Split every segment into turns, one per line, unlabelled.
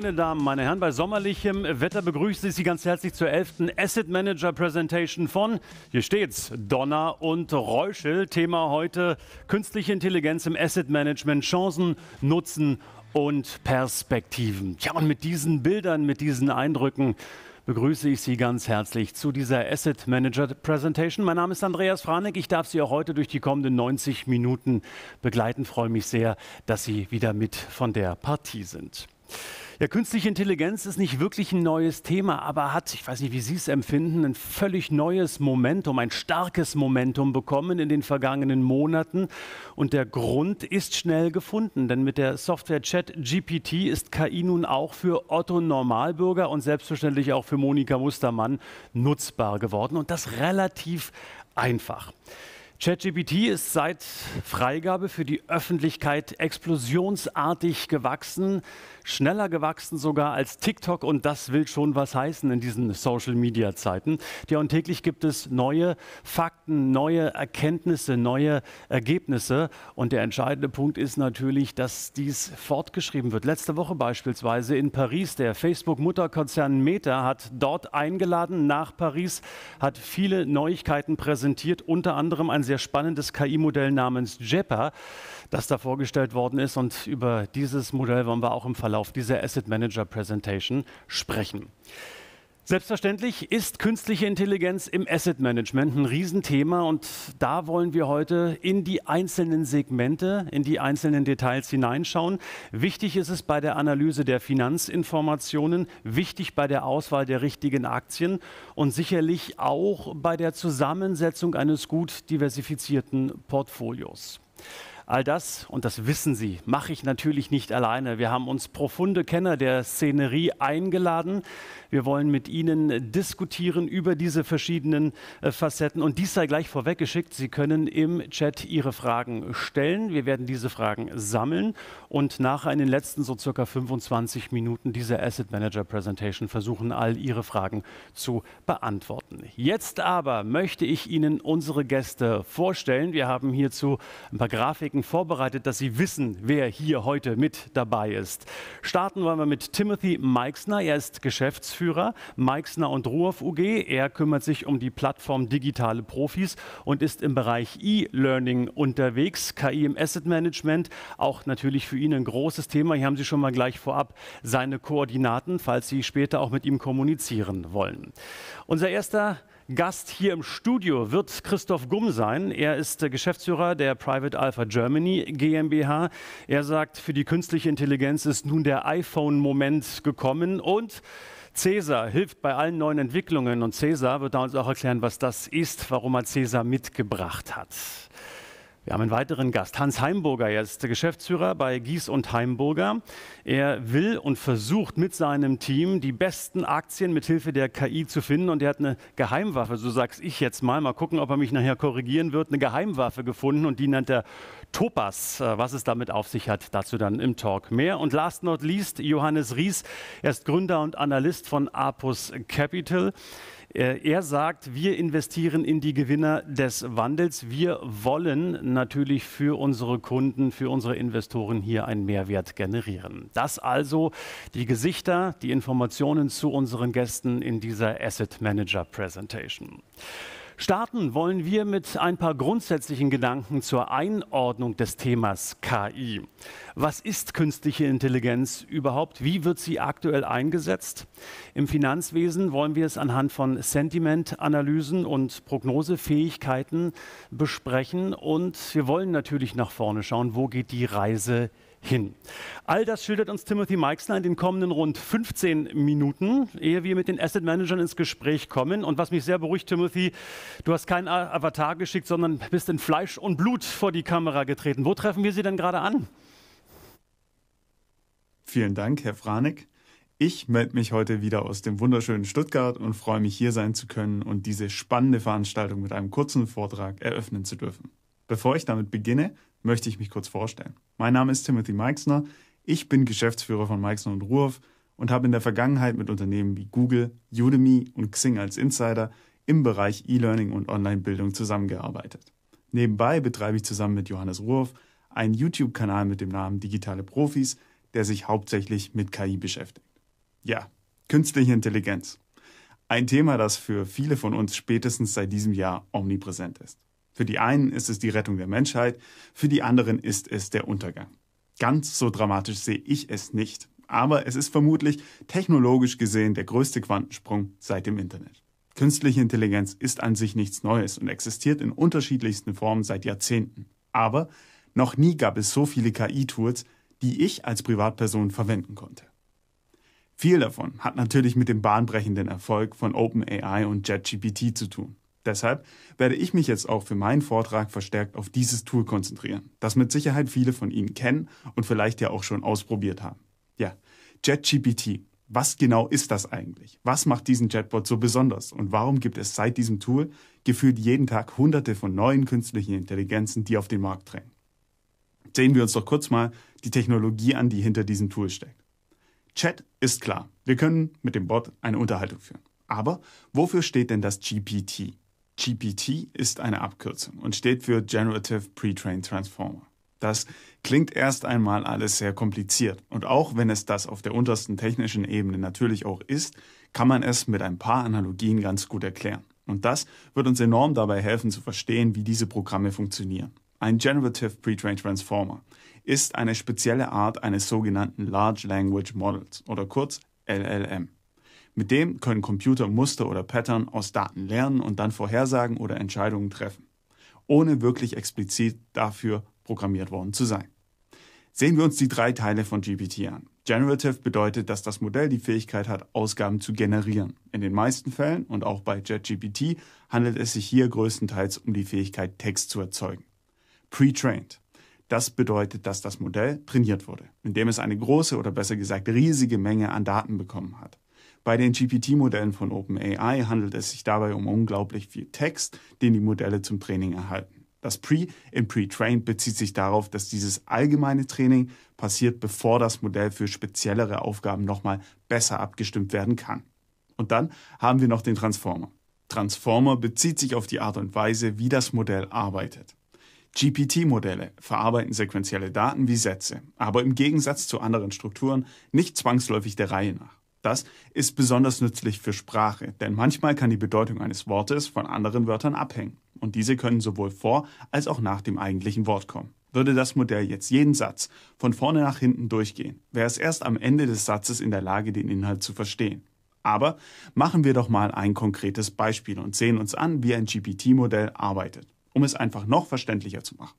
Meine Damen, meine Herren, bei sommerlichem Wetter begrüße ich Sie ganz herzlich zur 11. Asset Manager Presentation von, hier steht's, Donner und Reuschel. Thema heute künstliche Intelligenz im Asset Management, Chancen, Nutzen und Perspektiven. Tja, und mit diesen Bildern, mit diesen Eindrücken begrüße ich Sie ganz herzlich zu dieser Asset Manager Presentation. Mein Name ist Andreas Franek. Ich darf Sie auch heute durch die kommenden 90 Minuten begleiten. Freue mich sehr, dass Sie wieder mit von der Partie sind. Ja, künstliche Intelligenz ist nicht wirklich ein neues Thema, aber hat, ich weiß nicht, wie Sie es empfinden, ein völlig neues Momentum, ein starkes Momentum bekommen in den vergangenen Monaten. Und der Grund ist schnell gefunden, denn mit der Software Chat GPT ist KI nun auch für Otto Normalbürger und selbstverständlich auch für Monika Mustermann nutzbar geworden und das relativ einfach. ChatGPT ist seit Freigabe für die Öffentlichkeit explosionsartig gewachsen, schneller gewachsen sogar als TikTok und das will schon was heißen in diesen Social-Media-Zeiten. Ja, und täglich gibt es neue Fakten, neue Erkenntnisse, neue Ergebnisse und der entscheidende Punkt ist natürlich, dass dies fortgeschrieben wird. Letzte Woche beispielsweise in Paris, der Facebook-Mutterkonzern Meta hat dort eingeladen nach Paris, hat viele Neuigkeiten präsentiert, unter anderem ein sehr spannendes KI-Modell namens JEPA, das da vorgestellt worden ist. Und über dieses Modell wollen wir auch im Verlauf dieser Asset Manager Presentation sprechen. Selbstverständlich ist künstliche Intelligenz im Asset Management ein Riesenthema und da wollen wir heute in die einzelnen Segmente, in die einzelnen Details hineinschauen. Wichtig ist es bei der Analyse der Finanzinformationen, wichtig bei der Auswahl der richtigen Aktien und sicherlich auch bei der Zusammensetzung eines gut diversifizierten Portfolios. All das, und das wissen Sie, mache ich natürlich nicht alleine. Wir haben uns profunde Kenner der Szenerie eingeladen. Wir wollen mit Ihnen diskutieren über diese verschiedenen äh, Facetten. Und dies sei gleich vorweggeschickt. Sie können im Chat Ihre Fragen stellen. Wir werden diese Fragen sammeln und nachher in den letzten so circa 25 Minuten dieser Asset Manager Presentation versuchen, all Ihre Fragen zu beantworten. Jetzt aber möchte ich Ihnen unsere Gäste vorstellen. Wir haben hierzu ein paar Grafiken vorbereitet, dass Sie wissen, wer hier heute mit dabei ist. Starten wollen wir mit Timothy Meixner. Er ist Geschäftsführer Geschäftsführer Meixner und Ruhoff UG. Er kümmert sich um die Plattform Digitale Profis und ist im Bereich E-Learning unterwegs. KI im Asset Management, auch natürlich für ihn ein großes Thema. Hier haben Sie schon mal gleich vorab seine Koordinaten, falls Sie später auch mit ihm kommunizieren wollen. Unser erster Gast hier im Studio wird Christoph Gumm sein. Er ist der Geschäftsführer der Private Alpha Germany GmbH. Er sagt, für die künstliche Intelligenz ist nun der iPhone-Moment gekommen und Cäsar hilft bei allen neuen Entwicklungen und Cäsar wird uns auch erklären, was das ist, warum er Cäsar mitgebracht hat. Wir haben einen weiteren Gast, Hans Heimburger. Er ist Geschäftsführer bei Gies und Heimburger. Er will und versucht mit seinem Team die besten Aktien mit Hilfe der KI zu finden. Und er hat eine Geheimwaffe, so sag's ich jetzt mal. Mal gucken, ob er mich nachher korrigieren wird. Eine Geheimwaffe gefunden und die nennt er Topas. Äh, was es damit auf sich hat, dazu dann im Talk mehr. Und last not least Johannes Ries. Er ist Gründer und Analyst von Apus Capital. Äh, er sagt, wir investieren in die Gewinner des Wandels. Wir wollen natürlich für unsere Kunden, für unsere Investoren hier einen Mehrwert generieren. Das also die Gesichter, die Informationen zu unseren Gästen in dieser Asset Manager Presentation. Starten wollen wir mit ein paar grundsätzlichen Gedanken zur Einordnung des Themas KI. Was ist künstliche Intelligenz überhaupt? Wie wird sie aktuell eingesetzt? Im Finanzwesen wollen wir es anhand von Sentimentanalysen und Prognosefähigkeiten besprechen und wir wollen natürlich nach vorne schauen, wo geht die Reise hin. All das schildert uns Timothy Meixner in den kommenden rund 15 Minuten, ehe wir mit den Asset Managern ins Gespräch kommen. Und was mich sehr beruhigt, Timothy, du hast keinen Avatar geschickt, sondern bist in Fleisch und Blut vor die Kamera getreten. Wo treffen wir sie denn gerade an?
Vielen Dank, Herr Franek. Ich melde mich heute wieder aus dem wunderschönen Stuttgart und freue mich, hier sein zu können und diese spannende Veranstaltung mit einem kurzen Vortrag eröffnen zu dürfen. Bevor ich damit beginne, möchte ich mich kurz vorstellen. Mein Name ist Timothy Meixner. Ich bin Geschäftsführer von Meixner und Ruhrf und habe in der Vergangenheit mit Unternehmen wie Google, Udemy und Xing als Insider im Bereich E-Learning und Online-Bildung zusammengearbeitet. Nebenbei betreibe ich zusammen mit Johannes Ruhrf einen YouTube-Kanal mit dem Namen Digitale Profis, der sich hauptsächlich mit KI beschäftigt. Ja, künstliche Intelligenz. Ein Thema, das für viele von uns spätestens seit diesem Jahr omnipräsent ist. Für die einen ist es die Rettung der Menschheit, für die anderen ist es der Untergang. Ganz so dramatisch sehe ich es nicht, aber es ist vermutlich technologisch gesehen der größte Quantensprung seit dem Internet. Künstliche Intelligenz ist an sich nichts Neues und existiert in unterschiedlichsten Formen seit Jahrzehnten. Aber noch nie gab es so viele KI-Tools, die ich als Privatperson verwenden konnte. Viel davon hat natürlich mit dem bahnbrechenden Erfolg von OpenAI und JetGPT zu tun. Deshalb werde ich mich jetzt auch für meinen Vortrag verstärkt auf dieses Tool konzentrieren, das mit Sicherheit viele von Ihnen kennen und vielleicht ja auch schon ausprobiert haben. Ja, JetGPT. Was genau ist das eigentlich? Was macht diesen Chatbot so besonders? Und warum gibt es seit diesem Tool gefühlt jeden Tag hunderte von neuen künstlichen Intelligenzen, die auf den Markt drängen? Sehen wir uns doch kurz mal die Technologie an, die hinter diesem Tool steckt. Chat ist klar. Wir können mit dem Bot eine Unterhaltung führen. Aber wofür steht denn das GPT? GPT ist eine Abkürzung und steht für Generative Pre-trained Transformer. Das klingt erst einmal alles sehr kompliziert. Und auch wenn es das auf der untersten technischen Ebene natürlich auch ist, kann man es mit ein paar Analogien ganz gut erklären. Und das wird uns enorm dabei helfen zu verstehen, wie diese Programme funktionieren. Ein Generative Pre-trained Transformer ist eine spezielle Art eines sogenannten Large Language Models oder kurz LLM. Mit dem können Computer Muster oder Pattern aus Daten lernen und dann Vorhersagen oder Entscheidungen treffen, ohne wirklich explizit dafür programmiert worden zu sein. Sehen wir uns die drei Teile von GPT an. Generative bedeutet, dass das Modell die Fähigkeit hat, Ausgaben zu generieren. In den meisten Fällen und auch bei JetGPT handelt es sich hier größtenteils um die Fähigkeit, Text zu erzeugen. Pre-trained. Das bedeutet, dass das Modell trainiert wurde, indem es eine große oder besser gesagt riesige Menge an Daten bekommen hat. Bei den GPT-Modellen von OpenAI handelt es sich dabei um unglaublich viel Text, den die Modelle zum Training erhalten. Das Pre in Pre-Trained bezieht sich darauf, dass dieses allgemeine Training passiert, bevor das Modell für speziellere Aufgaben nochmal besser abgestimmt werden kann. Und dann haben wir noch den Transformer. Transformer bezieht sich auf die Art und Weise, wie das Modell arbeitet. GPT-Modelle verarbeiten sequentielle Daten wie Sätze, aber im Gegensatz zu anderen Strukturen nicht zwangsläufig der Reihe nach. Das ist besonders nützlich für Sprache, denn manchmal kann die Bedeutung eines Wortes von anderen Wörtern abhängen. Und diese können sowohl vor als auch nach dem eigentlichen Wort kommen. Würde das Modell jetzt jeden Satz von vorne nach hinten durchgehen, wäre es erst am Ende des Satzes in der Lage, den Inhalt zu verstehen. Aber machen wir doch mal ein konkretes Beispiel und sehen uns an, wie ein GPT-Modell arbeitet, um es einfach noch verständlicher zu machen.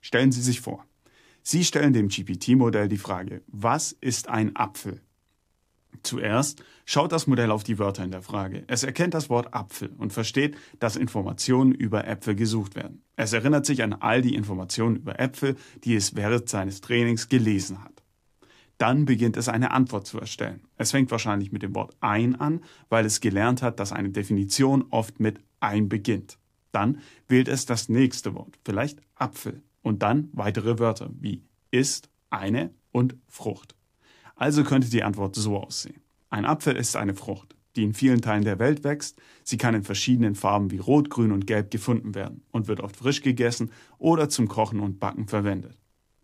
Stellen Sie sich vor, Sie stellen dem GPT-Modell die Frage, was ist ein Apfel? Zuerst schaut das Modell auf die Wörter in der Frage. Es erkennt das Wort Apfel und versteht, dass Informationen über Äpfel gesucht werden. Es erinnert sich an all die Informationen über Äpfel, die es während seines Trainings gelesen hat. Dann beginnt es eine Antwort zu erstellen. Es fängt wahrscheinlich mit dem Wort ein an, weil es gelernt hat, dass eine Definition oft mit ein beginnt. Dann wählt es das nächste Wort, vielleicht Apfel, und dann weitere Wörter wie ist, eine und Frucht. Also könnte die Antwort so aussehen. Ein Apfel ist eine Frucht, die in vielen Teilen der Welt wächst. Sie kann in verschiedenen Farben wie Rot, Grün und Gelb gefunden werden und wird oft frisch gegessen oder zum Kochen und Backen verwendet.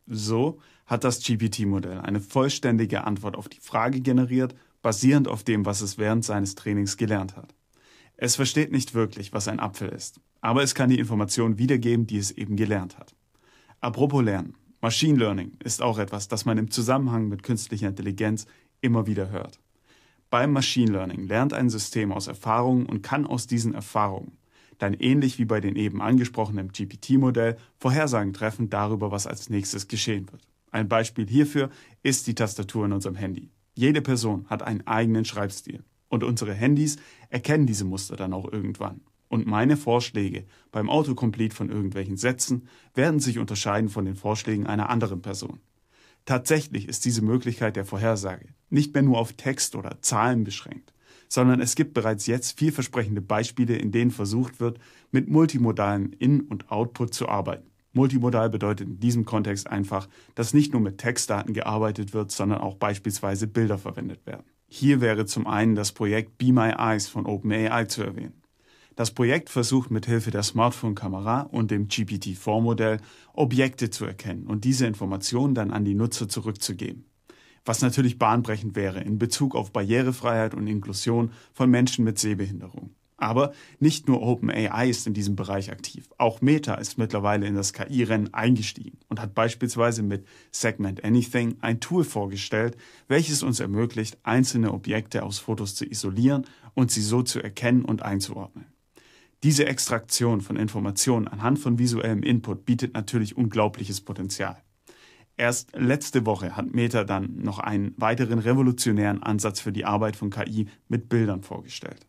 So hat das GPT-Modell eine vollständige Antwort auf die Frage generiert, basierend auf dem, was es während seines Trainings gelernt hat. Es versteht nicht wirklich, was ein Apfel ist, aber es kann die Informationen wiedergeben, die es eben gelernt hat. Apropos Lernen. Machine Learning ist auch etwas, das man im Zusammenhang mit künstlicher Intelligenz immer wieder hört. Beim Machine Learning lernt ein System aus Erfahrungen und kann aus diesen Erfahrungen dann ähnlich wie bei den eben angesprochenen GPT-Modell Vorhersagen treffen darüber, was als nächstes geschehen wird. Ein Beispiel hierfür ist die Tastatur in unserem Handy. Jede Person hat einen eigenen Schreibstil und unsere Handys erkennen diese Muster dann auch irgendwann. Und meine Vorschläge beim Autocomplete von irgendwelchen Sätzen werden sich unterscheiden von den Vorschlägen einer anderen Person. Tatsächlich ist diese Möglichkeit der Vorhersage nicht mehr nur auf Text oder Zahlen beschränkt, sondern es gibt bereits jetzt vielversprechende Beispiele, in denen versucht wird, mit multimodalen In- und Output zu arbeiten. Multimodal bedeutet in diesem Kontext einfach, dass nicht nur mit Textdaten gearbeitet wird, sondern auch beispielsweise Bilder verwendet werden. Hier wäre zum einen das Projekt Be My Eyes von OpenAI zu erwähnen. Das Projekt versucht mithilfe der Smartphone-Kamera und dem GPT-4-Modell Objekte zu erkennen und diese Informationen dann an die Nutzer zurückzugeben. was natürlich bahnbrechend wäre in Bezug auf Barrierefreiheit und Inklusion von Menschen mit Sehbehinderung. Aber nicht nur OpenAI ist in diesem Bereich aktiv. Auch Meta ist mittlerweile in das KI-Rennen eingestiegen und hat beispielsweise mit Segment Anything ein Tool vorgestellt, welches uns ermöglicht, einzelne Objekte aus Fotos zu isolieren und sie so zu erkennen und einzuordnen. Diese Extraktion von Informationen anhand von visuellem Input bietet natürlich unglaubliches Potenzial. Erst letzte Woche hat Meta dann noch einen weiteren revolutionären Ansatz für die Arbeit von KI mit Bildern vorgestellt.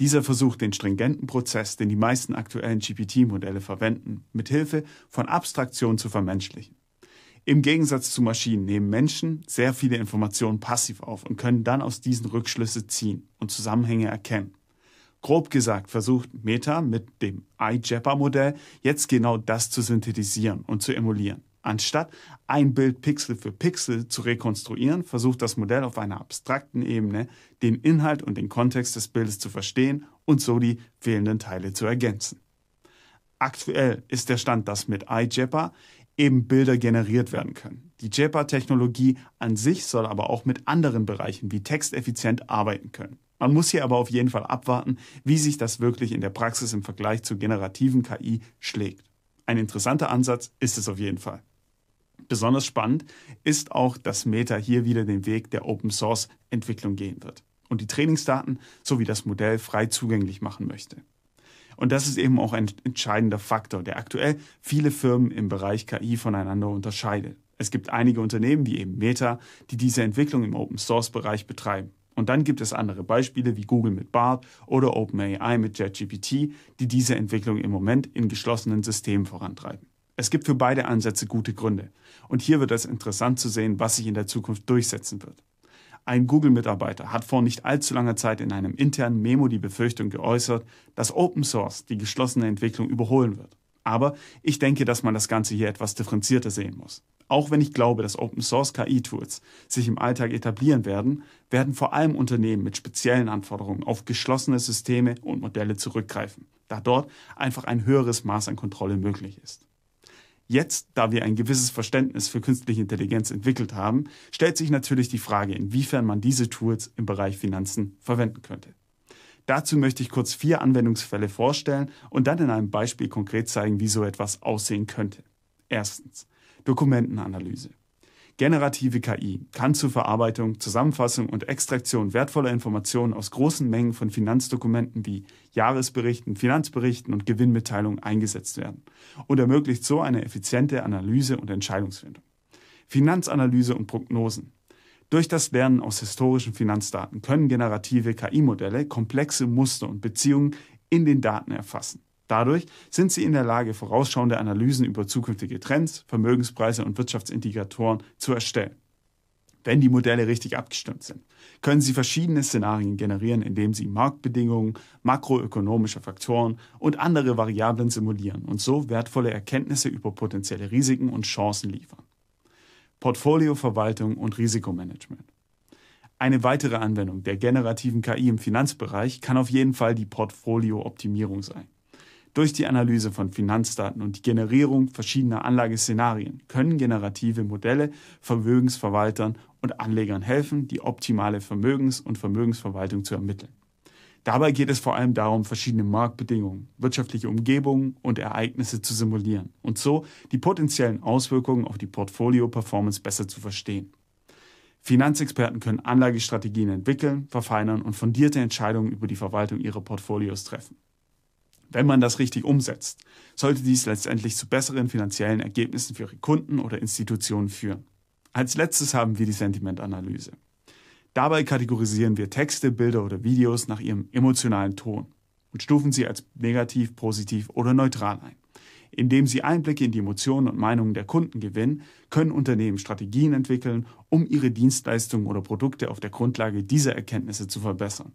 Dieser versucht den stringenten Prozess, den die meisten aktuellen GPT-Modelle verwenden, mit Hilfe von Abstraktion zu vermenschlichen. Im Gegensatz zu Maschinen nehmen Menschen sehr viele Informationen passiv auf und können dann aus diesen Rückschlüsse ziehen und Zusammenhänge erkennen. Grob gesagt versucht Meta mit dem iJepper-Modell jetzt genau das zu synthetisieren und zu emulieren. Anstatt ein Bild Pixel für Pixel zu rekonstruieren, versucht das Modell auf einer abstrakten Ebene den Inhalt und den Kontext des Bildes zu verstehen und so die fehlenden Teile zu ergänzen. Aktuell ist der Stand, dass mit iJepper eben Bilder generiert werden können. Die JEPA-Technologie an sich soll aber auch mit anderen Bereichen wie Text effizient arbeiten können. Man muss hier aber auf jeden Fall abwarten, wie sich das wirklich in der Praxis im Vergleich zur generativen KI schlägt. Ein interessanter Ansatz ist es auf jeden Fall. Besonders spannend ist auch, dass Meta hier wieder den Weg der Open Source Entwicklung gehen wird und die Trainingsdaten sowie das Modell frei zugänglich machen möchte. Und das ist eben auch ein entscheidender Faktor, der aktuell viele Firmen im Bereich KI voneinander unterscheidet. Es gibt einige Unternehmen wie eben Meta, die diese Entwicklung im Open Source Bereich betreiben. Und dann gibt es andere Beispiele wie Google mit BART oder OpenAI mit JetGPT, die diese Entwicklung im Moment in geschlossenen Systemen vorantreiben. Es gibt für beide Ansätze gute Gründe. Und hier wird es interessant zu sehen, was sich in der Zukunft durchsetzen wird. Ein Google-Mitarbeiter hat vor nicht allzu langer Zeit in einem internen Memo die Befürchtung geäußert, dass Open Source die geschlossene Entwicklung überholen wird. Aber ich denke, dass man das Ganze hier etwas differenzierter sehen muss. Auch wenn ich glaube, dass Open Source KI-Tools sich im Alltag etablieren werden, werden vor allem Unternehmen mit speziellen Anforderungen auf geschlossene Systeme und Modelle zurückgreifen, da dort einfach ein höheres Maß an Kontrolle möglich ist. Jetzt, da wir ein gewisses Verständnis für künstliche Intelligenz entwickelt haben, stellt sich natürlich die Frage, inwiefern man diese Tools im Bereich Finanzen verwenden könnte. Dazu möchte ich kurz vier Anwendungsfälle vorstellen und dann in einem Beispiel konkret zeigen, wie so etwas aussehen könnte. Erstens Dokumentenanalyse. Generative KI kann zur Verarbeitung, Zusammenfassung und Extraktion wertvoller Informationen aus großen Mengen von Finanzdokumenten wie Jahresberichten, Finanzberichten und Gewinnmitteilungen eingesetzt werden und ermöglicht so eine effiziente Analyse und Entscheidungsfindung. Finanzanalyse und Prognosen. Durch das Lernen aus historischen Finanzdaten können generative KI-Modelle komplexe Muster und Beziehungen in den Daten erfassen. Dadurch sind sie in der Lage, vorausschauende Analysen über zukünftige Trends, Vermögenspreise und Wirtschaftsindikatoren zu erstellen. Wenn die Modelle richtig abgestimmt sind, können sie verschiedene Szenarien generieren, indem sie Marktbedingungen, makroökonomische Faktoren und andere Variablen simulieren und so wertvolle Erkenntnisse über potenzielle Risiken und Chancen liefern. Portfolioverwaltung und Risikomanagement. Eine weitere Anwendung der generativen KI im Finanzbereich kann auf jeden Fall die Portfoliooptimierung sein. Durch die Analyse von Finanzdaten und die Generierung verschiedener Anlageszenarien können generative Modelle Vermögensverwaltern und Anlegern helfen, die optimale Vermögens- und Vermögensverwaltung zu ermitteln. Dabei geht es vor allem darum, verschiedene Marktbedingungen, wirtschaftliche Umgebungen und Ereignisse zu simulieren und so die potenziellen Auswirkungen auf die Portfolio-Performance besser zu verstehen. Finanzexperten können Anlagestrategien entwickeln, verfeinern und fundierte Entscheidungen über die Verwaltung ihrer Portfolios treffen. Wenn man das richtig umsetzt, sollte dies letztendlich zu besseren finanziellen Ergebnissen für Ihre Kunden oder Institutionen führen. Als letztes haben wir die Sentimentanalyse. Dabei kategorisieren wir Texte, Bilder oder Videos nach ihrem emotionalen Ton und stufen sie als negativ, positiv oder neutral ein. Indem sie Einblicke in die Emotionen und Meinungen der Kunden gewinnen, können Unternehmen Strategien entwickeln, um ihre Dienstleistungen oder Produkte auf der Grundlage dieser Erkenntnisse zu verbessern.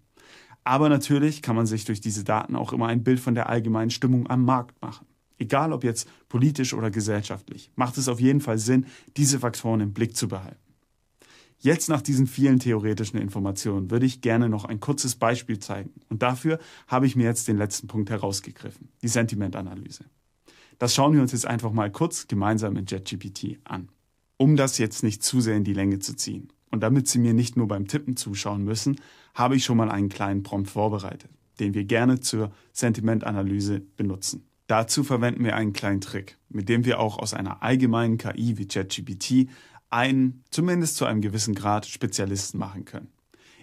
Aber natürlich kann man sich durch diese Daten auch immer ein Bild von der allgemeinen Stimmung am Markt machen. Egal ob jetzt politisch oder gesellschaftlich, macht es auf jeden Fall Sinn, diese Faktoren im Blick zu behalten. Jetzt nach diesen vielen theoretischen Informationen würde ich gerne noch ein kurzes Beispiel zeigen. Und dafür habe ich mir jetzt den letzten Punkt herausgegriffen, die Sentimentanalyse. Das schauen wir uns jetzt einfach mal kurz gemeinsam in JetGPT an. Um das jetzt nicht zu sehr in die Länge zu ziehen, Und damit Sie mir nicht nur beim Tippen zuschauen müssen, habe ich schon mal einen kleinen Prompt vorbereitet, den wir gerne zur Sentimentanalyse benutzen. Dazu verwenden wir einen kleinen Trick, mit dem wir auch aus einer allgemeinen KI wie ChatGPT einen, zumindest zu einem gewissen Grad, Spezialisten machen können,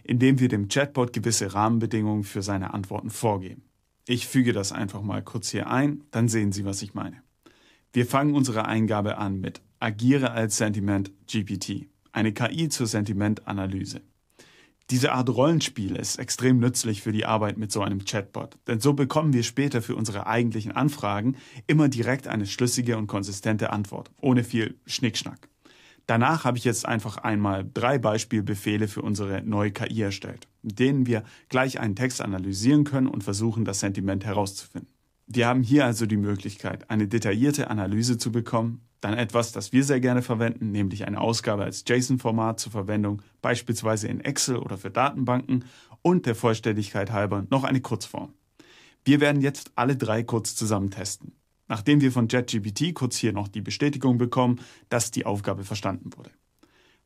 indem wir dem Chatbot gewisse Rahmenbedingungen für seine Antworten vorgeben. Ich füge das einfach mal kurz hier ein, dann sehen Sie, was ich meine. Wir fangen unsere Eingabe an mit Agiere als Sentiment GPT, eine KI zur Sentimentanalyse. Diese Art Rollenspiel ist extrem nützlich für die Arbeit mit so einem Chatbot, denn so bekommen wir später für unsere eigentlichen Anfragen immer direkt eine schlüssige und konsistente Antwort, ohne viel Schnickschnack. Danach habe ich jetzt einfach einmal drei Beispielbefehle für unsere neue KI erstellt, mit denen wir gleich einen Text analysieren können und versuchen, das Sentiment herauszufinden. Wir haben hier also die Möglichkeit, eine detaillierte Analyse zu bekommen, dann etwas, das wir sehr gerne verwenden, nämlich eine Ausgabe als JSON-Format zur Verwendung, beispielsweise in Excel oder für Datenbanken und der Vollständigkeit halber noch eine Kurzform. Wir werden jetzt alle drei kurz zusammen testen. Nachdem wir von JetGPT kurz hier noch die Bestätigung bekommen, dass die Aufgabe verstanden wurde.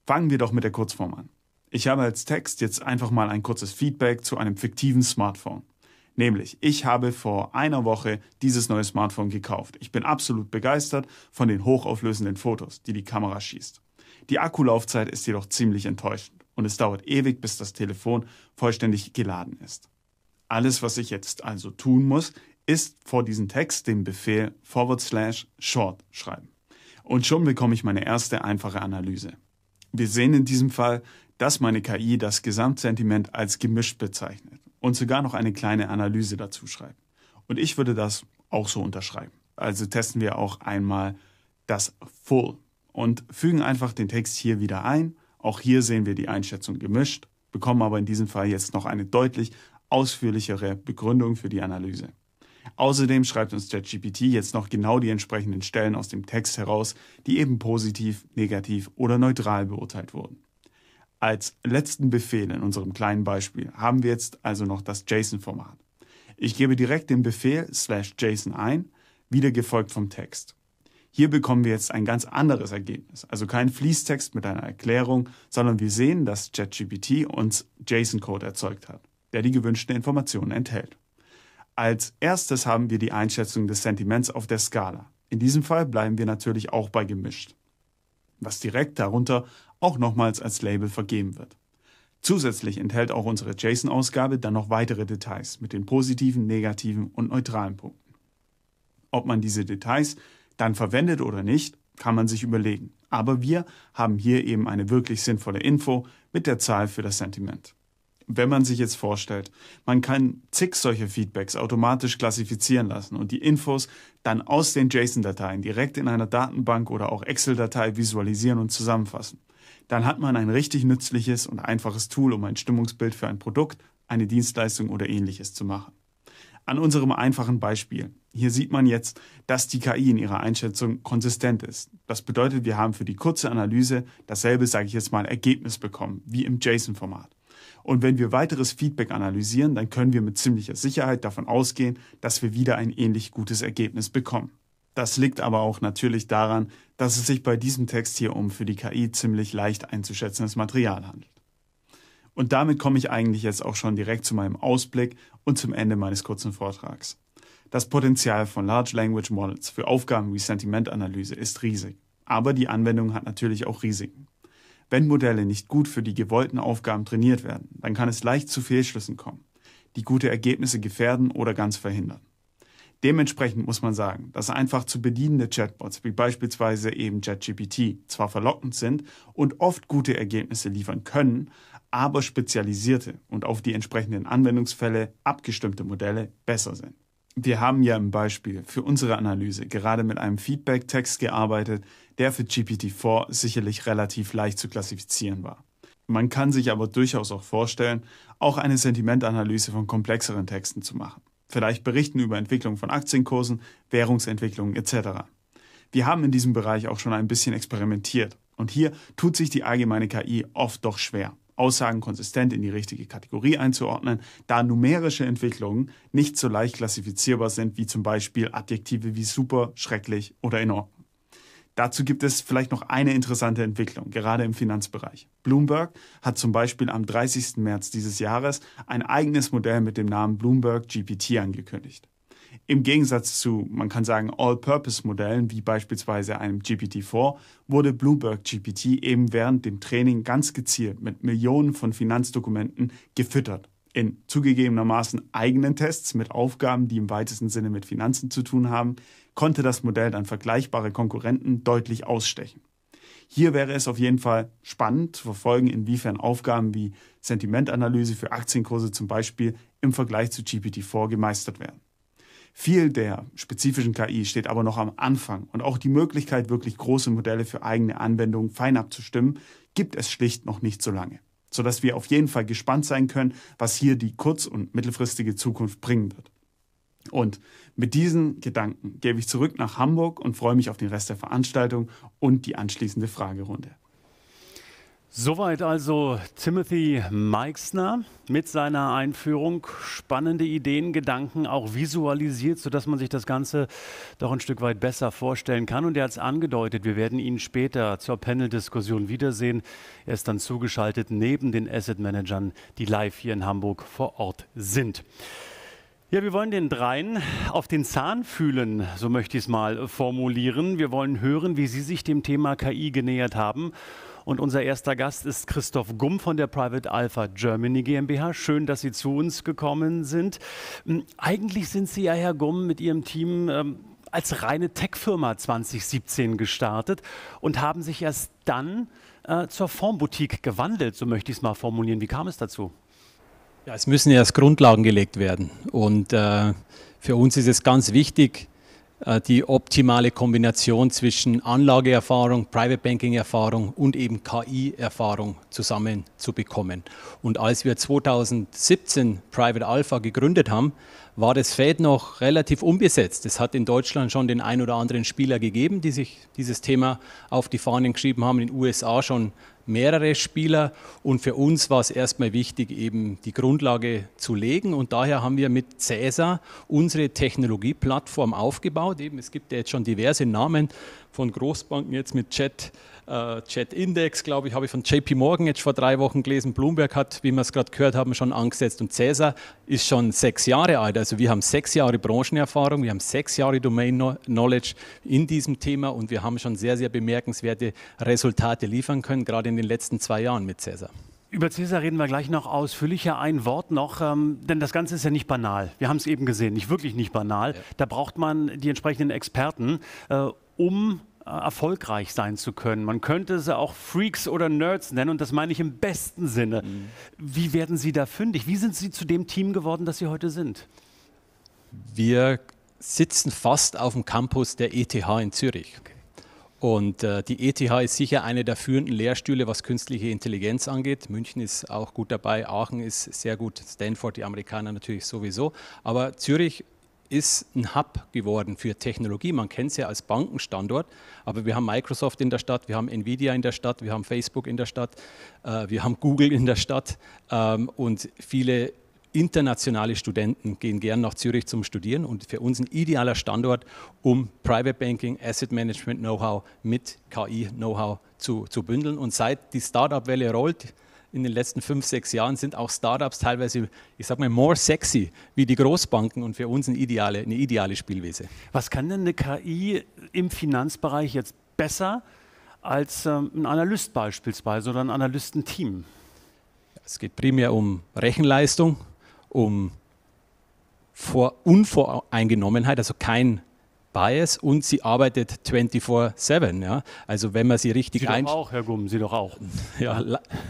Fangen wir doch mit der Kurzform an. Ich habe als Text jetzt einfach mal ein kurzes Feedback zu einem fiktiven Smartphone. Nämlich, ich habe vor einer Woche dieses neue Smartphone gekauft. Ich bin absolut begeistert von den hochauflösenden Fotos, die die Kamera schießt. Die Akkulaufzeit ist jedoch ziemlich enttäuschend und es dauert ewig, bis das Telefon vollständig geladen ist. Alles, was ich jetzt also tun muss, ist vor diesem Text den Befehl forward slash short schreiben. Und schon bekomme ich meine erste einfache Analyse. Wir sehen in diesem Fall, dass meine KI das Gesamtsentiment als gemischt bezeichnet und sogar noch eine kleine Analyse dazu schreiben. Und ich würde das auch so unterschreiben. Also testen wir auch einmal das Full und fügen einfach den Text hier wieder ein. Auch hier sehen wir die Einschätzung gemischt, bekommen aber in diesem Fall jetzt noch eine deutlich ausführlichere Begründung für die Analyse. Außerdem schreibt uns ChatGPT jetzt noch genau die entsprechenden Stellen aus dem Text heraus, die eben positiv, negativ oder neutral beurteilt wurden. Als letzten Befehl in unserem kleinen Beispiel haben wir jetzt also noch das JSON-Format. Ich gebe direkt den Befehl slash JSON ein, wieder gefolgt vom Text. Hier bekommen wir jetzt ein ganz anderes Ergebnis, also kein Fließtext mit einer Erklärung, sondern wir sehen, dass ChatGPT uns JSON-Code erzeugt hat, der die gewünschten Informationen enthält. Als erstes haben wir die Einschätzung des Sentiments auf der Skala. In diesem Fall bleiben wir natürlich auch bei gemischt, was direkt darunter auch nochmals als Label vergeben wird. Zusätzlich enthält auch unsere JSON-Ausgabe dann noch weitere Details mit den positiven, negativen und neutralen Punkten. Ob man diese Details dann verwendet oder nicht, kann man sich überlegen. Aber wir haben hier eben eine wirklich sinnvolle Info mit der Zahl für das Sentiment. Wenn man sich jetzt vorstellt, man kann zig solche Feedbacks automatisch klassifizieren lassen und die Infos dann aus den JSON-Dateien direkt in einer Datenbank oder auch Excel-Datei visualisieren und zusammenfassen dann hat man ein richtig nützliches und einfaches Tool, um ein Stimmungsbild für ein Produkt, eine Dienstleistung oder ähnliches zu machen. An unserem einfachen Beispiel. Hier sieht man jetzt, dass die KI in ihrer Einschätzung konsistent ist. Das bedeutet, wir haben für die kurze Analyse dasselbe, sage ich jetzt mal, Ergebnis bekommen, wie im JSON-Format. Und wenn wir weiteres Feedback analysieren, dann können wir mit ziemlicher Sicherheit davon ausgehen, dass wir wieder ein ähnlich gutes Ergebnis bekommen. Das liegt aber auch natürlich daran, dass es sich bei diesem Text hier um für die KI ziemlich leicht einzuschätzendes Material handelt. Und damit komme ich eigentlich jetzt auch schon direkt zu meinem Ausblick und zum Ende meines kurzen Vortrags. Das Potenzial von Large Language Models für Aufgaben wie Sentimentanalyse ist riesig. Aber die Anwendung hat natürlich auch Risiken. Wenn Modelle nicht gut für die gewollten Aufgaben trainiert werden, dann kann es leicht zu Fehlschlüssen kommen, die gute Ergebnisse gefährden oder ganz verhindern. Dementsprechend muss man sagen, dass einfach zu bedienende Chatbots wie beispielsweise eben ChatGPT zwar verlockend sind und oft gute Ergebnisse liefern können, aber spezialisierte und auf die entsprechenden Anwendungsfälle abgestimmte Modelle besser sind. Wir haben ja im Beispiel für unsere Analyse gerade mit einem Feedback-Text gearbeitet, der für GPT-4 sicherlich relativ leicht zu klassifizieren war. Man kann sich aber durchaus auch vorstellen, auch eine Sentimentanalyse von komplexeren Texten zu machen vielleicht berichten über Entwicklung von Aktienkursen, Währungsentwicklungen etc. Wir haben in diesem Bereich auch schon ein bisschen experimentiert und hier tut sich die allgemeine KI oft doch schwer. Aussagen konsistent in die richtige Kategorie einzuordnen, da numerische Entwicklungen nicht so leicht klassifizierbar sind wie zum Beispiel Adjektive wie super, schrecklich oder in Ordnung. Dazu gibt es vielleicht noch eine interessante Entwicklung, gerade im Finanzbereich. Bloomberg hat zum Beispiel am 30. März dieses Jahres ein eigenes Modell mit dem Namen Bloomberg GPT angekündigt. Im Gegensatz zu, man kann sagen, All-Purpose-Modellen wie beispielsweise einem GPT-4 wurde Bloomberg GPT eben während dem Training ganz gezielt mit Millionen von Finanzdokumenten gefüttert. In zugegebenermaßen eigenen Tests mit Aufgaben, die im weitesten Sinne mit Finanzen zu tun haben, konnte das Modell dann vergleichbare Konkurrenten deutlich ausstechen. Hier wäre es auf jeden Fall spannend zu verfolgen, inwiefern Aufgaben wie Sentimentanalyse für Aktienkurse zum Beispiel im Vergleich zu GPT-4 gemeistert werden. Viel der spezifischen KI steht aber noch am Anfang und auch die Möglichkeit, wirklich große Modelle für eigene Anwendungen fein abzustimmen, gibt es schlicht noch nicht so lange, sodass wir auf jeden Fall gespannt sein können, was hier die kurz- und mittelfristige Zukunft bringen wird. Und mit diesen Gedanken gebe ich zurück nach Hamburg und freue mich auf den Rest der Veranstaltung und die anschließende Fragerunde.
Soweit also Timothy Meixner mit seiner Einführung. Spannende Ideen, Gedanken auch visualisiert, sodass man sich das Ganze doch ein Stück weit besser vorstellen kann. Und er hat es angedeutet, wir werden ihn später zur Panel-Diskussion wiedersehen. Er ist dann zugeschaltet neben den Asset Managern, die live hier in Hamburg vor Ort sind. Ja, wir wollen den dreien auf den Zahn fühlen, so möchte ich es mal formulieren. Wir wollen hören, wie Sie sich dem Thema KI genähert haben und unser erster Gast ist Christoph Gumm von der Private Alpha Germany GmbH. Schön, dass Sie zu uns gekommen sind. Hm, eigentlich sind Sie ja, Herr Gumm, mit Ihrem Team ähm, als reine Tech-Firma 2017 gestartet und haben sich erst dann äh, zur Formboutique gewandelt, so möchte ich es mal formulieren. Wie kam es dazu?
Ja, es müssen erst Grundlagen gelegt werden. Und äh, für uns ist es ganz wichtig, äh, die optimale Kombination zwischen Anlageerfahrung, Private Banking Erfahrung und eben KI Erfahrung zusammen zu bekommen. Und als wir 2017 Private Alpha gegründet haben, war das Feld noch relativ unbesetzt. Es hat in Deutschland schon den ein oder anderen Spieler gegeben, die sich dieses Thema auf die Fahnen geschrieben haben, in den USA schon mehrere Spieler und für uns war es erstmal wichtig, eben die Grundlage zu legen und daher haben wir mit Cäsar unsere Technologieplattform aufgebaut. Eben, es gibt ja jetzt schon diverse Namen von Großbanken jetzt mit Chat äh, Chat Index, glaube ich, habe ich von JP Morgan jetzt vor drei Wochen gelesen. Bloomberg hat, wie wir es gerade gehört haben, schon angesetzt. Und Cäsar ist schon sechs Jahre alt. Also wir haben sechs Jahre Branchenerfahrung, wir haben sechs Jahre Domain Knowledge in diesem Thema und wir haben schon sehr, sehr bemerkenswerte Resultate liefern können, gerade in den letzten zwei Jahren mit Cäsar.
Über Cäsar reden wir gleich noch ausführlicher. Ein Wort noch, ähm, denn das Ganze ist ja nicht banal. Wir haben es eben gesehen, nicht wirklich nicht banal. Ja. Da braucht man die entsprechenden Experten, äh, um erfolgreich sein zu können. Man könnte sie auch Freaks oder Nerds nennen und das meine ich im besten Sinne. Mhm. Wie werden Sie da fündig? Wie sind Sie zu dem Team geworden, das Sie heute sind?
Wir sitzen fast auf dem Campus der ETH in Zürich. Okay. Und äh, die ETH ist sicher eine der führenden Lehrstühle, was künstliche Intelligenz angeht. München ist auch gut dabei, Aachen ist sehr gut, Stanford, die Amerikaner natürlich sowieso. Aber Zürich ist ein Hub geworden für Technologie. Man kennt es ja als Bankenstandort, aber wir haben Microsoft in der Stadt, wir haben Nvidia in der Stadt, wir haben Facebook in der Stadt, äh, wir haben Google in der Stadt ähm, und viele internationale Studenten gehen gern nach Zürich zum Studieren und für uns ein idealer Standort, um Private Banking, Asset Management Know-how mit KI Know-how zu, zu bündeln. Und seit die Startup-Welle rollt, in den letzten fünf, sechs Jahren sind auch Startups teilweise, ich sag mal, more sexy wie die Großbanken und für uns eine ideale, eine ideale Spielwiese.
Was kann denn eine KI im Finanzbereich jetzt besser als ähm, ein Analyst beispielsweise oder ein Analystenteam?
Es geht primär um Rechenleistung, um Vor Unvoreingenommenheit, also kein Bias und sie arbeitet 24-7. Ja? Also wenn man sie richtig
Sie doch auch, Herr Gumm, Sie doch auch.
Ja,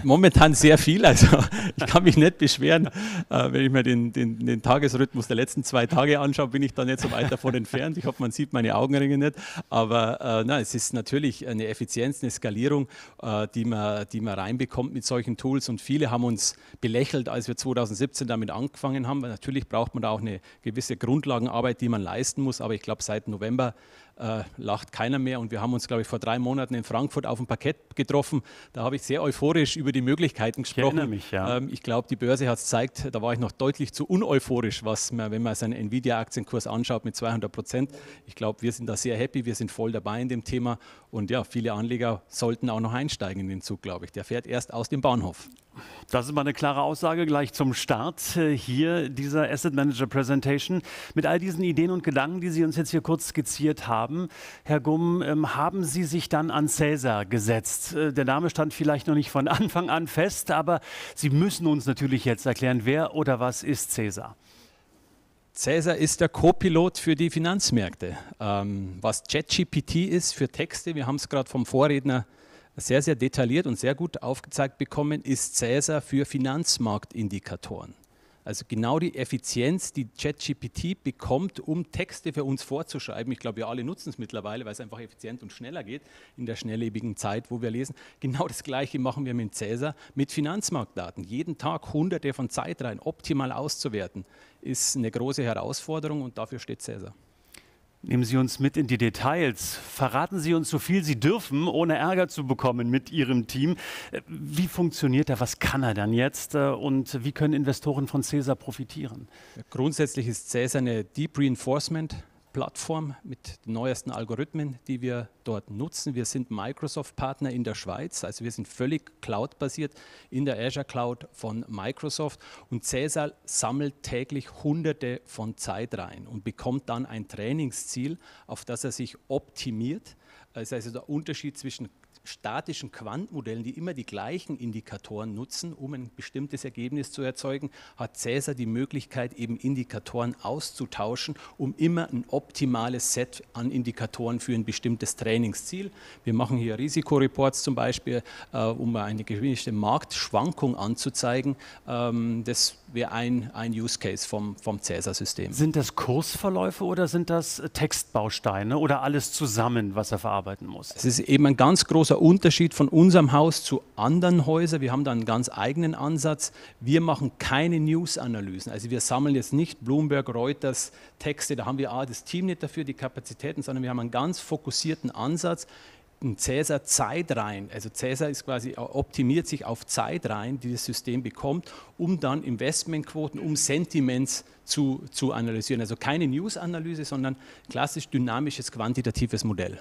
momentan sehr viel. Also ich kann mich nicht beschweren. Äh, wenn ich mir den, den, den, Tagesrhythmus der letzten zwei Tage anschaue, bin ich da nicht so weit davon entfernt. Ich hoffe, man sieht meine Augenringe nicht. Aber äh, na, es ist natürlich eine Effizienz, eine Skalierung, äh, die, man, die man reinbekommt mit solchen Tools. Und viele haben uns belächelt, als wir 2017 damit angefangen haben. Natürlich braucht man da auch eine gewisse Grundlagenarbeit, die man leisten muss. Aber ich glaube, seit November äh, lacht keiner mehr. Und wir haben uns, glaube ich, vor drei Monaten in Frankfurt auf dem Parkett getroffen. Da habe ich sehr euphorisch über die Möglichkeiten gesprochen.
Ich, mich, ja.
ähm, ich glaube, die Börse hat es gezeigt, da war ich noch deutlich zu uneuphorisch, was man, wenn man seinen Nvidia-Aktienkurs anschaut mit 200 Prozent. Ich glaube, wir sind da sehr happy, wir sind voll dabei in dem Thema. Und ja, viele Anleger sollten auch noch einsteigen in den Zug, glaube ich. Der fährt erst aus dem Bahnhof.
Das ist mal eine klare Aussage gleich zum Start äh, hier dieser Asset Manager Presentation. Mit all diesen Ideen und Gedanken, die Sie uns jetzt hier kurz skizziert haben, Herr Gumm, ähm, haben Sie sich dann an Cäsar gesetzt? Äh, der Name stand vielleicht noch nicht von Anfang an fest, aber Sie müssen uns natürlich jetzt erklären, wer oder was ist Cäsar?
Cäsar ist der Co-Pilot für die Finanzmärkte. Ähm, was ChatGPT ist für Texte, wir haben es gerade vom Vorredner sehr, sehr detailliert und sehr gut aufgezeigt bekommen, ist Cäsar für Finanzmarktindikatoren. Also genau die Effizienz, die ChatGPT bekommt, um Texte für uns vorzuschreiben. Ich glaube, wir alle nutzen es mittlerweile, weil es einfach effizient und schneller geht in der schnelllebigen Zeit, wo wir lesen. Genau das Gleiche machen wir mit Cäsar mit Finanzmarktdaten. Jeden Tag hunderte von Zeitreihen optimal auszuwerten, ist eine große Herausforderung und dafür steht Cäsar.
Nehmen Sie uns mit in die Details. Verraten Sie uns so viel Sie dürfen, ohne Ärger zu bekommen mit Ihrem Team. Wie funktioniert er? Was kann er dann jetzt? Und wie können Investoren von Cäsar profitieren?
Grundsätzlich ist Cäsar eine Deep Reinforcement Plattform mit den neuesten Algorithmen, die wir dort nutzen. Wir sind Microsoft-Partner in der Schweiz, also wir sind völlig cloud-basiert in der Azure Cloud von Microsoft und Cäsar sammelt täglich hunderte von Zeitreihen und bekommt dann ein Trainingsziel, auf das er sich optimiert. Das heißt, der Unterschied zwischen statischen Quantmodellen, die immer die gleichen Indikatoren nutzen, um ein bestimmtes Ergebnis zu erzeugen, hat Cäsar die Möglichkeit, eben Indikatoren auszutauschen, um immer ein optimales Set an Indikatoren für ein bestimmtes Trainingsziel. Wir machen hier Risikoreports zum Beispiel, äh, um eine gewisse Marktschwankung anzuzeigen. Ähm, das wäre ein, ein Use Case vom, vom Cäsar-System.
Sind das Kursverläufe oder sind das Textbausteine oder alles zusammen, was er verarbeiten muss?
Es ist eben ein ganz großer Unterschied von unserem Haus zu anderen Häusern. Wir haben da einen ganz eigenen Ansatz. Wir machen keine News-Analysen. Also wir sammeln jetzt nicht Bloomberg, Reuters Texte, da haben wir A, das Team nicht dafür, die Kapazitäten, sondern wir haben einen ganz fokussierten Ansatz ein Cäsar Zeitreihen, also Cäsar ist quasi optimiert sich auf Zeitreihen, die das System bekommt, um dann Investmentquoten, um Sentiments zu, zu analysieren. Also keine News-Analyse, sondern klassisch dynamisches quantitatives Modell.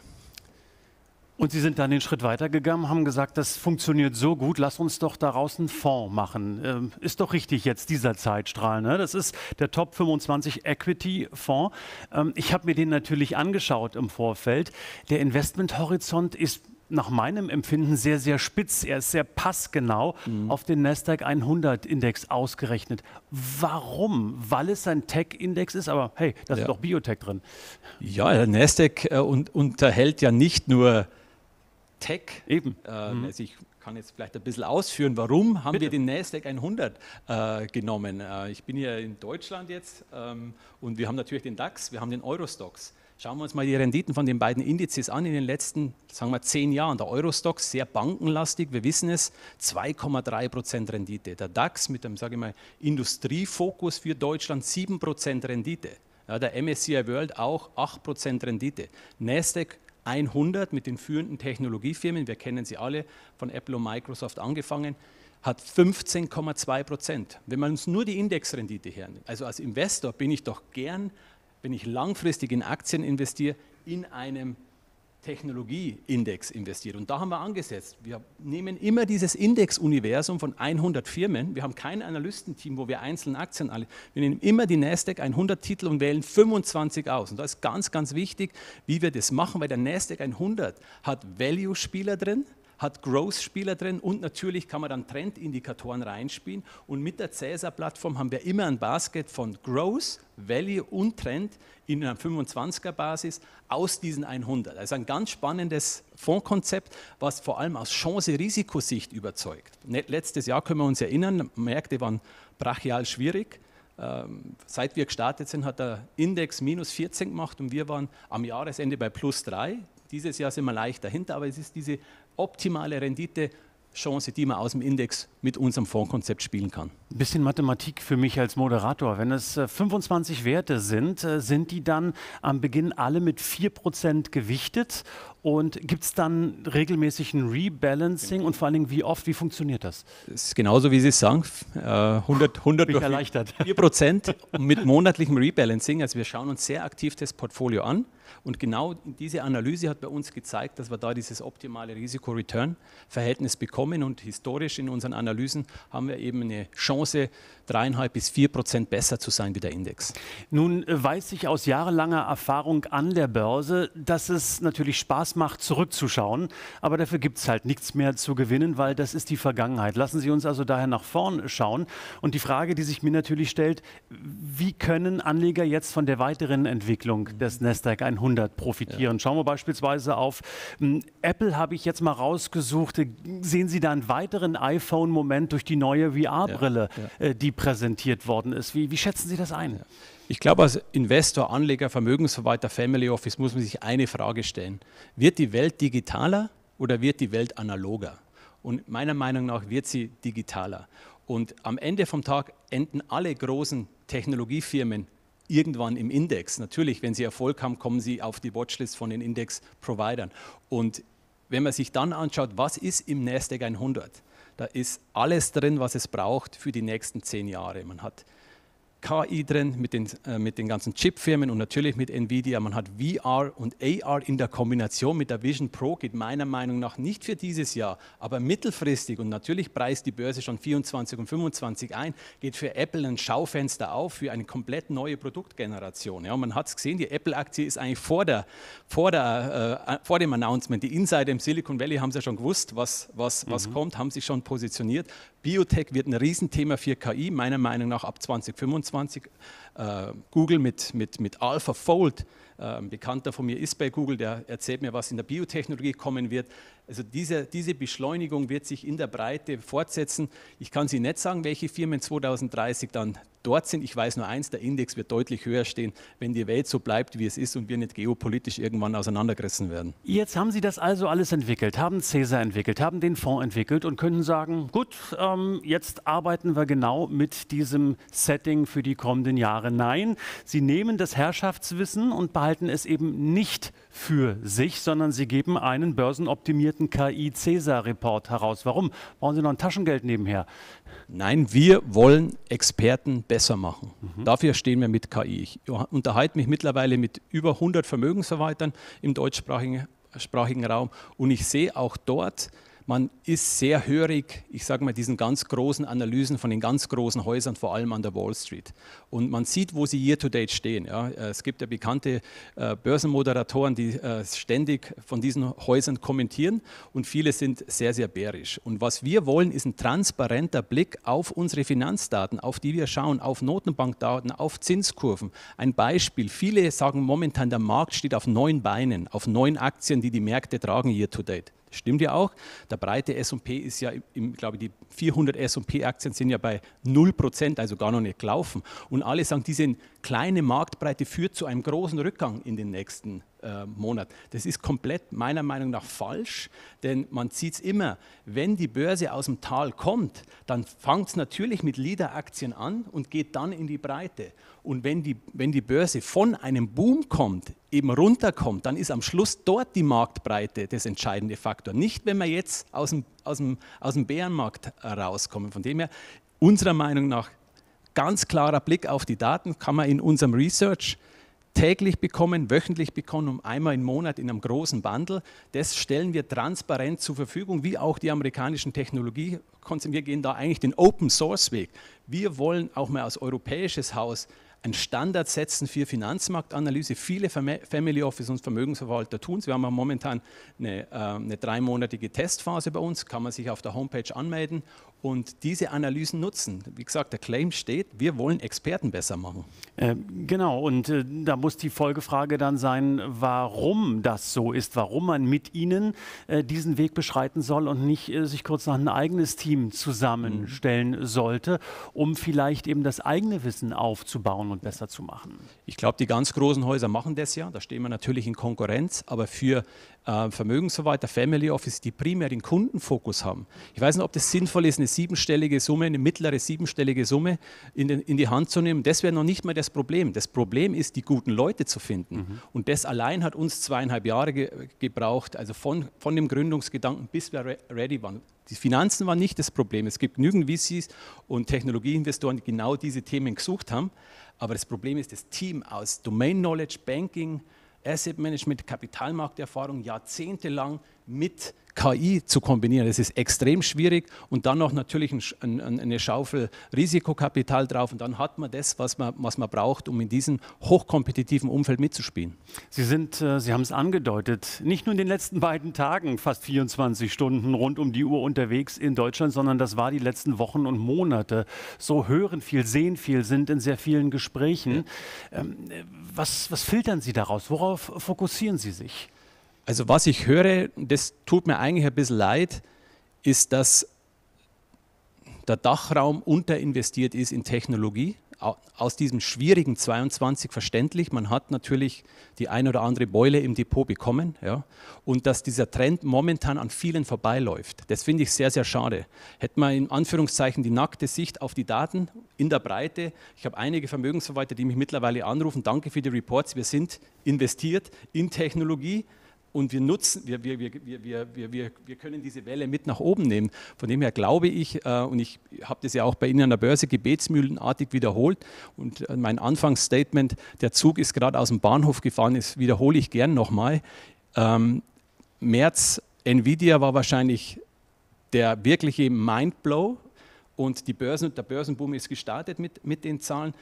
Und Sie sind dann den Schritt weitergegangen, haben gesagt, das funktioniert so gut, lass uns doch daraus einen Fonds machen. Ähm, ist doch richtig jetzt dieser Zeitstrahl. Ne? Das ist der Top 25 Equity Fonds. Ähm, ich habe mir den natürlich angeschaut im Vorfeld. Der Investmenthorizont ist nach meinem Empfinden sehr, sehr spitz. Er ist sehr passgenau mhm. auf den Nasdaq 100 Index ausgerechnet. Warum? Weil es ein Tech-Index ist, aber hey, da ja. ist doch Biotech drin.
Ja, der Nasdaq äh, un unterhält ja nicht nur Tech.
Eben.
Äh, mhm. also ich kann jetzt vielleicht ein bisschen ausführen, warum haben Bitte. wir den NASDAQ 100 äh, genommen. Äh, ich bin hier in Deutschland jetzt ähm, und wir haben natürlich den DAX, wir haben den Eurostox. Schauen wir uns mal die Renditen von den beiden Indizes an in den letzten, sagen wir, zehn Jahren. Der Eurostox sehr bankenlastig, wir wissen es, 2,3 Prozent Rendite. Der DAX mit dem, sage ich mal, Industriefokus für Deutschland 7 Prozent Rendite. Ja, der MSCI World auch 8 Prozent Rendite. Nasdaq 100 mit den führenden Technologiefirmen, wir kennen sie alle, von Apple und Microsoft angefangen, hat 15,2 Prozent. Wenn man uns nur die Indexrendite hernimmt, also als Investor bin ich doch gern, wenn ich langfristig in Aktien investiere, in einem Technologieindex investiert. Und da haben wir angesetzt. Wir nehmen immer dieses Indexuniversum von 100 Firmen. Wir haben kein Analystenteam, wo wir einzelne Aktien alle. Wir nehmen immer die Nasdaq 100 Titel und wählen 25 aus. Und da ist ganz, ganz wichtig, wie wir das machen, weil der Nasdaq 100 hat Value-Spieler drin, hat Growth-Spieler drin und natürlich kann man dann Trendindikatoren reinspielen. Und mit der Cäsar-Plattform haben wir immer ein Basket von Growth, Value und Trend in einer 25er-Basis aus diesen 100. Also ein ganz spannendes Fondskonzept, was vor allem aus Chance-Risikosicht überzeugt. Letztes Jahr können wir uns erinnern, Märkte waren brachial schwierig. Ähm, seit wir gestartet sind, hat der Index minus 14 gemacht und wir waren am Jahresende bei plus 3. Dieses Jahr sind wir leicht dahinter, aber es ist diese optimale Rendite Chance, die man aus dem Index mit unserem Fondskonzept spielen kann.
Ein bisschen Mathematik für mich als Moderator. Wenn es 25 äh, Werte sind, äh, sind die dann am Beginn alle mit 4% gewichtet? Und gibt es dann regelmäßig ein Rebalancing und vor allen Dingen, wie oft, wie funktioniert das?
Das ist genauso, wie Sie sagen, 100, 100
Bin erleichtert.
4% mit monatlichem Rebalancing. Also wir schauen uns sehr aktiv das Portfolio an und genau diese Analyse hat bei uns gezeigt, dass wir da dieses optimale Risiko-Return-Verhältnis bekommen. Und historisch in unseren Analysen haben wir eben eine Chance, dreieinhalb bis vier Prozent besser zu sein wie der Index.
Nun weiß ich aus jahrelanger Erfahrung an der Börse, dass es natürlich Spaß macht, zurückzuschauen. Aber dafür gibt es halt nichts mehr zu gewinnen, weil das ist die Vergangenheit. Lassen Sie uns also daher nach vorn schauen. Und die Frage, die sich mir natürlich stellt, wie können Anleger jetzt von der weiteren Entwicklung des Nasdaq 100 profitieren? Ja. Schauen wir beispielsweise auf hm, Apple, habe ich jetzt mal rausgesucht. Sehen Sie da einen weiteren iPhone-Moment durch die neue VR-Brille, ja, ja. Äh, die präsentiert worden ist. Wie, wie schätzen Sie das ein?
Ich glaube, als Investor, Anleger, Vermögensverwalter, Family Office muss man sich eine Frage stellen. Wird die Welt digitaler oder wird die Welt analoger? Und meiner Meinung nach wird sie digitaler. Und am Ende vom Tag enden alle großen Technologiefirmen irgendwann im Index. Natürlich, wenn sie Erfolg haben, kommen sie auf die Watchlist von den Index-Providern. Und wenn man sich dann anschaut, was ist im NASDAQ 100, da ist alles drin, was es braucht für die nächsten zehn Jahre. Man hat KI drin mit den, äh, mit den ganzen Chipfirmen und natürlich mit Nvidia. Man hat VR und AR in der Kombination mit der Vision Pro, geht meiner Meinung nach nicht für dieses Jahr, aber mittelfristig und natürlich preist die Börse schon 24 und 25 ein, geht für Apple ein Schaufenster auf für eine komplett neue Produktgeneration. Ja, man hat es gesehen, die Apple-Aktie ist eigentlich vor, der, vor, der, äh, vor dem Announcement. Die Insider im Silicon Valley haben es ja schon gewusst, was, was, was mhm. kommt, haben sich schon positioniert. Biotech wird ein Riesenthema für KI, meiner Meinung nach ab 2025. Äh, Google mit, mit, mit AlphaFold, äh, ein Bekannter von mir ist bei Google, der erzählt mir, was in der Biotechnologie kommen wird. Also diese, diese Beschleunigung wird sich in der Breite fortsetzen. Ich kann Sie nicht sagen, welche Firmen 2030 dann dort sind. Ich weiß nur eins, der Index wird deutlich höher stehen, wenn die Welt so bleibt, wie es ist und wir nicht geopolitisch irgendwann auseinandergerissen werden.
Jetzt haben Sie das also alles entwickelt, haben Cäsar entwickelt, haben den Fonds entwickelt und können sagen, gut, ähm, jetzt arbeiten wir genau mit diesem Setting für die kommenden Jahre. Nein, Sie nehmen das Herrschaftswissen und behalten es eben nicht für sich, sondern Sie geben einen börsenoptimierten KI-Cäsar-Report heraus. Warum? Brauchen Sie noch ein Taschengeld nebenher?
Nein, wir wollen Experten besser machen. Mhm. Dafür stehen wir mit KI. Ich unterhalte mich mittlerweile mit über 100 Vermögensverwaltern im deutschsprachigen Raum und ich sehe auch dort, man ist sehr hörig, ich sage mal, diesen ganz großen Analysen von den ganz großen Häusern, vor allem an der Wall Street. Und man sieht, wo sie year-to-date stehen. Ja. Es gibt ja bekannte äh, Börsenmoderatoren, die äh, ständig von diesen Häusern kommentieren und viele sind sehr, sehr bärisch. Und was wir wollen, ist ein transparenter Blick auf unsere Finanzdaten, auf die wir schauen, auf Notenbankdaten, auf Zinskurven. Ein Beispiel, viele sagen momentan, der Markt steht auf neun Beinen, auf neun Aktien, die die Märkte tragen year-to-date. Stimmt ja auch. Der breite S&P ist ja, im, glaube die 400 S&P-Aktien sind ja bei 0%, also gar noch nicht gelaufen. Und alle sagen, diese kleine Marktbreite führt zu einem großen Rückgang in den nächsten äh, Monat. Das ist komplett meiner Meinung nach falsch, denn man sieht es immer, wenn die Börse aus dem Tal kommt, dann fängt es natürlich mit Leader-Aktien an und geht dann in die Breite. Und wenn die, wenn die Börse von einem Boom kommt, eben runterkommt, dann ist am Schluss dort die Marktbreite das entscheidende Faktor. Nicht, wenn wir jetzt aus dem, aus dem, aus dem Bärenmarkt rauskommen. Von dem her, unserer Meinung nach, ganz klarer Blick auf die Daten kann man in unserem Research täglich bekommen, wöchentlich bekommen, um einmal im Monat in einem großen Bundle. Das stellen wir transparent zur Verfügung, wie auch die amerikanischen Technologiekonzerne. Wir gehen da eigentlich den Open Source Weg. Wir wollen auch mal als europäisches Haus einen Standard setzen für Finanzmarktanalyse. Viele Family Office und Vermögensverwalter tun es. Wir haben momentan eine, äh, eine, dreimonatige Testphase bei uns, kann man sich auf der Homepage anmelden und diese Analysen nutzen. Wie gesagt, der Claim steht, wir wollen Experten besser machen.
Äh, genau, und äh, da muss die Folgefrage dann sein, warum das so ist, warum man mit Ihnen äh, diesen Weg beschreiten soll und nicht äh, sich kurz nach ein eigenes Team zusammenstellen mhm. sollte, um vielleicht eben das eigene Wissen aufzubauen und besser zu machen.
Ich glaube, die ganz großen Häuser machen das ja, da stehen wir natürlich in Konkurrenz, aber für äh, Vermögensverwalter, Family Office, die primär den Kundenfokus haben. Ich weiß nicht, ob das sinnvoll ist, eine siebenstellige Summe, eine mittlere siebenstellige Summe in, den, in die Hand zu nehmen. Das wäre noch nicht mal das Problem. Das Problem ist, die guten Leute zu finden. Mhm. Und das allein hat uns zweieinhalb Jahre ge gebraucht, also von, von dem Gründungsgedanken bis wir re ready waren. Die Finanzen waren nicht das Problem. Es gibt genügend VCs und Technologieinvestoren, die genau diese Themen gesucht haben. Aber das Problem ist das Team aus Domain Knowledge, Banking, Asset Management, Kapitalmarkterfahrung jahrzehntelang mit KI zu kombinieren. Das ist extrem schwierig und dann noch natürlich ein, ein, eine Schaufel Risikokapital drauf und dann hat man das, was man, was man braucht, um in diesem hochkompetitiven Umfeld mitzuspielen.
Sie sind, äh, Sie haben es angedeutet, nicht nur in den letzten beiden Tagen fast 24 Stunden rund um die Uhr unterwegs in Deutschland, sondern das war die letzten Wochen und Monate. So hören viel, sehen viel, sind in sehr vielen Gesprächen. Ähm, was, was filtern Sie daraus? Worauf fokussieren Sie sich?
Also was ich höre, das tut mir eigentlich ein bisschen leid, ist, dass der Dachraum unterinvestiert ist in Technologie. Aus diesem schwierigen 22 verständlich. Man hat natürlich die ein oder andere Beule im Depot bekommen. Ja, und dass dieser Trend momentan an vielen vorbeiläuft. Das finde ich sehr, sehr schade. Hätte man in Anführungszeichen die nackte Sicht auf die Daten in der Breite. Ich habe einige Vermögensverwalter, die mich mittlerweile anrufen. Danke für die Reports. Wir sind investiert in Technologie und wir nutzen, wir, wir, wir, wir, wir, wir, wir können diese Welle mit nach oben nehmen. Von dem her glaube ich, äh, und ich habe das ja auch bei Ihnen an der Börse gebetsmühlenartig wiederholt und äh, mein Anfangsstatement, der Zug ist gerade aus dem Bahnhof gefahren, das wiederhole ich gern nochmal. Ähm, März, Nvidia war wahrscheinlich der wirkliche Mindblow und die Börsen, der Börsenboom ist gestartet mit, mit den Zahlen.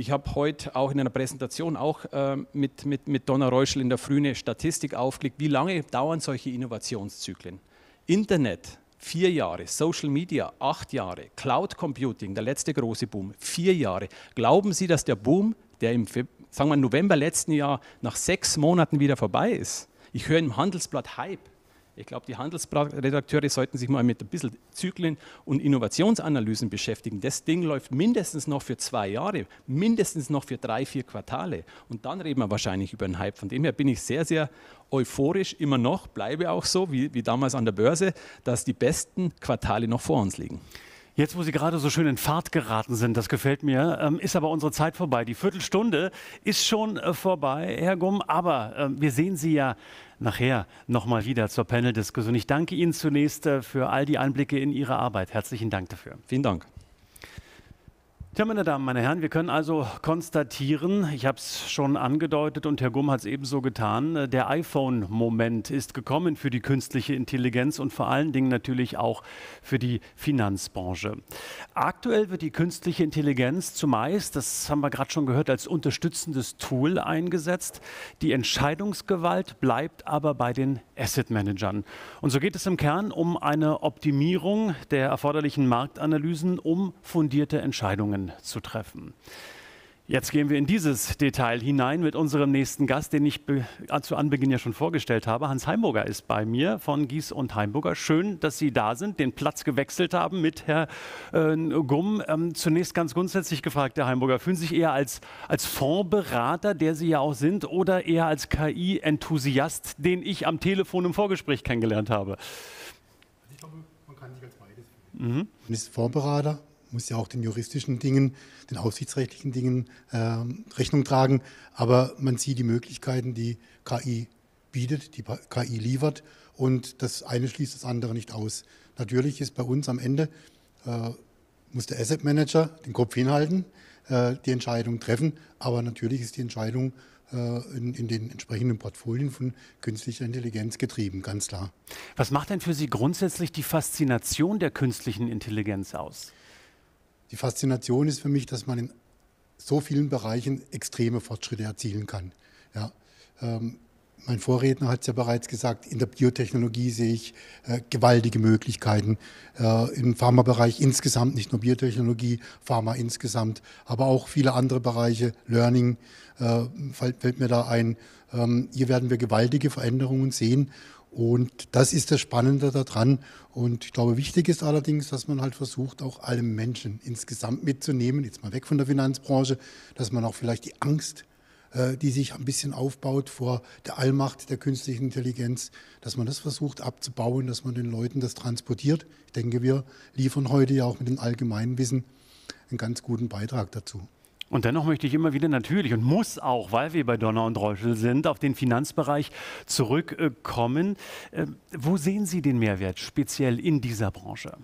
Ich habe heute auch in einer Präsentation auch äh, mit, mit, mit Donna Reuschel in der Früh eine Statistik aufgelegt, wie lange dauern solche Innovationszyklen. Internet, vier Jahre, Social Media, acht Jahre, Cloud Computing, der letzte große Boom, vier Jahre. Glauben Sie, dass der Boom, der im sagen wir, November letzten Jahr nach sechs Monaten wieder vorbei ist? Ich höre im Handelsblatt Hype. Ich glaube, die Handelsredakteure sollten sich mal mit ein bisschen Zyklen und Innovationsanalysen beschäftigen. Das Ding läuft mindestens noch für zwei Jahre, mindestens noch für drei, vier Quartale. Und dann reden wir wahrscheinlich über einen Hype. Von dem her bin ich sehr, sehr euphorisch immer noch, bleibe auch so, wie, wie damals an der Börse, dass die besten Quartale noch vor uns liegen.
Jetzt, wo Sie gerade so schön in Fahrt geraten sind, das gefällt mir, ähm, ist aber unsere Zeit vorbei. Die Viertelstunde ist schon äh, vorbei, Herr Gumm, aber äh, wir sehen Sie ja nachher nochmal wieder zur Panel-Diskussion. Ich danke Ihnen zunächst äh, für all die Einblicke in Ihre Arbeit. Herzlichen Dank dafür.
Vielen Dank.
Tja, meine Damen, meine Herren, wir können also konstatieren, ich habe es schon angedeutet und Herr Gumm hat es ebenso getan, der iPhone-Moment ist gekommen für die künstliche Intelligenz und vor allen Dingen natürlich auch für die Finanzbranche. Aktuell wird die künstliche Intelligenz zumeist, das haben wir gerade schon gehört, als unterstützendes Tool eingesetzt. Die Entscheidungsgewalt bleibt aber bei den Asset-Managern. Und so geht es im Kern um eine Optimierung der erforderlichen Marktanalysen, um fundierte Entscheidungen Entscheidungen zu treffen. Jetzt gehen wir in dieses Detail hinein mit unserem nächsten Gast, den ich zu Anbeginn ja schon vorgestellt habe. Hans Heimburger ist bei mir von Gies und Heimburger. Schön, dass Sie da sind, den Platz gewechselt haben mit Herr äh, Gumm. Ähm, zunächst ganz grundsätzlich gefragt, Herr Heimburger, fühlen Sie sich eher als, als Fondsberater, der Sie ja auch sind, oder eher als KI-Enthusiast, den ich am Telefon im Vorgespräch kennengelernt habe?
Ich glaube, man kann sich als beides fühlen. Mhm. Man ist Fondsberater muss ja auch den juristischen Dingen, den aufsichtsrechtlichen Dingen äh, Rechnung tragen. Aber man sieht die Möglichkeiten, die KI bietet, die KI liefert. Und das eine schließt das andere nicht aus. Natürlich ist bei uns am Ende, äh, muss der Asset Manager den Kopf hinhalten, äh, die Entscheidung treffen. Aber natürlich ist die Entscheidung äh, in, in, den entsprechenden Portfolien von künstlicher Intelligenz getrieben, ganz klar.
Was macht denn für Sie grundsätzlich die Faszination der künstlichen Intelligenz aus?
Die Faszination ist für mich, dass man in so vielen Bereichen extreme Fortschritte erzielen kann. Ja, ähm, mein Vorredner hat es ja bereits gesagt, in der Biotechnologie sehe ich äh, gewaltige Möglichkeiten. Äh, Im Pharmabereich insgesamt, nicht nur Biotechnologie, Pharma insgesamt, aber auch viele andere Bereiche, Learning äh, fällt, mir da ein. Ähm, hier werden wir gewaltige Veränderungen sehen. Und das ist das Spannende daran. Und ich glaube, wichtig ist allerdings, dass man halt versucht, auch alle Menschen insgesamt mitzunehmen, jetzt mal weg von der Finanzbranche, dass man auch vielleicht die Angst äh, die sich ein bisschen aufbaut vor der Allmacht der künstlichen Intelligenz, dass man das versucht abzubauen, dass man den Leuten das transportiert. Ich denke, wir liefern heute ja auch mit dem Allgemeinwissen einen ganz guten Beitrag dazu.
Und dennoch möchte ich immer wieder natürlich und muss auch, weil wir bei Donner und Reuschel sind, auf den Finanzbereich zurückkommen. Äh, wo sehen Sie den Mehrwert speziell in dieser Branche?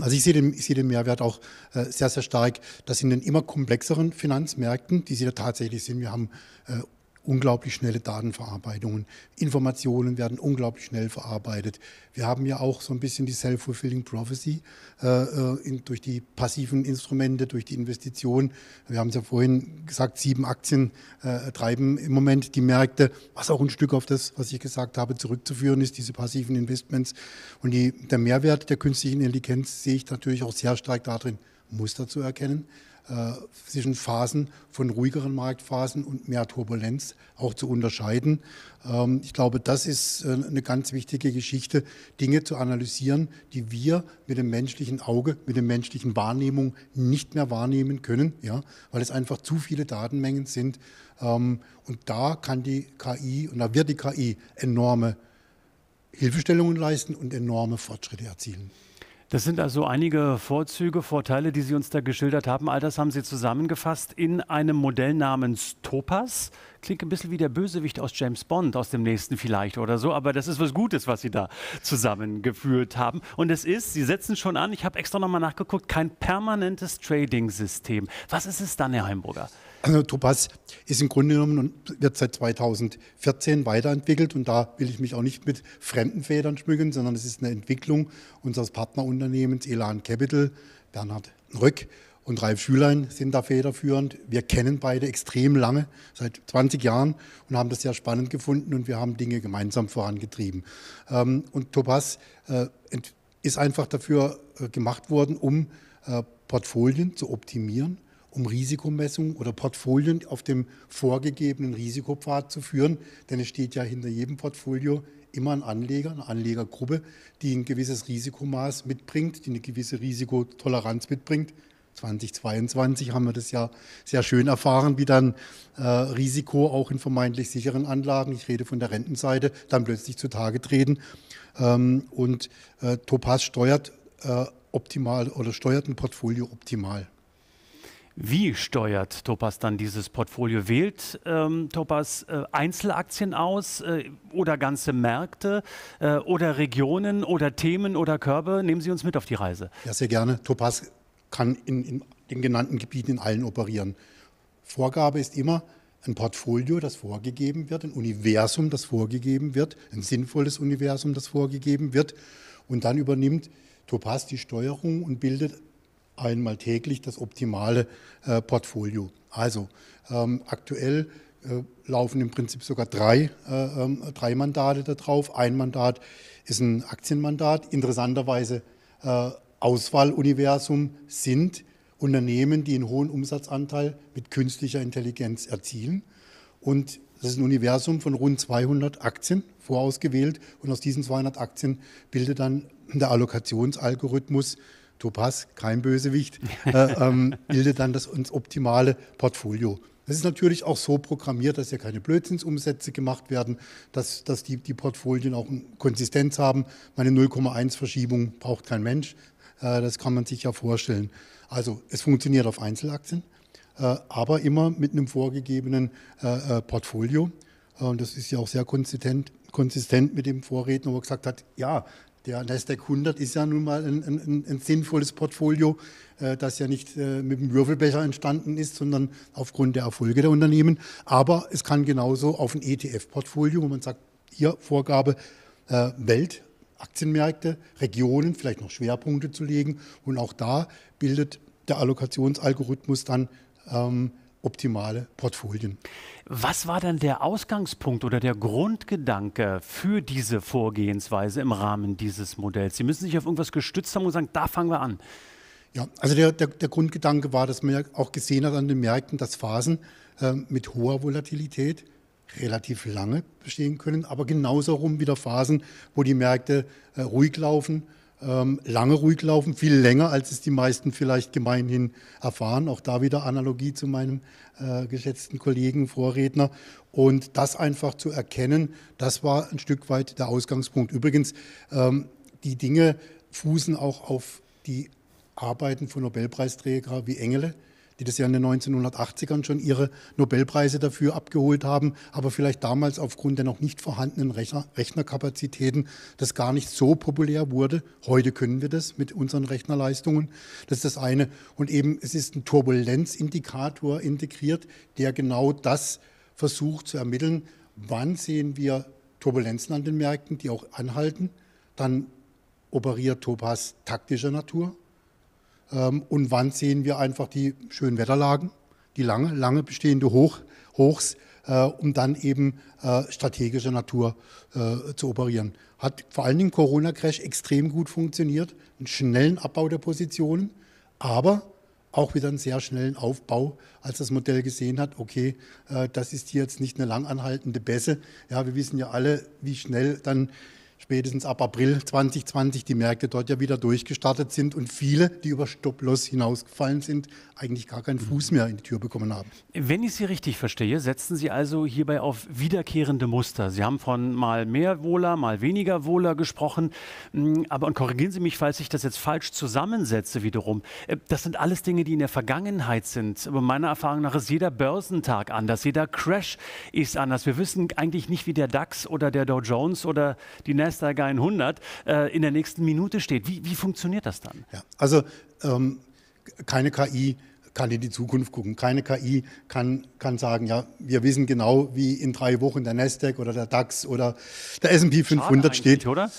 Also ich sehe den, ich sehe den Mehrwert auch äh, sehr, sehr stark, dass in den immer komplexeren Finanzmärkten, die sie ja tatsächlich sind, wir haben äh, unglaublich schnelle Datenverarbeitungen. Informationen werden unglaublich schnell verarbeitet. Wir haben ja auch so ein bisschen die Self-Fulfilling Prophecy äh, äh, in, durch die passiven Instrumente, durch die Investitionen. Wir haben es ja vorhin gesagt, sieben Aktien äh, treiben im Moment die Märkte, was auch ein Stück auf das, was ich gesagt habe, zurückzuführen ist, diese passiven Investments. Und die, der Mehrwert der künstlichen Intelligenz sehe ich natürlich auch sehr stark darin, Muster zu erkennen zwischen Phasen von ruhigeren Marktphasen und mehr Turbulenz auch zu unterscheiden. Ähm, ich glaube, das ist äh, eine ganz wichtige Geschichte, Dinge zu analysieren, die wir mit dem menschlichen Auge, mit der menschlichen Wahrnehmung nicht mehr wahrnehmen können, ja, weil es einfach zu viele Datenmengen sind. Ähm, und da kann die KI und da wird die KI enorme Hilfestellungen leisten und enorme Fortschritte erzielen.
Das sind also einige Vorzüge, Vorteile, die Sie uns da geschildert haben. All das haben Sie zusammengefasst in einem Modell namens Topaz. Klingt ein bisschen wie der Bösewicht aus James Bond, aus dem nächsten vielleicht oder so, aber das ist was Gutes, was Sie da zusammengeführt haben. Und es ist, Sie setzen schon an, ich habe extra nochmal nachgeguckt, kein permanentes Trading-System. Was ist es dann, Herr Heimburger?
Also Topaz ist im Grunde genommen und wird seit 2014 weiterentwickelt und da will ich mich auch nicht mit fremden Federn schmücken, sondern es ist eine Entwicklung unseres Partnerunternehmens Elan Capital. Bernhard Röck und Ralf Schülein sind da federführend. Wir kennen beide extrem lange, seit 20 Jahren und haben das sehr spannend gefunden und wir haben Dinge gemeinsam vorangetrieben. Ähm, und Topaz äh, ist einfach dafür äh, gemacht worden, um äh, Portfolien zu optimieren um Risikomessung oder Portfolien auf dem vorgegebenen Risikopfad zu führen. Denn es steht ja hinter jedem Portfolio immer ein Anleger, eine Anlegergruppe, die ein gewisses Risikomaß mitbringt, die eine gewisse Risikotoleranz mitbringt. 2022 haben wir das ja sehr schön erfahren, wie dann äh, Risiko auch in vermeintlich sicheren Anlagen, ich rede von der Rentenseite, dann plötzlich zutage treten. Ähm, und äh, Topaz steuert äh, optimal oder steuert ein Portfolio optimal.
Wie steuert Topaz dann dieses Portfolio? Wählt ähm, Topaz äh, Einzelaktien aus äh, oder ganze Märkte äh, oder Regionen oder Themen oder Körbe? Nehmen Sie uns mit auf die Reise.
Ja, sehr gerne. Topaz kann in, in den genannten Gebieten in allen operieren. Vorgabe ist immer ein Portfolio, das vorgegeben wird, ein Universum, das vorgegeben wird, ein sinnvolles Universum, das vorgegeben wird. Und dann übernimmt Topaz die Steuerung und bildet einmal täglich das optimale äh, Portfolio. Also ähm, aktuell äh, laufen im Prinzip sogar drei, äh, ähm, drei Mandate da drauf. Ein Mandat ist ein Aktienmandat. Interessanterweise äh, Auswahluniversum sind Unternehmen, die einen hohen Umsatzanteil mit künstlicher Intelligenz erzielen. Und das ist ein Universum von rund 200 Aktien vorausgewählt. Und aus diesen 200 Aktien bildet dann der Allokationsalgorithmus Topaz, kein Bösewicht, äh, ähm, bildet dann das uns optimale Portfolio. Das ist natürlich auch so programmiert, dass ja keine Blödsinnsumsätze gemacht werden, dass, dass die, die Portfolien auch Konsistenz haben. Meine 0,1 Verschiebung braucht kein Mensch. Äh, das kann man sich ja vorstellen. Also es funktioniert auf Einzelaktien, äh, aber immer mit einem vorgegebenen äh, äh Portfolio. Äh, und das ist ja auch sehr konsistent, konsistent mit dem Vorredner, wo er gesagt hat, ja, der Nasdaq 100 ist ja nun mal ein, ein, ein sinnvolles Portfolio, äh, das ja nicht äh, mit dem Würfelbecher entstanden ist, sondern aufgrund der Erfolge der Unternehmen. Aber es kann genauso auf ein ETF-Portfolio, wo man sagt, hier Vorgabe äh, Welt, Aktienmärkte, Regionen, vielleicht noch Schwerpunkte zu legen. Und auch da bildet der Allokationsalgorithmus dann ähm, optimale Portfolien.
Was war dann der Ausgangspunkt oder der Grundgedanke für diese Vorgehensweise im Rahmen dieses Modells? Sie müssen sich auf irgendwas gestützt haben und sagen, da fangen wir an.
Ja, also der, der, der Grundgedanke war, dass man ja auch gesehen hat an den Märkten, dass Phasen äh, mit hoher Volatilität relativ lange bestehen können, aber genauso rum wieder Phasen, wo die Märkte äh, ruhig laufen, lange ruhig laufen, viel länger, als es die meisten vielleicht gemeinhin erfahren. Auch da wieder Analogie zu meinem äh, geschätzten Kollegen, Vorredner. Und das einfach zu erkennen, das war ein Stück weit der Ausgangspunkt. Übrigens, ähm, die Dinge fußen auch auf die Arbeiten von Nobelpreisträgern wie Engele, die das ja in den 1980ern schon ihre Nobelpreise dafür abgeholt haben, aber vielleicht damals aufgrund der noch nicht vorhandenen Rechner, Rechnerkapazitäten das gar nicht so populär wurde. Heute können wir das mit unseren Rechnerleistungen. Das ist das eine. Und eben, es ist ein Turbulenzindikator integriert, der genau das versucht zu ermitteln. Wann sehen wir Turbulenzen an den Märkten, die auch anhalten? Dann operiert Topaz taktischer Natur und wann sehen wir einfach die schönen Wetterlagen, die lange, lange bestehende Hoch, Hochs, äh, um dann eben äh, strategischer Natur äh, zu operieren. Hat vor allen Dingen Corona-Crash extrem gut funktioniert, einen schnellen Abbau der Positionen, aber auch wieder einen sehr schnellen Aufbau, als das Modell gesehen hat, okay, das ist hier jetzt nicht eine langanhaltende Bässe. Ja, wir wissen ja alle, wie schnell dann spätestens ab April 2020 die Märkte dort ja wieder durchgestartet sind und viele, die über Stop-Loss hinausgefallen sind, eigentlich gar keinen Fuß mehr in die Tür bekommen haben.
Wenn ich Sie richtig verstehe, setzen Sie also hierbei auf wiederkehrende Muster. Sie haben von mal mehr Wohler, mal weniger Wohler gesprochen. Mm, aber und korrigieren Sie mich, falls ich das jetzt falsch zusammensetze wiederum. Äh, das sind alles Dinge, die in der Vergangenheit sind. Aber meiner Erfahrung nach ist jeder Börsentag anders, jeder Crash ist anders. Wir wissen eigentlich nicht, wie der DAX oder der Dow Jones oder die Nasdaq 100 äh, in der nächsten Minute steht. Wie, wie funktioniert das dann?
Ja, also ähm, keine KI kann in die Zukunft gucken. Keine KI kann, kann sagen, ja, wir wissen genau, wie in drei Wochen der Nasdaq oder der DAX oder der S&P 500 steht. Oder?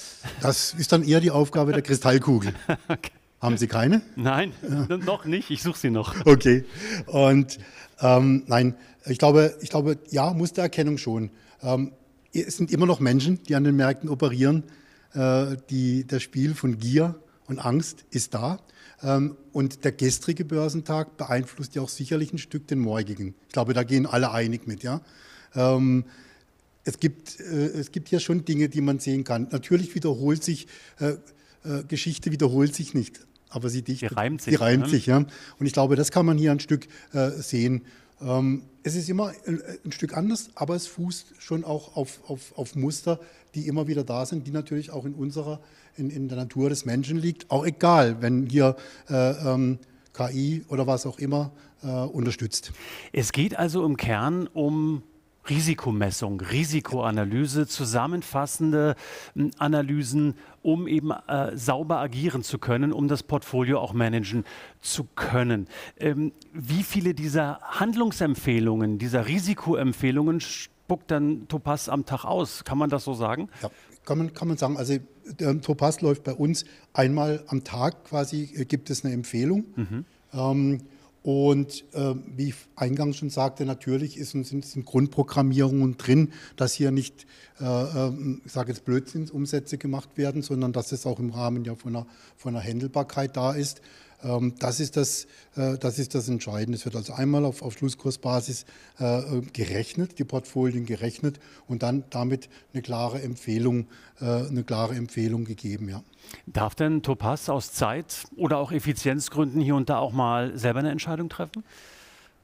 Das ist dann eher die Aufgabe der Kristallkugel. okay. Haben Sie keine?
Nein, ja. noch nicht. Ich suche sie noch.
Okay. Und ähm, nein, ich glaube, ich glaube, ja, Mustererkennung schon. Ähm, es sind immer noch Menschen, die an den Märkten operieren. Äh, die, das Spiel von Gier und Angst ist da. Ähm, und der gestrige Börsentag beeinflusst ja auch sicherlich ein Stück den morgigen. Ich glaube, da gehen alle einig mit. Ja? Ähm, es, gibt, äh, es gibt hier schon Dinge, die man sehen kann. Natürlich wiederholt sich, äh, Geschichte wiederholt sich nicht, aber sie dichtet.
Die reimt sich.
Die reimt ne? sich, ja. Und ich glaube, das kann man hier ein Stück sehen. Ähm, es ist immer ein, Stück anders, aber es fußt schon auch auf, auf, auf Muster, die immer wieder da sind, die natürlich auch in unserer in, in der Natur des Menschen liegt, auch egal, wenn hier äh, ähm, KI oder was auch immer äh, unterstützt.
Es geht also im Kern um Risikomessung, Risikoanalyse, zusammenfassende hm, Analysen, um eben äh, sauber agieren zu können, um das Portfolio auch managen zu können. Ähm, wie viele dieser Handlungsempfehlungen, dieser Risikoempfehlungen spuckt dann Topaz am Tag aus? Kann man das so sagen?
Ja, kann man, kann man sagen. Also der Topaz läuft bei uns einmal am Tag quasi, äh, gibt es eine Empfehlung. Mhm. Ähm, und äh, wie ich eingangs schon sagte, natürlich ist, sind, sind Grundprogrammierungen drin, dass hier nicht, äh, äh, ich sage jetzt Blödsinnsumsätze gemacht werden, sondern dass es auch im Rahmen ja von einer, von einer Händelbarkeit da ist. Ähm, das ist das, äh, das ist das Entscheidende. Es wird also einmal auf, auf Schlusskursbasis äh, gerechnet, die Portfolien gerechnet und dann damit eine klare Empfehlung, äh, eine klare Empfehlung gegeben. Ja.
Darf denn Topaz aus Zeit- oder auch Effizienzgründen hier und da auch mal selber eine Entscheidung treffen?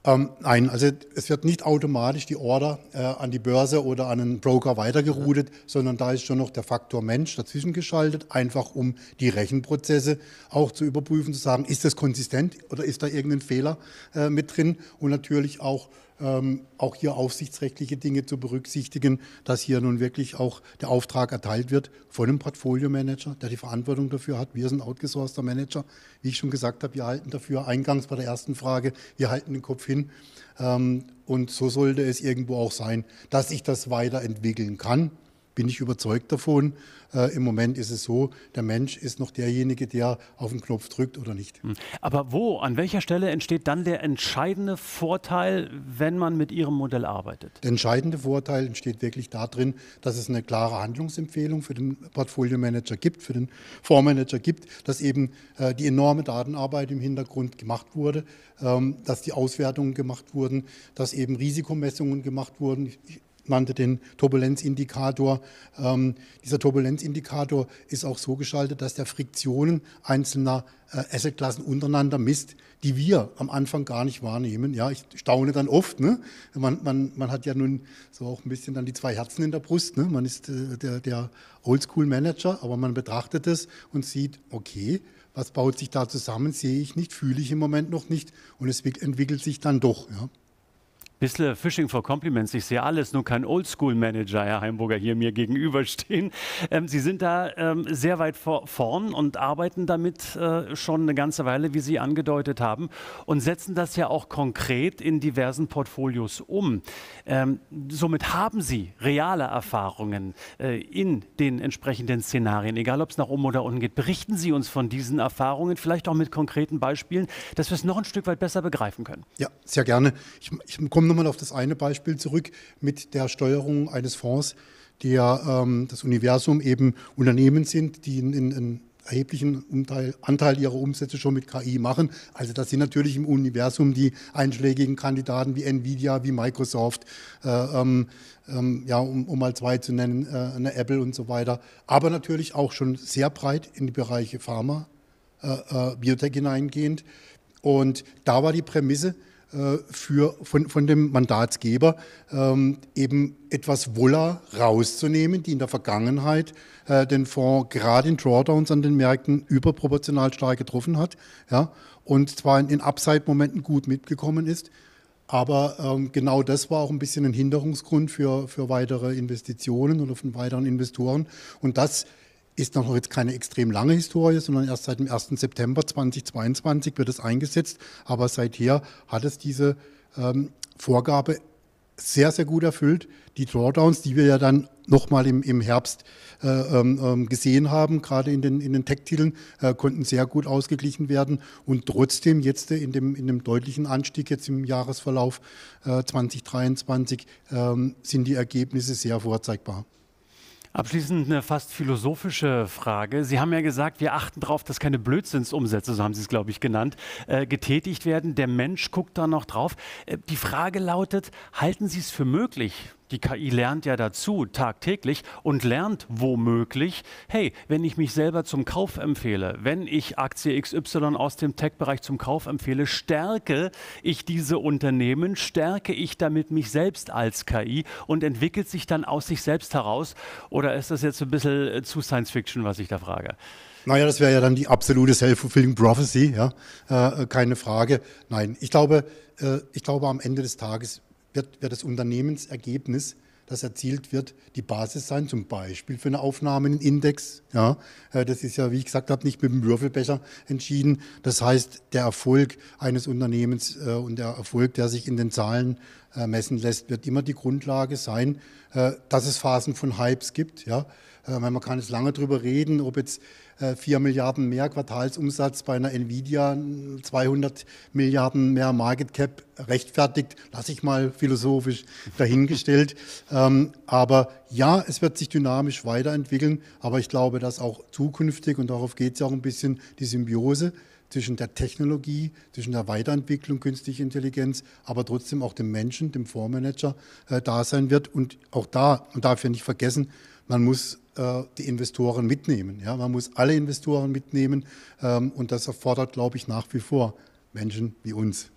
Ähm, nein, also es wird nicht automatisch die Order äh, an die Börse oder an einen Broker weitergeroutet, sondern da ist schon noch der Faktor Mensch dazwischen geschaltet, einfach um die Rechenprozesse auch zu überprüfen, zu sagen, ist das konsistent oder ist da irgendein Fehler äh, mit drin? Und natürlich auch ähm, auch hier aufsichtsrechtliche Dinge zu berücksichtigen, dass hier nun wirklich auch der Auftrag erteilt wird von einem Portfolio-Manager, der die Verantwortung dafür hat. Wir sind outgesourceder Manager. Wie ich schon gesagt habe, wir halten dafür eingangs bei der ersten Frage, wir halten den Kopf hin. Ähm, und so sollte es irgendwo auch sein, dass ich das weiterentwickeln kann. bin ich überzeugt davon. Äh, Im Moment ist es so, der Mensch ist noch derjenige, der auf den Knopf drückt oder nicht. Hm.
Aber wo, an welcher Stelle entsteht dann der entscheidende Vorteil, wenn man mit Ihrem Modell arbeitet?
Der entscheidende Vorteil entsteht wirklich darin, dass es eine klare Handlungsempfehlung für den Portfolio-Manager gibt, für den Fondsmanager gibt, dass eben äh, die enorme Datenarbeit im Hintergrund gemacht wurde, ähm, dass die Auswertungen gemacht wurden, dass eben Risikomessungen gemacht wurden. Ich, nannte den Turbulenzindikator. Ähm, dieser Turbulenzindikator ist auch so geschaltet, dass der Friktionen einzelner äh, Assetklassen untereinander misst, die wir am Anfang gar nicht wahrnehmen. Ja, ich staune dann oft. Ne? Man, man, man hat ja nun so auch ein bisschen dann die zwei Herzen in der Brust. Ne? Man ist äh, der, der Oldschool-Manager, aber man betrachtet es und sieht, okay, was baut sich da zusammen, sehe ich nicht, fühle ich im Moment noch nicht und es entwickelt sich dann doch. Ja.
Bisschen Fishing for Compliments. Ich sehe alles, nur kein Oldschool-Manager, Herr Heimburger, hier mir gegenüberstehen. Ähm, Sie sind da ähm, sehr weit vor, vorn und arbeiten damit äh, schon eine ganze Weile, wie Sie angedeutet haben, und setzen das ja auch konkret in diversen Portfolios um. Ähm, somit haben Sie reale Erfahrungen äh, in den entsprechenden Szenarien, egal ob es nach oben oder unten geht. Berichten Sie uns von diesen Erfahrungen, vielleicht auch mit konkreten Beispielen, dass wir es noch ein Stück weit besser begreifen können.
Ja, sehr gerne. Ich, ich komme nochmal auf das eine Beispiel zurück mit der Steuerung eines Fonds, der ähm, das Universum eben Unternehmen sind, die in, in, einen erheblichen Umteil, Anteil ihrer Umsätze schon mit KI machen. Also das sind natürlich im Universum die einschlägigen Kandidaten wie Nvidia, wie Microsoft, äh, ähm, ähm, ja, um, um, mal zwei zu nennen, äh, eine Apple und so weiter. Aber natürlich auch schon sehr breit in die Bereiche Pharma, äh, äh Biotech hineingehend. Und da war die Prämisse, für, von, von dem Mandatsgeber ähm, eben etwas Woller rauszunehmen, die in der Vergangenheit äh, den Fonds gerade in Drawdowns an den Märkten überproportional stark getroffen hat ja, und zwar in, in Upside-Momenten gut mitgekommen ist. Aber ähm, genau das war auch ein bisschen ein Hinderungsgrund für, für weitere Investitionen oder von weiteren Investoren. Und das ist noch jetzt keine extrem lange Historie, sondern erst seit dem 1. September 2022 wird es eingesetzt. Aber seither hat es diese ähm, Vorgabe sehr, sehr gut erfüllt. Die Drawdowns, die wir ja dann nochmal im, im Herbst äh, ähm, ähm, gesehen haben, gerade in den, in den Tech-Titeln, äh, konnten sehr gut ausgeglichen werden. Und trotzdem jetzt in dem, in dem deutlichen Anstieg jetzt im Jahresverlauf äh, 2023 ähm, sind die Ergebnisse sehr vorzeigbar.
Abschließend eine fast philosophische Frage. Sie haben ja gesagt, wir achten darauf, dass keine Blödsinnsumsätze, so haben Sie es, glaube ich, genannt, äh, getätigt werden. Der Mensch guckt da noch drauf. Äh, die Frage lautet, halten Sie es für möglich, die KI lernt ja dazu tagtäglich und lernt womöglich, hey, wenn ich mich selber zum Kauf empfehle, wenn ich Aktie XY aus dem Tech-Bereich zum Kauf empfehle, stärke ich diese Unternehmen, stärke ich damit mich selbst als KI und entwickelt sich dann aus sich selbst heraus? Oder ist das jetzt ein bisschen äh, zu Science Fiction, was ich da frage?
Naja, das wäre ja dann die absolute Self-Fulfilling Prophecy, ja, äh, keine Frage. Nein, ich glaube, äh, ich glaube, am Ende des Tages wird, wird das Unternehmensergebnis, das erzielt wird, die Basis sein, zum Beispiel für eine Aufnahme in den Index. Ja, äh, das ist ja, wie ich gesagt habe, nicht mit dem Würfelbecher entschieden. Das heißt, der Erfolg eines Unternehmens äh, und der Erfolg, der sich in den Zahlen äh, messen lässt, wird immer die Grundlage sein, dass es Phasen von Hypes gibt. Ja, man kann jetzt lange darüber reden, ob jetzt 4 Milliarden mehr Quartalsumsatz bei einer Nvidia, 200 Milliarden mehr Market Cap rechtfertigt, lasse ich mal philosophisch dahingestellt. ähm, aber ja, es wird sich dynamisch weiterentwickeln, aber ich glaube, dass auch zukünftig, und darauf geht es ja auch ein bisschen, die Symbiose zwischen der Technologie, zwischen der Weiterentwicklung künstlicher Intelligenz, aber trotzdem auch dem Menschen, dem Fondsmanager äh, da sein wird. Und auch da, darf ja nicht vergessen, man muss äh, die Investoren mitnehmen. Ja? Man muss alle Investoren mitnehmen ähm, und das erfordert, glaube ich, nach wie vor Menschen wie uns.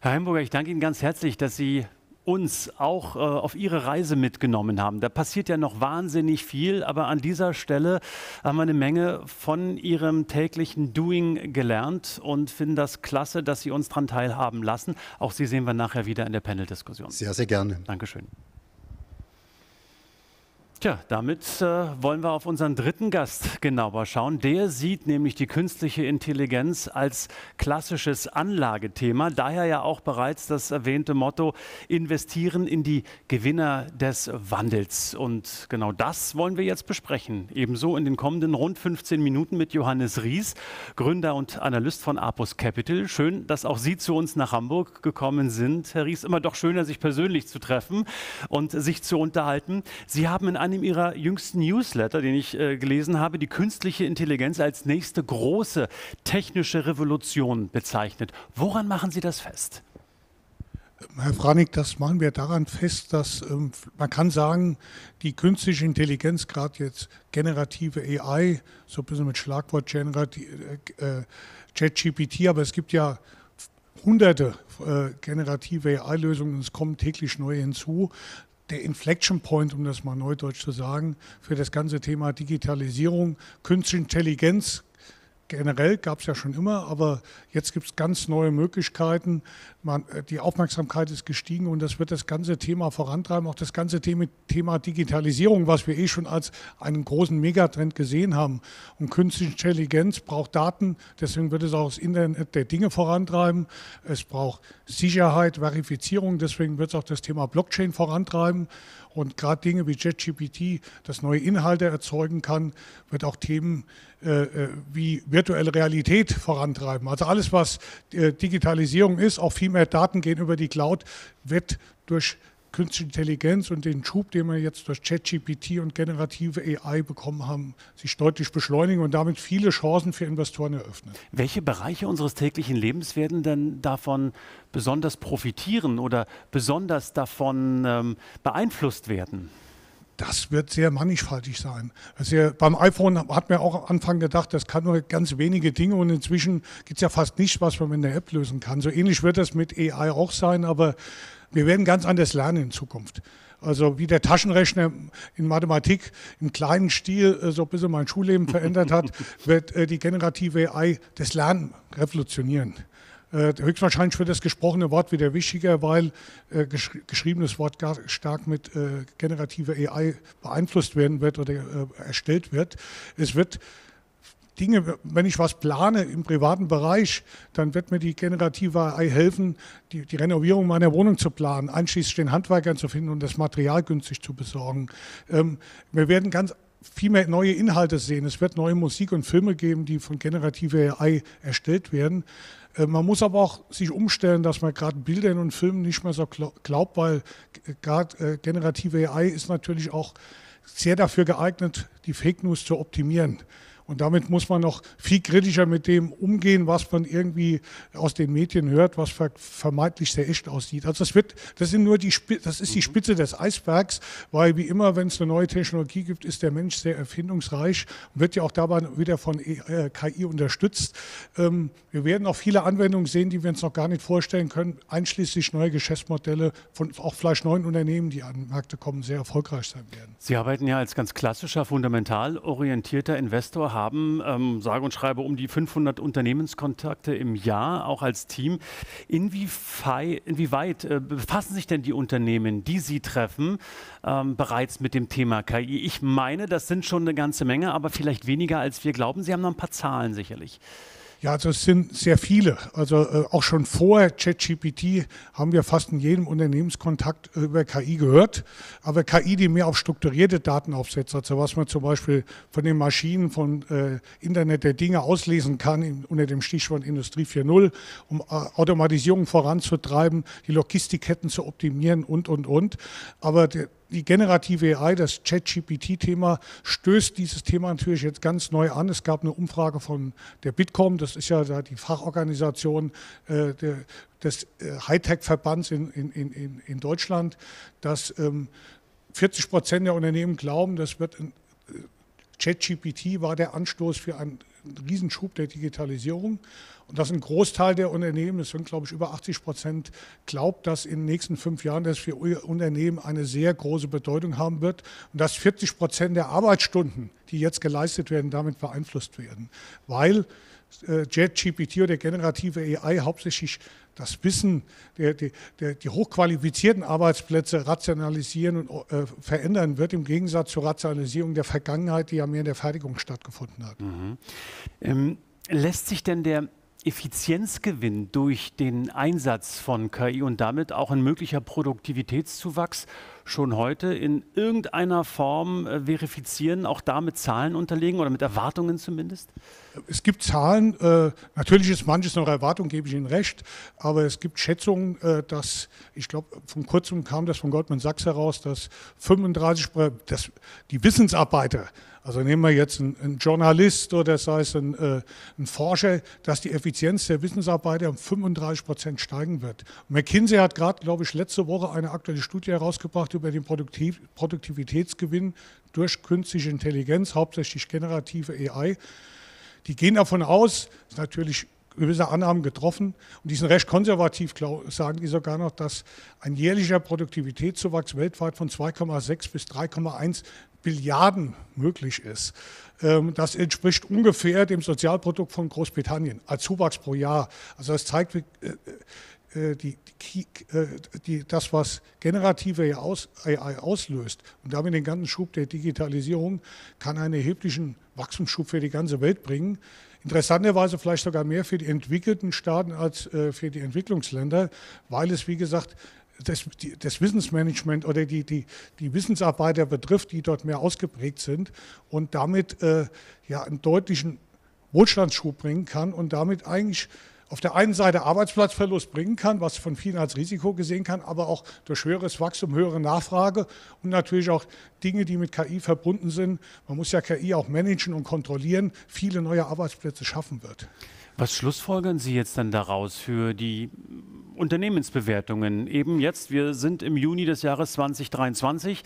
Herr Heimburger, ich danke Ihnen ganz herzlich, dass Sie uns auch äh, auf Ihre Reise mitgenommen haben. Da passiert ja noch wahnsinnig viel, aber an dieser Stelle haben wir eine Menge von Ihrem täglichen Doing gelernt und finden das klasse, dass Sie uns daran teilhaben lassen. Auch Sie sehen wir nachher wieder in der Panel-Diskussion.
Sehr, sehr gerne.
Dankeschön. Tja, damit äh, wollen wir auf unseren dritten Gast genauer schauen. Der sieht nämlich die künstliche Intelligenz als klassisches Anlagethema. Daher ja auch bereits das erwähnte Motto, investieren in die Gewinner des Wandels. Und genau das wollen wir jetzt besprechen. Ebenso in den kommenden rund 15 Minuten mit Johannes Ries, Gründer und Analyst von Apus Capital. Schön, dass auch Sie zu uns nach Hamburg gekommen sind. Herr Ries, immer doch schöner, sich persönlich zu treffen und sich zu unterhalten. Sie haben in einem einem Ihrer jüngsten Newsletter, den ich äh, gelesen habe, die künstliche Intelligenz als nächste große technische Revolution bezeichnet. Woran machen Sie das fest?
Herr Franig, das machen wir daran fest, dass ähm, man kann sagen, die künstliche Intelligenz, gerade jetzt generative AI, so ein bisschen mit Schlagwort generative, äh, ChatGPT, aber es gibt ja hunderte äh, generative AI-Lösungen es kommen täglich neue hinzu der Inflection Point, um das mal neudeutsch zu sagen, für das ganze Thema Digitalisierung, Künstliche Intelligenz generell gab es ja schon immer, aber jetzt gibt es ganz neue Möglichkeiten. Man, äh, die Aufmerksamkeit ist gestiegen und das wird das ganze Thema vorantreiben, auch das ganze Thema, Thema Digitalisierung, was wir eh schon als einen großen Megatrend gesehen haben. Und künstliche Intelligenz braucht Daten, deswegen wird es auch das Internet der Dinge vorantreiben. Es braucht Sicherheit, Verifizierung, deswegen wird es auch das Thema Blockchain vorantreiben. Und gerade Dinge wie JetGPT, das neue Inhalte erzeugen kann, wird auch Themen äh, äh, wie virtuelle Realität vorantreiben. Also alles, was äh, Digitalisierung ist, auch viel mehr Daten gehen über die Cloud, wird durch Künstliche Intelligenz und den Schub, den wir jetzt durch ChatGPT und generative AI bekommen haben, sich deutlich beschleunigen und damit viele Chancen für Investoren eröffnen.
Welche Bereiche unseres täglichen Lebens werden denn davon besonders profitieren oder besonders davon ähm, beeinflusst werden?
das wird sehr mannigfaltig sein. Also beim iPhone hat man auch am Anfang gedacht, das kann nur ganz wenige Dinge und inzwischen gibt es ja fast nichts, was man mit der App lösen kann. So ähnlich wird das mit AI auch sein, aber wir werden ganz anders lernen in Zukunft. Also wie der Taschenrechner in Mathematik im kleinen Stil äh, so ein bisschen mein Schulleben verändert hat, wird äh, die generative AI das Lernen revolutionieren. Äh, höchstwahrscheinlich wird das gesprochene Wort wieder wichtiger, weil äh, gesch geschriebenes Wort stark mit äh, generativer AI beeinflusst werden wird oder erstellt wird. Es wird Dinge, wenn ich was plane im privaten Bereich, dann wird mir die generative AI helfen, die, die Renovierung meiner Wohnung zu planen, einschließlich den Handwerkern zu finden und das Material günstig zu besorgen. Ähm, wir werden ganz viel mehr neue Inhalte sehen. Es wird neue Musik und Filme geben, die von generativer AI erstellt werden. Äh, man muss aber auch sich umstellen, dass man gerade Bildern und Filmen nicht mehr so glaubt, weil gerade äh, generative AI ist natürlich auch sehr dafür geeignet, die Fake News zu optimieren. Und damit muss man noch viel kritischer mit dem umgehen, was man irgendwie aus den Medien hört, was vermeintlich sehr echt aussieht. Also das wird, das sind nur die, das ist die mhm. Spitze des Eisbergs, weil wie immer, wenn es eine neue Technologie gibt, ist der Mensch sehr erfindungsreich und wird ja auch dabei wieder von äh, KI unterstützt. Ähm, wir werden auch viele Anwendungen sehen, die wir uns noch gar nicht vorstellen können, einschließlich neue Geschäftsmodelle von auch vielleicht neuen Unternehmen, die an Märkte kommen, sehr erfolgreich sein werden.
Sie arbeiten ja als ganz klassischer, fundamental orientierter Investor haben, ähm, sage und schreibe, um die 500 Unternehmenskontakte im Jahr, auch als Team. Inwieweit, inwieweit äh, befassen sich denn die Unternehmen, die Sie treffen, ähm, bereits mit dem Thema KI? Ich meine, das sind schon eine ganze Menge, aber vielleicht weniger, als wir glauben. Sie haben noch ein paar Zahlen sicherlich.
Ja, also es sind sehr viele. Also äh, auch schon vor ChatGPT haben wir fast in jedem Unternehmenskontakt äh, über KI gehört. Aber KI, die mehr auf strukturierte Daten aufsetzt, also was man zum Beispiel von den Maschinen von äh, Internet der Dinge auslesen kann in, unter dem Stichwort Industrie 4.0, um äh, Automatisierung voranzutreiben, die Logistikketten zu optimieren und, und, und. Aber der, die generative AI, das ChatGPT-Thema, stößt dieses Thema natürlich jetzt ganz neu an. Es gab eine Umfrage von der Bitkom, das ist ja die Fachorganisation äh, der, des äh, Hightech-Verbands in, in, in, in Deutschland, dass ähm, 40 Prozent der Unternehmen glauben, das wird ein, äh, ChatGPT war der Anstoß für Riesenschub der Digitalisierung. Und dass ein Großteil der Unternehmen, das sind glaube ich über 80 Prozent, glaubt, dass in den nächsten fünf Jahren das für Unternehmen eine sehr große Bedeutung haben wird und dass 40 Prozent der Arbeitsstunden, die jetzt geleistet werden, damit beeinflusst werden. Weil JetGPT oder generative AI hauptsächlich das Wissen, der, der, der, die hochqualifizierten Arbeitsplätze rationalisieren und äh, verändern wird, im Gegensatz zur Rationalisierung der Vergangenheit, die ja mehr in der Fertigung stattgefunden hat. Mhm.
Ähm, lässt sich denn der Effizienzgewinn durch den Einsatz von KI und damit auch ein möglicher Produktivitätszuwachs schon heute in irgendeiner Form äh, verifizieren, auch da mit Zahlen unterlegen oder mit Erwartungen zumindest?
Es gibt Zahlen, äh, natürlich ist manches noch Erwartung, gebe ich Ihnen recht, aber es gibt Schätzungen, äh, dass, ich glaube, vor kurzem kam das von Goldman Sachs heraus, dass 35, dass die Wissensarbeiter also nehmen wir jetzt einen, einen Journalist oder sei es ein, äh, ein, Forscher, dass die Effizienz der Wissensarbeiter um 35 Prozent steigen wird. Und McKinsey hat gerade, glaube ich, letzte Woche eine aktuelle Studie herausgebracht über den Produktiv Produktivitätsgewinn durch künstliche Intelligenz, hauptsächlich generative AI. Die gehen davon aus, ist natürlich gewisse Annahmen getroffen und die sind recht konservativ, sagen die sogar noch, dass ein jährlicher Produktivitätszuwachs weltweit von 2,6 bis 3,1 Billiarden möglich ist. Ähm, das entspricht ungefähr dem Sozialprodukt von Großbritannien als Zuwachs pro Jahr. Also das zeigt, wie, äh, äh, die, die, äh, die, das, was generative AI auslöst und damit den ganzen Schub der Digitalisierung, kann einen erheblichen Wachstumsschub für die ganze Welt bringen. Interessanterweise vielleicht sogar mehr für die entwickelten Staaten als für die Entwicklungsländer, weil es, wie gesagt, das, die, das Wissensmanagement oder die, die, die Wissensarbeiter betrifft, die dort mehr ausgeprägt sind und damit äh, ja einen deutlichen Wohlstandsschub bringen kann und damit eigentlich auf der einen Seite Arbeitsplatzverlust bringen kann, was von vielen als Risiko gesehen kann, aber auch durch höheres Wachstum, höhere Nachfrage und natürlich auch Dinge, die mit KI verbunden sind. Man muss ja KI auch managen und kontrollieren, viele neue Arbeitsplätze schaffen wird.
Was schlussfolgern Sie jetzt dann daraus für die Unternehmensbewertungen? Eben jetzt, wir sind im Juni des Jahres 2023.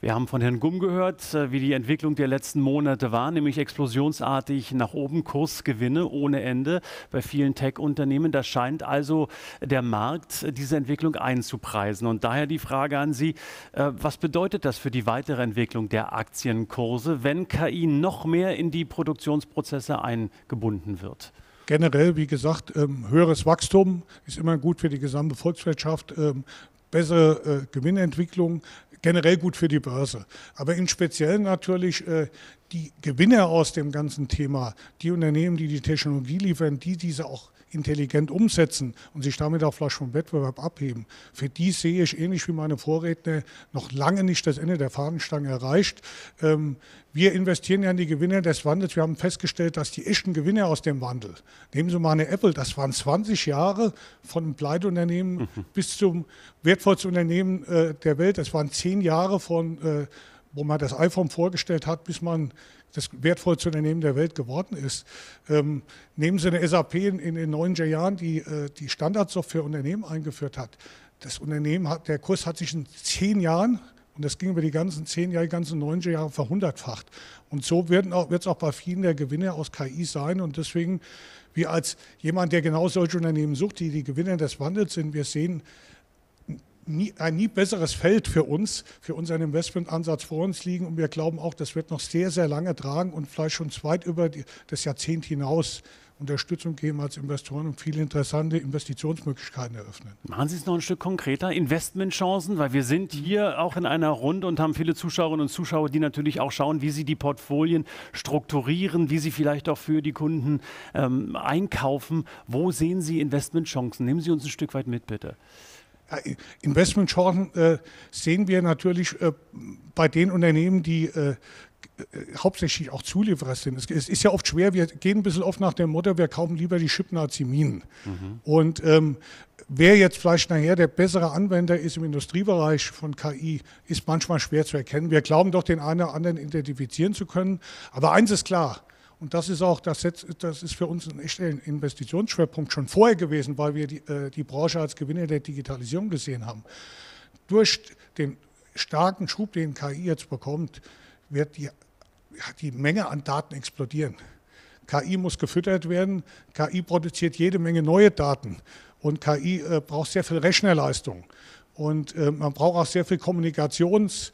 Wir haben von Herrn Gumm gehört, äh, wie die Entwicklung der letzten Monate war, nämlich explosionsartig nach oben Kursgewinne ohne Ende bei vielen Tech-Unternehmen. Da scheint also der Markt diese Entwicklung einzupreisen. Und daher die Frage an Sie, äh, was bedeutet das für die weitere Entwicklung der Aktienkurse, wenn KI noch mehr in die Produktionsprozesse eingebunden wird?
Generell, wie gesagt, ähm, höheres Wachstum ist immer gut für die gesamte Volkswirtschaft, ähm, bessere äh, Gewinnentwicklung, generell gut für die Börse. Aber in speziell natürlich äh, die Gewinne aus dem ganzen Thema, die Unternehmen, die die Technologie liefern, die diese auch intelligent umsetzen und sich damit auch vielleicht vom Wettbewerb abheben, für die sehe ich ähnlich wie meine Vorredner noch lange nicht das Ende der Fahnenstange erreicht. Ähm, wir investieren ja in die Gewinne des Wandels. Wir haben festgestellt, dass die echten Gewinne aus dem Wandel, nehmen Sie mal eine Apple, das waren 20 Jahre von einem Pleiteunternehmen mhm. bis zum wertvollsten Unternehmen äh, der Welt. Das waren zehn Jahre von äh, wo man das iPhone vorgestellt hat, bis man das wertvollste Unternehmen der Welt geworden ist. Ähm, nehmen Sie eine SAP in, in den 90er Jahren, die äh, die Standardsoftware Unternehmen eingeführt hat. Das Unternehmen hat, der Kurs hat sich in zehn Jahren, und das ging über die ganzen zehn Jahre, die ganzen 90er Jahre verhundertfacht. Und so wird es auch, auch bei vielen der Gewinne aus KI sein. Und deswegen, wir als jemand, der genau solche Unternehmen sucht, die die Gewinner des Wandels sind, wir sehen, nie, ein nie besseres Feld für uns, für unseren Investmentansatz vor uns liegen. Und wir glauben auch, das wird noch sehr, sehr lange tragen und vielleicht schon weit über die, das Jahrzehnt hinaus Unterstützung geben als Investoren und viele interessante Investitionsmöglichkeiten eröffnen.
Machen Sie es noch ein Stück konkreter, Investmentchancen, weil wir sind hier auch in einer Runde und haben viele Zuschauerinnen und Zuschauer, die natürlich auch schauen, wie sie die Portfolien strukturieren, wie sie vielleicht auch für die Kunden ähm, einkaufen. Wo sehen Sie Investmentchancen? Nehmen Sie uns ein Stück weit mit, bitte.
Investmentchancen äh, sehen wir natürlich äh, bei den Unternehmen, die äh, äh, hauptsächlich auch Zulieferer sind. Es, es, ist ja oft schwer, wir gehen ein bisschen oft nach dem Motto, wir kaufen lieber die Schippen als die Minen. Mhm. Und ähm, wer jetzt vielleicht nachher der bessere Anwender ist im Industriebereich von KI, ist manchmal schwer zu erkennen. Wir glauben doch, den einen oder anderen identifizieren zu können. Aber eins ist klar, und das ist auch, das, das ist für uns ein echter Investitionsschwerpunkt schon vorher gewesen, weil wir die, äh, die Branche als Gewinner der Digitalisierung gesehen haben. Durch den starken Schub, den KI jetzt bekommt, wird die, die Menge an Daten explodieren. KI muss gefüttert werden, KI produziert jede Menge neue Daten und KI äh, braucht sehr viel Rechnerleistung. Und äh, man braucht auch sehr viel Kommunikations-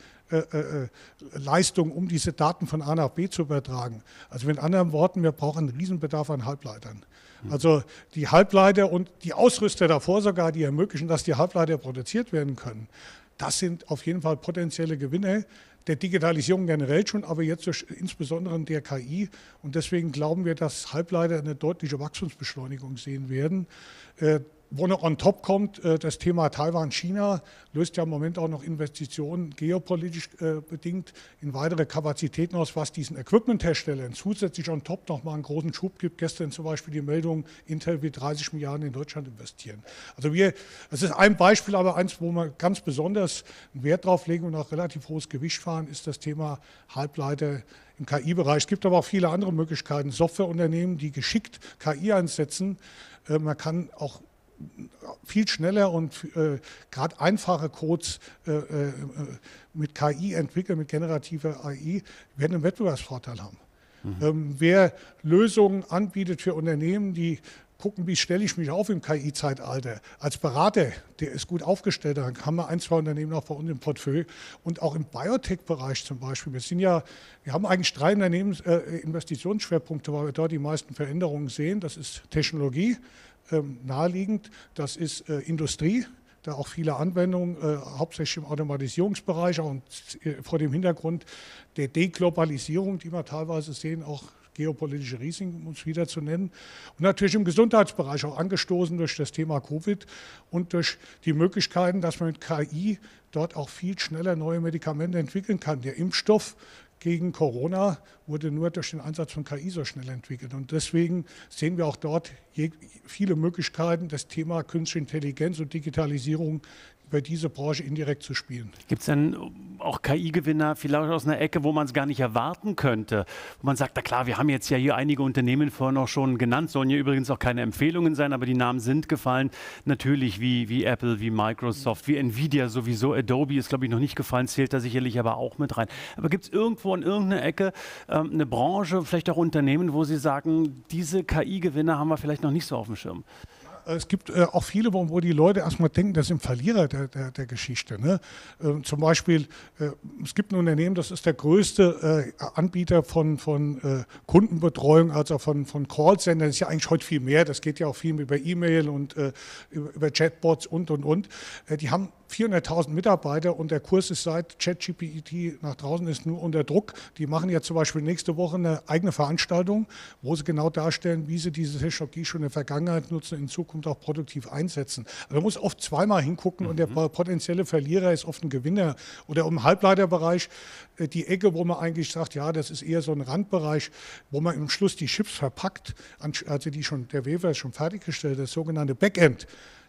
Leistung, um diese Daten von A nach B zu übertragen. Also mit anderen Worten, wir brauchen einen Riesenbedarf an Halbleitern. Also die Halbleiter und die Ausrüster davor sogar, die ermöglichen, dass die Halbleiter produziert werden können. Das sind auf jeden Fall potenzielle Gewinne der Digitalisierung generell schon, aber jetzt durch, insbesondere der KI. Und deswegen glauben wir, dass Halbleiter eine deutliche Wachstumsbeschleunigung sehen werden. Wo noch on top kommt, äh, das Thema Taiwan-China löst ja im Moment auch noch Investitionen geopolitisch äh, bedingt in weitere Kapazitäten aus, was diesen Equipment-Herstellern zusätzlich on top nochmal einen großen Schub gibt. Gestern zum Beispiel die Meldung, Intel will 30 Milliarden in Deutschland investieren. Also wir, es ist ein Beispiel, aber eins, wo wir ganz besonders Wert drauf legen und auch relativ hohes Gewicht fahren, ist das Thema Halbleiter im KI-Bereich. Es gibt aber auch viele andere Möglichkeiten. Softwareunternehmen, die geschickt KI einsetzen. Äh, man kann auch viel schneller und äh, gerade einfache Codes äh, äh, mit KI entwickeln, mit generativer AI, werden einen Wettbewerbsvorteil haben. Mhm. Ähm, wer Lösungen anbietet für Unternehmen, die gucken, wie stelle ich mich auf im KI-Zeitalter. Als Berater, der ist gut aufgestellt, da haben wir ein, zwei Unternehmen auch bei uns im Portfolio. Und auch im Biotech-Bereich zum Beispiel. Wir sind ja, wir haben eigentlich drei Unternehmens, äh, Investitionsschwerpunkte, weil wir dort die meisten Veränderungen sehen. Das ist Technologie, naheliegend. Das ist äh, Industrie, da auch viele Anwendungen, äh, hauptsächlich im Automatisierungsbereich und äh, vor dem Hintergrund der Deglobalisierung, die wir teilweise sehen, auch geopolitische Risiken, um es wieder zu nennen. Und natürlich im Gesundheitsbereich auch angestoßen durch das Thema Covid und durch die Möglichkeiten, dass man mit KI dort auch viel schneller neue Medikamente entwickeln kann. Der Impfstoff gegen Corona wurde nur durch den Einsatz von KI so schnell entwickelt. Und deswegen sehen wir auch dort viele Möglichkeiten, das Thema Künstliche Intelligenz und Digitalisierung über diese Branche indirekt zu spielen.
Gibt es denn auch KI-Gewinner vielleicht aus einer Ecke, wo man es gar nicht erwarten könnte? Wo man sagt, na klar, wir haben jetzt ja hier einige Unternehmen vorhin auch schon genannt, sollen ja übrigens auch keine Empfehlungen sein, aber die Namen sind gefallen. Natürlich wie, wie Apple, wie Microsoft, wie Nvidia sowieso. Adobe ist, glaube ich, noch nicht gefallen, zählt da sicherlich aber auch mit rein. Aber gibt es irgendwo in irgendeiner Ecke ähm, eine Branche, vielleicht auch Unternehmen, wo Sie sagen, diese KI-Gewinner haben wir vielleicht noch nicht so auf dem Schirm?
Es gibt äh, auch viele, wo, wo, die Leute erstmal denken, das sind Verlierer der, der, der Geschichte. Ne? Äh, zum Beispiel, äh, es gibt ein Unternehmen, das ist der größte äh, Anbieter von, von äh, Kundenbetreuung, also von, von Callcentern. Das ist ja eigentlich heute viel mehr. Das geht ja auch viel über E-Mail und äh, über Chatbots und, und, und. die haben 400.000 Mitarbeiter und der Kurs ist seit ChatGPT nach draußen ist nur unter Druck. Die machen ja zum Beispiel nächste Woche eine eigene Veranstaltung, wo sie genau darstellen, wie sie diese Technologie schon in der Vergangenheit nutzen, in Zukunft auch produktiv einsetzen. Also man muss oft zweimal hingucken mhm. und der mhm. potenzielle Verlierer ist oft ein Gewinner. Oder im Halbleiterbereich äh, die Ecke, wo man eigentlich sagt, ja, das ist eher so ein Randbereich, wo man im Schluss die Chips verpackt, also die schon, der Weber ist schon fertiggestellt, das sogenannte Backend.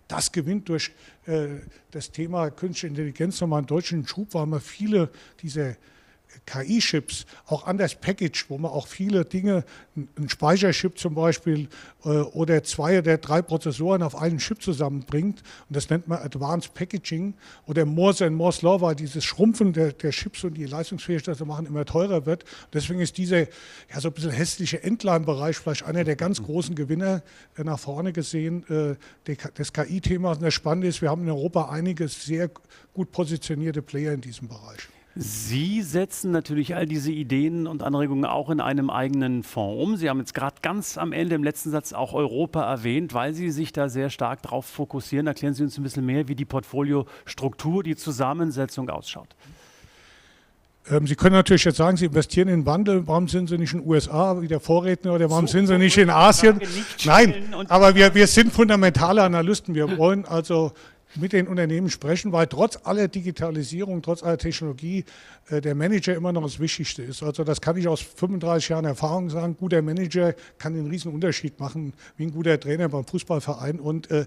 Das gewinnt durch äh, das Thema Künstliche Intelligenz nochmal einen deutschen Schub, weil man viele dieser KI-Chips auch anders packaged, wo man auch viele Dinge, ein Speicherchip zum Beispiel äh, oder zwei oder drei Prozessoren auf einen Chip zusammenbringt. Und das nennt man Advanced Packaging oder Morse and Morse Law, weil dieses Schrumpfen der, der Chips und die Leistungsfähigkeit zu machen immer teurer wird. Deswegen ist dieser ja, so ein bisschen hässliche Endline-Bereich vielleicht einer der ganz großen Gewinner äh, nach vorne gesehen äh, des KI-Themas. Und das Spannende ist, wir haben in Europa einige sehr gut positionierte Player in diesem Bereich.
Sie setzen natürlich all diese Ideen und Anregungen auch in einem eigenen Fonds um. Sie haben jetzt gerade ganz am Ende im letzten Satz auch Europa erwähnt, weil Sie sich da sehr stark darauf fokussieren. Erklären Sie uns ein bisschen mehr, wie die Portfoliostruktur, die Zusammensetzung ausschaut.
Ähm, Sie können natürlich jetzt sagen, Sie investieren in Wandel. Warum sind Sie nicht in den USA wie der Vorredner oder warum so, sind Sie nicht in Asien? Nein, aber wir, wir sind fundamentale Analysten. Wir wollen also mit den Unternehmen sprechen, weil trotz aller Digitalisierung, trotz aller Technologie äh, der Manager immer noch das Wichtigste ist. Also das kann ich aus 35 Jahren Erfahrung sagen. Guter Manager kann den riesen Unterschied machen, wie ein guter Trainer beim Fußballverein. Und äh,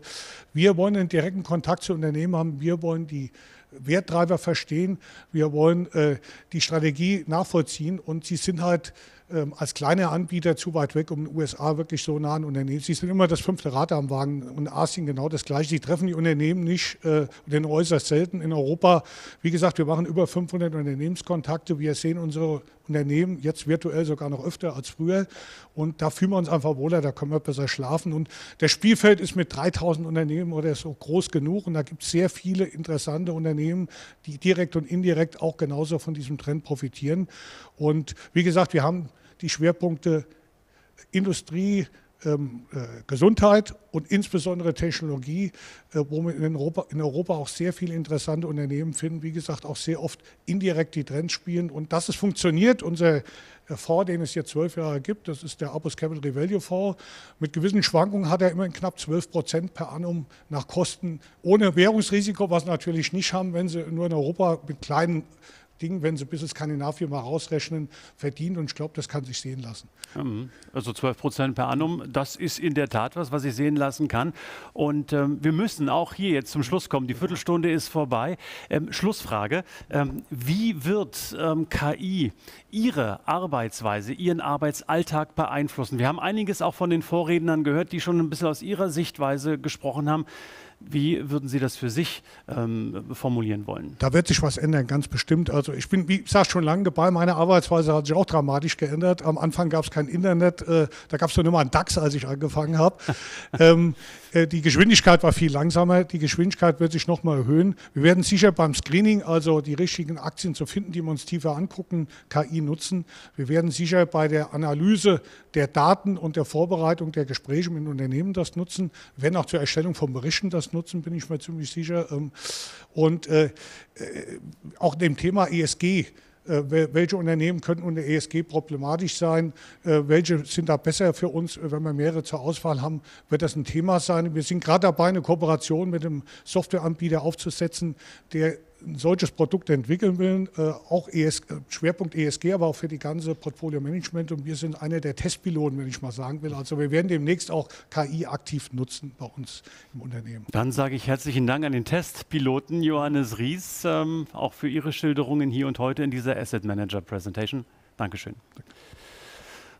wir wollen einen direkten Kontakt zu Unternehmen haben. Wir wollen die Werttreiber verstehen. Wir wollen äh, die Strategie nachvollziehen. Und sie sind halt ähm, als kleiner Anbieter zu weit weg, um in den USA wirklich so nah an Unternehmen. Sie sind immer das fünfte Rad am Wagen und Asien genau das Gleiche. Sie treffen die Unternehmen nicht, äh, denn äußerst selten in Europa. Wie gesagt, wir machen über 500 Unternehmenskontakte. Wir sehen unsere Unternehmen jetzt virtuell sogar noch öfter als früher. Und da fühlen wir uns einfach wohler, da können wir besser schlafen. Und das Spielfeld ist mit 3000 Unternehmen oder so groß genug. Und da gibt es sehr viele interessante Unternehmen, die direkt und indirekt auch genauso von diesem Trend profitieren. Und wie gesagt, wir haben die Schwerpunkte Industrie, Gesundheit und insbesondere Technologie, äh, wo wir in Europa, in Europa auch sehr viele interessante Unternehmen finden, wie gesagt, auch sehr oft indirekt die Trends spielen. Und dass es funktioniert, unser äh, Fonds, den es jetzt zwölf Jahre gibt, das ist der Abus Capital Revalue Fonds. Mit gewissen Schwankungen hat er immerhin knapp 12 Prozent per annum nach Kosten ohne Währungsrisiko, was natürlich nicht haben, wenn sie nur in Europa mit kleinen Ding, wenn Sie bis ins Skandinavien mal rausrechnen, verdient. Und ich glaube, das kann sich sehen lassen.
Mhm. Also 12 Prozent per annum, das ist in der Tat was, was sich sehen lassen kann. Und ähm, wir müssen auch hier jetzt zum Schluss kommen. Die Viertelstunde ist vorbei. Ähm, Schlussfrage. Ähm, wie wird ähm, KI Ihre Arbeitsweise, Ihren Arbeitsalltag beeinflussen? Wir haben einiges auch von den Vorrednern gehört, die schon ein bisschen aus Ihrer Sichtweise gesprochen haben. Wie würden Sie das für sich ähm, formulieren wollen?
Da wird sich was ändern, ganz bestimmt. Also ich bin, wie gesagt, schon lange dabei. Meine Arbeitsweise hat sich auch dramatisch geändert. Am Anfang gab es kein Internet. Äh, da gab es nur mal einen DAX, als ich angefangen habe. ähm, äh, die Geschwindigkeit war viel langsamer. Die Geschwindigkeit wird sich nochmal erhöhen. Wir werden sicher beim Screening, also die richtigen Aktien zu finden, die wir uns tiefer angucken, KI nutzen. Wir werden sicher bei der Analyse der Daten und der Vorbereitung der Gespräche mit Unternehmen das nutzen. Wir werden auch zur Erstellung von Berichten das nutzen, bin ich mir ziemlich sicher. Ähm, und äh, äh, auch dem Thema ESG äh, welche Unternehmen könnten unter ESG problematisch sein, äh, welche sind da besser für uns, wenn wir mehrere zur Auswahl haben, wird das ein Thema sein. Wir sind gerade dabei, eine Kooperation mit einem Softwareanbieter aufzusetzen, der ein solches Produkt entwickeln will, äh, auch ES, Schwerpunkt ESG, aber auch für die ganze Portfolio Management. Und wir sind einer der Testpiloten, wenn ich mal sagen will. Also wir werden demnächst auch KI aktiv nutzen bei uns im Unternehmen.
Dann sage ich herzlichen Dank an den Testpiloten Johannes Ries, ähm, auch für Ihre Schilderungen hier und heute in dieser Asset Manager Presentation. Dankeschön. Danke.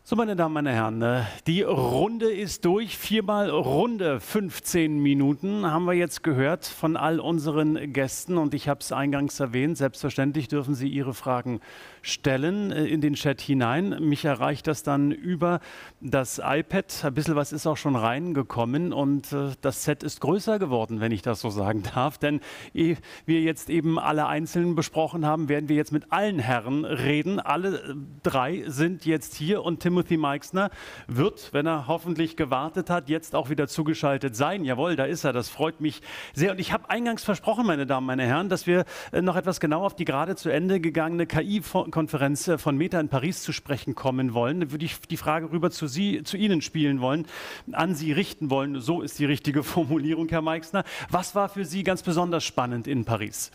So, meine Damen, meine Herren, äh, die Runde ist durch. Viermal Runde, 15 Minuten haben wir jetzt gehört von all unseren Gästen. Und ich habe es eingangs erwähnt, selbstverständlich dürfen Sie Ihre Fragen stellen äh, in den Chat hinein. Mich erreicht das dann über das iPad. Ein bisschen was ist auch schon reingekommen und äh, das Set ist größer geworden, wenn ich das so sagen darf. Denn ehe wir jetzt eben alle einzeln besprochen haben, werden wir jetzt mit allen Herren reden. Alle drei sind jetzt hier und Tim Timothy Meixner wird, wenn er hoffentlich gewartet hat, jetzt auch wieder zugeschaltet sein. Jawohl, da ist er. Das freut mich sehr. Und ich habe eingangs versprochen, meine Damen, meine Herren, dass wir äh, noch etwas genau auf die gerade zu Ende gegangene KI-Konferenz äh, von Meta in Paris zu sprechen kommen wollen. Da würde ich die Frage rüber zu, Sie, zu Ihnen spielen wollen, an Sie richten wollen. So ist die richtige Formulierung, Herr Meixner. Was war für Sie ganz besonders spannend in Paris?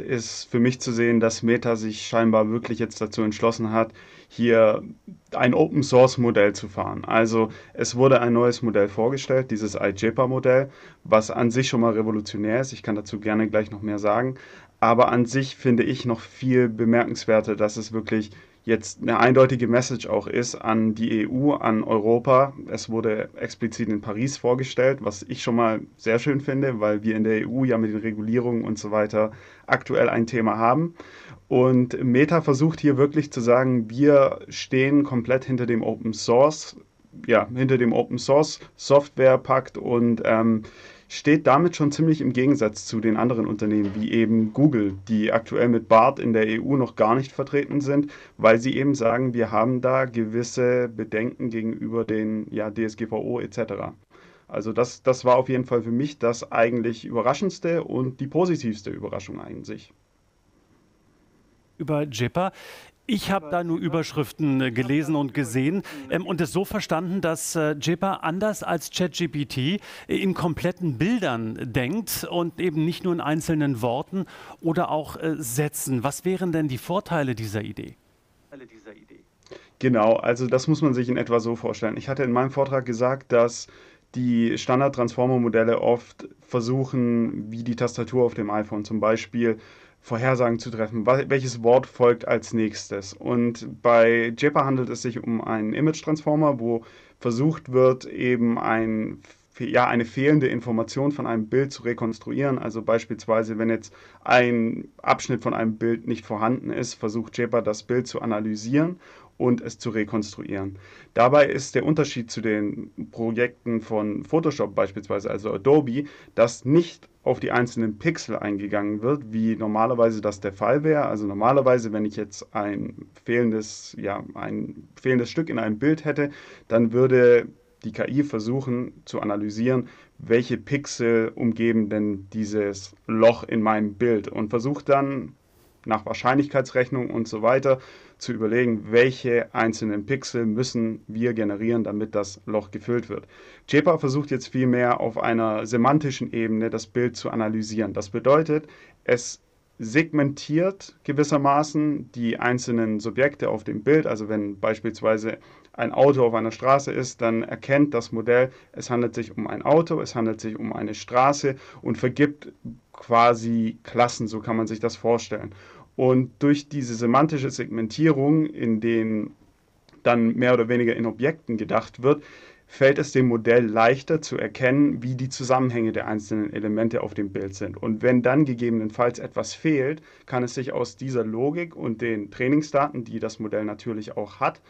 Ist für mich zu sehen, dass Meta sich scheinbar wirklich jetzt dazu entschlossen hat, hier ein Open Source Modell zu fahren. Also es wurde ein neues Modell vorgestellt, dieses iJPA Modell, was an sich schon mal revolutionär ist. Ich kann dazu gerne gleich noch mehr sagen. Aber an sich finde ich noch viel bemerkenswerter, dass es wirklich jetzt eine eindeutige Message auch ist an die EU, an Europa. Es wurde explizit in Paris vorgestellt, was ich schon mal sehr schön finde, weil wir in der EU ja mit den Regulierungen und so weiter aktuell ein Thema haben. Und Meta versucht hier wirklich zu sagen, wir stehen komplett hinter dem Open Source, ja, hinter dem Open Source Softwarepakt und ähm, steht damit schon ziemlich im Gegensatz zu den anderen Unternehmen wie eben Google, die aktuell mit BART in der EU noch gar nicht vertreten sind, weil sie eben sagen, wir haben da gewisse Bedenken gegenüber den ja, DSGVO etc. Also das, das war auf jeden Fall für mich das eigentlich überraschendste und die positivste Überraschung eigentlich.
Über JEPA. Ich habe da nur Überschriften äh, gelesen und gesehen ähm, und es so verstanden, dass äh, JIPA anders als ChatGPT äh, in kompletten Bildern denkt und eben nicht nur in einzelnen Worten oder auch äh, Sätzen. Was wären denn die Vorteile dieser Idee?
Genau, also das muss man sich in etwa so vorstellen. Ich hatte in meinem Vortrag gesagt, dass die Standard-Transformer-Modelle oft versuchen, wie die Tastatur auf dem iPhone zum Beispiel, Vorhersagen zu treffen, welches Wort folgt als nächstes. Und bei JPA handelt es sich um einen Image-Transformer, wo versucht wird, eben ein ja, eine fehlende Information von einem Bild zu rekonstruieren. Also beispielsweise, wenn jetzt ein Abschnitt von einem Bild nicht vorhanden ist, versucht JPA das Bild zu analysieren und es zu rekonstruieren. Dabei ist der Unterschied zu den Projekten von Photoshop beispielsweise, also Adobe, dass nicht auf die einzelnen Pixel eingegangen wird, wie normalerweise das der Fall wäre. Also normalerweise, wenn ich jetzt ein fehlendes, ja, ein fehlendes Stück in einem Bild hätte, dann würde die KI versuchen zu analysieren, welche Pixel umgeben denn dieses Loch in meinem Bild und versucht dann nach Wahrscheinlichkeitsrechnung und so weiter zu überlegen, welche einzelnen Pixel müssen wir generieren, damit das Loch gefüllt wird. JPA versucht jetzt vielmehr auf einer semantischen Ebene das Bild zu analysieren. Das bedeutet, es segmentiert gewissermaßen die einzelnen Subjekte auf dem Bild. Also wenn beispielsweise ein Auto auf einer Straße ist, dann erkennt das Modell, es handelt sich um ein Auto, es handelt sich um eine Straße und vergibt quasi Klassen, so kann man sich das vorstellen. Und durch diese semantische Segmentierung, in denen dann mehr oder weniger in Objekten gedacht wird, fällt es dem Modell leichter zu erkennen, wie die Zusammenhänge der einzelnen Elemente auf dem Bild sind. Und wenn dann gegebenenfalls etwas fehlt, kann es sich aus dieser Logik und den Trainingsdaten, die das Modell natürlich auch hat,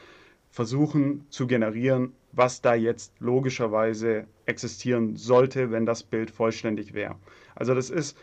versuchen zu generieren, was da jetzt logischerweise existieren sollte, wenn das Bild vollständig wäre. Also das ist,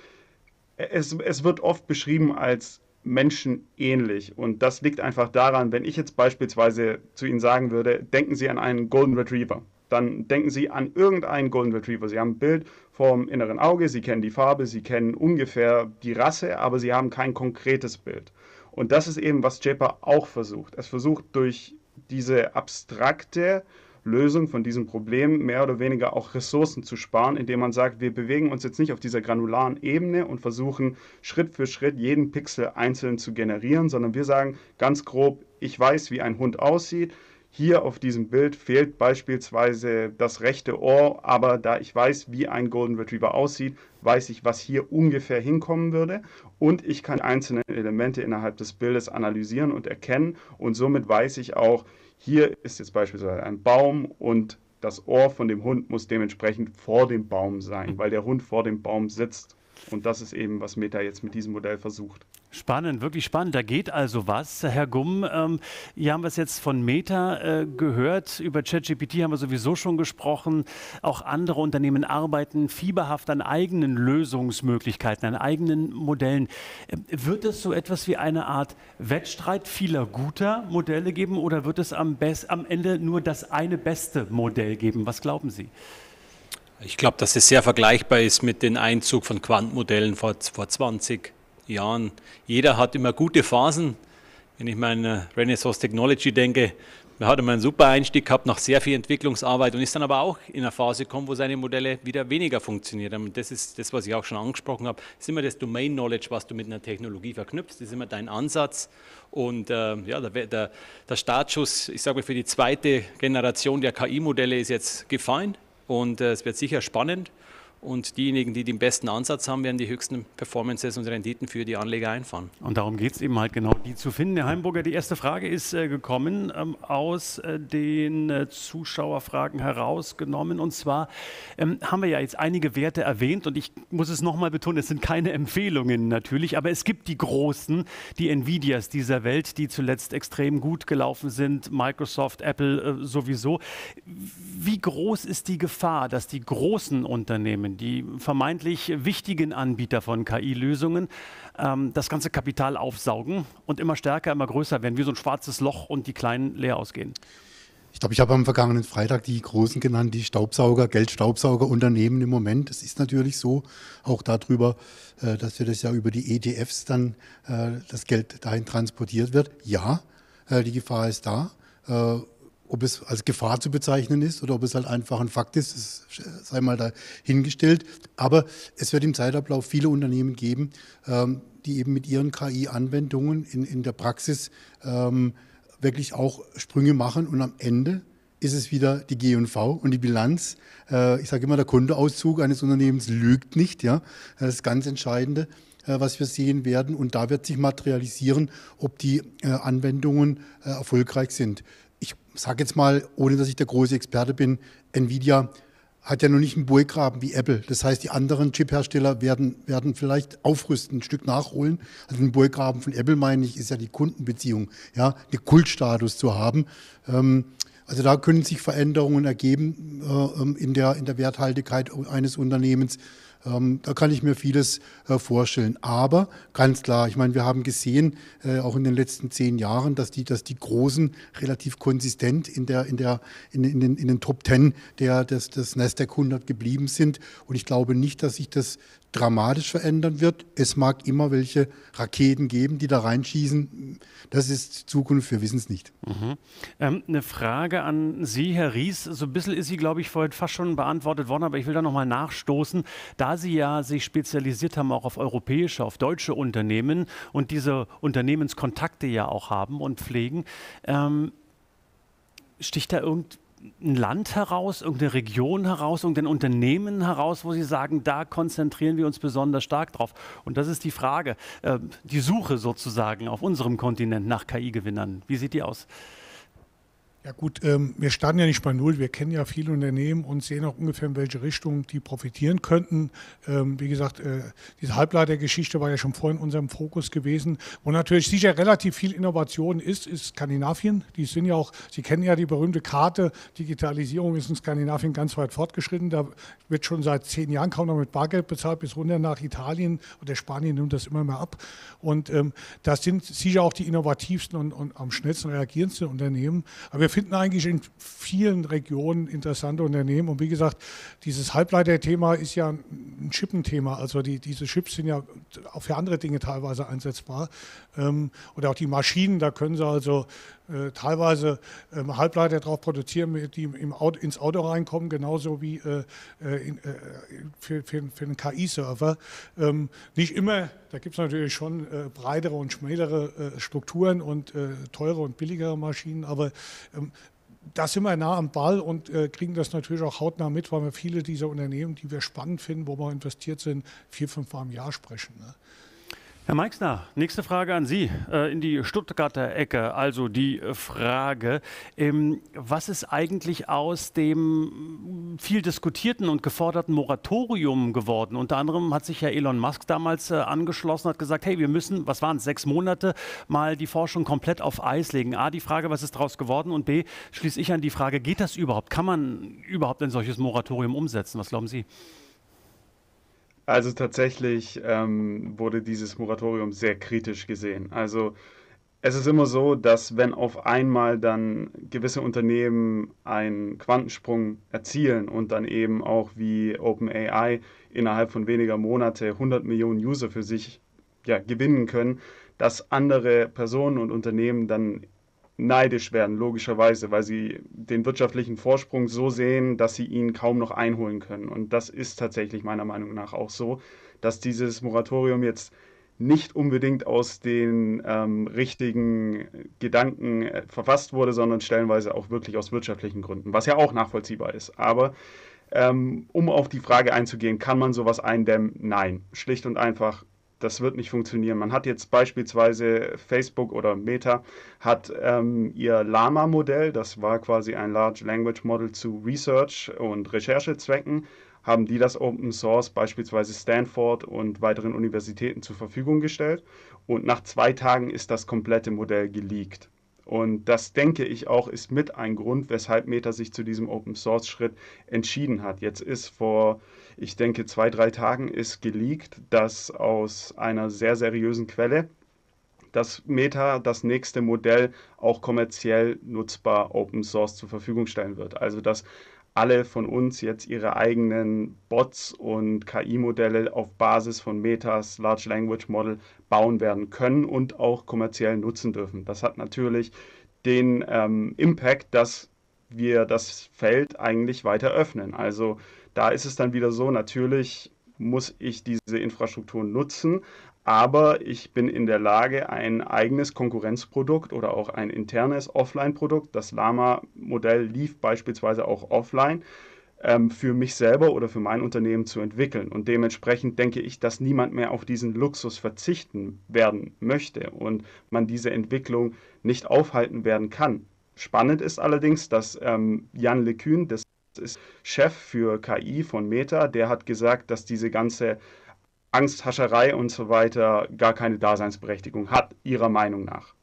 es, es wird oft beschrieben als menschenähnlich. Und das liegt einfach daran, wenn ich jetzt beispielsweise zu Ihnen sagen würde, denken Sie an einen Golden Retriever. Dann denken Sie an irgendeinen Golden Retriever. Sie haben ein Bild vom inneren Auge, Sie kennen die Farbe, Sie kennen ungefähr die Rasse, aber Sie haben kein konkretes Bild. Und das ist eben, was JPA auch versucht. Es versucht durch diese abstrakte Lösung von diesem Problem mehr oder weniger auch Ressourcen zu sparen, indem man sagt, wir bewegen uns jetzt nicht auf dieser granularen Ebene und versuchen Schritt für Schritt jeden Pixel einzeln zu generieren, sondern wir sagen ganz grob, ich weiß, wie ein Hund aussieht. Hier auf diesem Bild fehlt beispielsweise das rechte Ohr, aber da ich weiß, wie ein Golden Retriever aussieht, weiß ich, was hier ungefähr hinkommen würde und ich kann einzelne Elemente innerhalb des Bildes analysieren und erkennen und somit weiß ich auch, hier ist jetzt beispielsweise ein Baum und das Ohr von dem Hund muss dementsprechend vor dem Baum sein, weil der Hund vor dem Baum sitzt. Und das ist eben, was Meta jetzt mit diesem Modell versucht.
Spannend, wirklich spannend. Da geht also was. Herr Gumm, ähm, hier haben wir es jetzt von Meta äh, gehört. Über ChatGPT haben wir sowieso schon gesprochen. Auch andere Unternehmen arbeiten fieberhaft an eigenen Lösungsmöglichkeiten, an eigenen Modellen. Äh, wird es so etwas wie eine Art Wettstreit vieler guter Modelle geben oder wird es am, am Ende nur das eine beste Modell geben? Was glauben Sie?
Ich glaube, dass es sehr vergleichbar ist mit dem Einzug von Quantenmodellen vor, vor 20 Jahren. Jeder hat immer gute Phasen. Wenn ich meine Renaissance Technology denke, man hat immer einen super Einstieg gehabt nach sehr viel Entwicklungsarbeit und ist dann aber auch in eine Phase gekommen, wo seine Modelle wieder weniger funktionieren. Das ist das, was ich auch schon angesprochen habe. Das ist immer das Domain Knowledge, was du mit einer Technologie verknüpfst. Das ist immer dein Ansatz. Und äh, ja, der, der, der Startschuss, ich sage mal, für die zweite Generation der KI-Modelle ist jetzt gefallen. Und äh, es wird sicher spannend. Und diejenigen, die den besten Ansatz haben, werden die höchsten Performances und Renditen für die Anleger einfahren.
Und darum geht es eben halt genau, die zu finden. Herr Heimburger, die erste Frage ist äh, gekommen ähm, aus äh, den äh, Zuschauerfragen herausgenommen. Und zwar ähm, haben wir ja jetzt einige Werte erwähnt und ich muss es nochmal betonen, es sind keine Empfehlungen natürlich, aber es gibt die großen, die Nvidias dieser Welt, die zuletzt extrem gut gelaufen sind, Microsoft, Apple äh, sowieso. Wie groß ist die Gefahr, dass die großen Unternehmen, die vermeintlich wichtigen Anbieter von KI-Lösungen, ähm, das ganze Kapital aufsaugen und immer stärker, immer größer werden, wie so ein schwarzes Loch und die kleinen leer ausgehen.
Ich glaube, ich habe am vergangenen Freitag die großen genannt, die Staubsauger, Geldstaubsaugerunternehmen im Moment. Es ist natürlich so, auch darüber, äh, dass wir das ja über die ETFs dann äh, das Geld dahin transportiert wird. Ja, äh, die Gefahr ist da ob es als Gefahr zu bezeichnen ist oder ob es halt einfach ein Fakt ist, das sei mal dahingestellt. Aber es wird im Zeitablauf viele Unternehmen geben, ähm, die eben mit ihren KI-Anwendungen in, in der Praxis ähm, wirklich auch Sprünge machen und am Ende ist es wieder die G&V und die Bilanz. Äh, ich sage immer, der Kontoauszug eines Unternehmens lügt nicht. Ja? Das ist ganz Entscheidende, äh, was wir sehen werden. Und da wird sich materialisieren, ob die äh, Anwendungen äh, erfolgreich sind. Sage jetzt mal, ohne dass ich der große Experte bin, Nvidia hat ja noch nicht einen Burggraben wie Apple. Das heißt, die anderen Chip-Hersteller werden, werden vielleicht aufrüsten, ein Stück nachholen. Also ein Burggraben von Apple, meine ich, ist ja die Kundenbeziehung, ja, den Kultstatus zu haben. Ähm, also da können sich Veränderungen ergeben äh, ähm, in, der, in der Werthaltigkeit eines Unternehmens. Ähm, da kann ich mir vieles äh, vorstellen. Aber ganz klar, ich meine, wir haben gesehen, äh, auch in den letzten zehn Jahren, dass die, dass die Großen relativ konsistent in, der, in, der, in, in, den, in den Top Ten der, des, des Nasdaq 100 geblieben sind. Und ich glaube nicht, dass sich das dramatisch verändern wird. Es mag immer welche Raketen geben, die da reinschießen. Das ist Zukunft, wir wissen es nicht.
Mhm. Ähm, eine Frage an Sie, Herr Ries. So ein bisschen ist sie, glaube ich, vorhin fast schon beantwortet worden, aber ich will da nochmal nachstoßen. Da Sie ja sich spezialisiert haben, auch auf europäische, auf deutsche Unternehmen und diese Unternehmenskontakte ja auch haben und pflegen, ähm, sticht da irgend ein Land heraus, irgendeine Region heraus, irgendein Unternehmen heraus, wo Sie sagen, da konzentrieren wir uns besonders stark drauf? Und das ist die Frage, äh, die Suche sozusagen auf unserem Kontinent nach KI-Gewinnern. Wie sieht die aus?
Ja gut, ähm, wir starten ja nicht bei Null. Wir kennen ja viele Unternehmen und sehen auch ungefähr, in welche Richtung die profitieren könnten. Ähm, wie gesagt, äh, diese Halbleitergeschichte war ja schon vorhin in unserem Fokus gewesen. Wo natürlich sicher relativ viel Innovation ist, ist Skandinavien. Die sind ja auch, Sie kennen ja die berühmte Karte, Digitalisierung ist in Skandinavien ganz weit fortgeschritten. Da wird schon seit zehn Jahren kaum noch mit Bargeld bezahlt, bis runter nach Italien oder Spanien nimmt das immer mehr ab. Und ähm, das sind sicher auch die innovativsten und, und am schnellsten reagierendsten Unternehmen. Aber wir finden eigentlich in vielen Regionen interessante Unternehmen. Und wie gesagt, dieses Halbleiter-Thema ist ja ein Chippenthema. Also die, diese Chips sind ja auch für andere Dinge teilweise einsetzbar. Ähm, oder auch die Maschinen, da können sie also äh, teilweise ähm, Halbleiter drauf produzieren, die im Auto, ins Auto reinkommen, genauso wie äh, äh in, äh, für, für, für einen KI-Server. Ähm, nicht immer, da gibt es natürlich schon äh, breitere und schmälere äh, Strukturen und teure und billigere Maschinen, aber ähm, da sind wir nah am Ball und äh, kriegen das natürlich auch hautnah mit, weil wir viele dieser Unternehmen, die wir spannend finden, wo wir investiert sind, vier, fünf Mal im Jahr sprechen. Ne?
Herr Meixner, nächste Frage an Sie äh, in die Stuttgarter Ecke. Also die Frage, ähm, was ist eigentlich aus dem viel diskutierten und geforderten Moratorium geworden? Unter anderem hat sich ja Elon Musk damals äh, angeschlossen, hat gesagt, hey, wir müssen, was waren es, sechs Monate, mal die Forschung komplett auf Eis legen. A, die Frage, was ist daraus geworden? Und B, schließe ich an die Frage, geht das überhaupt? Kann man überhaupt ein solches Moratorium umsetzen? Was glauben Sie?
Also tatsächlich ähm, wurde dieses Moratorium sehr kritisch gesehen. Also es ist immer so, dass wenn auf einmal dann gewisse Unternehmen einen Quantensprung erzielen und dann eben auch wie OpenAI innerhalb von weniger Monate 100 Millionen User für sich ja, gewinnen können, dass andere Personen und Unternehmen dann neidisch werden, logischerweise, weil sie den wirtschaftlichen Vorsprung so sehen, dass sie ihn kaum noch einholen können. Und das ist tatsächlich meiner Meinung nach auch so, dass dieses Moratorium jetzt nicht unbedingt aus den ähm, richtigen Gedanken äh, verfasst wurde, sondern stellenweise auch wirklich aus wirtschaftlichen Gründen, was ja auch nachvollziehbar ist. Aber ähm, um auf die Frage einzugehen, kann man sowas eindämmen? Nein, schlicht und einfach das wird nicht funktionieren. Man hat jetzt beispielsweise Facebook oder Meta hat ähm, ihr Lama-Modell, das war quasi ein Large Language Model zu Research- und Recherchezwecken, haben die das Open Source beispielsweise Stanford und weiteren Universitäten zur Verfügung gestellt. Und nach zwei Tagen ist das komplette Modell geleakt. Und das denke ich auch ist mit ein Grund, weshalb Meta sich zu diesem Open Source Schritt entschieden hat. Jetzt ist vor, ich denke, zwei, drei Tagen ist geleakt, dass aus einer sehr seriösen Quelle dass Meta das nächste Modell auch kommerziell nutzbar Open Source zur Verfügung stellen wird. Also dass alle von uns jetzt ihre eigenen Bots und KI-Modelle auf Basis von Metas Large Language Model bauen werden können und auch kommerziell nutzen dürfen. Das hat natürlich den ähm, Impact, dass wir das Feld eigentlich weiter öffnen. Also da ist es dann wieder so, natürlich muss ich diese Infrastruktur nutzen, aber ich bin in der Lage, ein eigenes Konkurrenzprodukt oder auch ein internes Offline-Produkt, das Lama-Modell lief beispielsweise auch offline, ähm, für mich selber oder für mein Unternehmen zu entwickeln. Und dementsprechend denke ich, dass niemand mehr auf diesen Luxus verzichten werden möchte und man diese Entwicklung nicht aufhalten werden kann. Spannend ist allerdings, dass ähm, Jan LeCun, das ist Chef für KI von Meta, der hat gesagt, dass diese ganze Angsthascherei und so weiter gar keine Daseinsberechtigung hat, ihrer Meinung nach.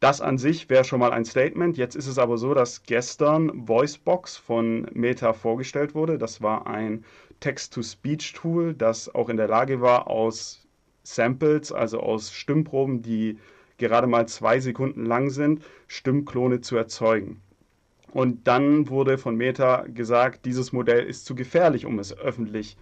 Das an sich wäre schon mal ein Statement. Jetzt ist es aber so, dass gestern Voicebox von Meta vorgestellt wurde. Das war ein Text-to-Speech-Tool, das auch in der Lage war, aus Samples, also aus Stimmproben, die gerade mal zwei Sekunden lang sind, Stimmklone zu erzeugen. Und dann wurde von Meta gesagt, dieses Modell ist zu gefährlich, um es öffentlich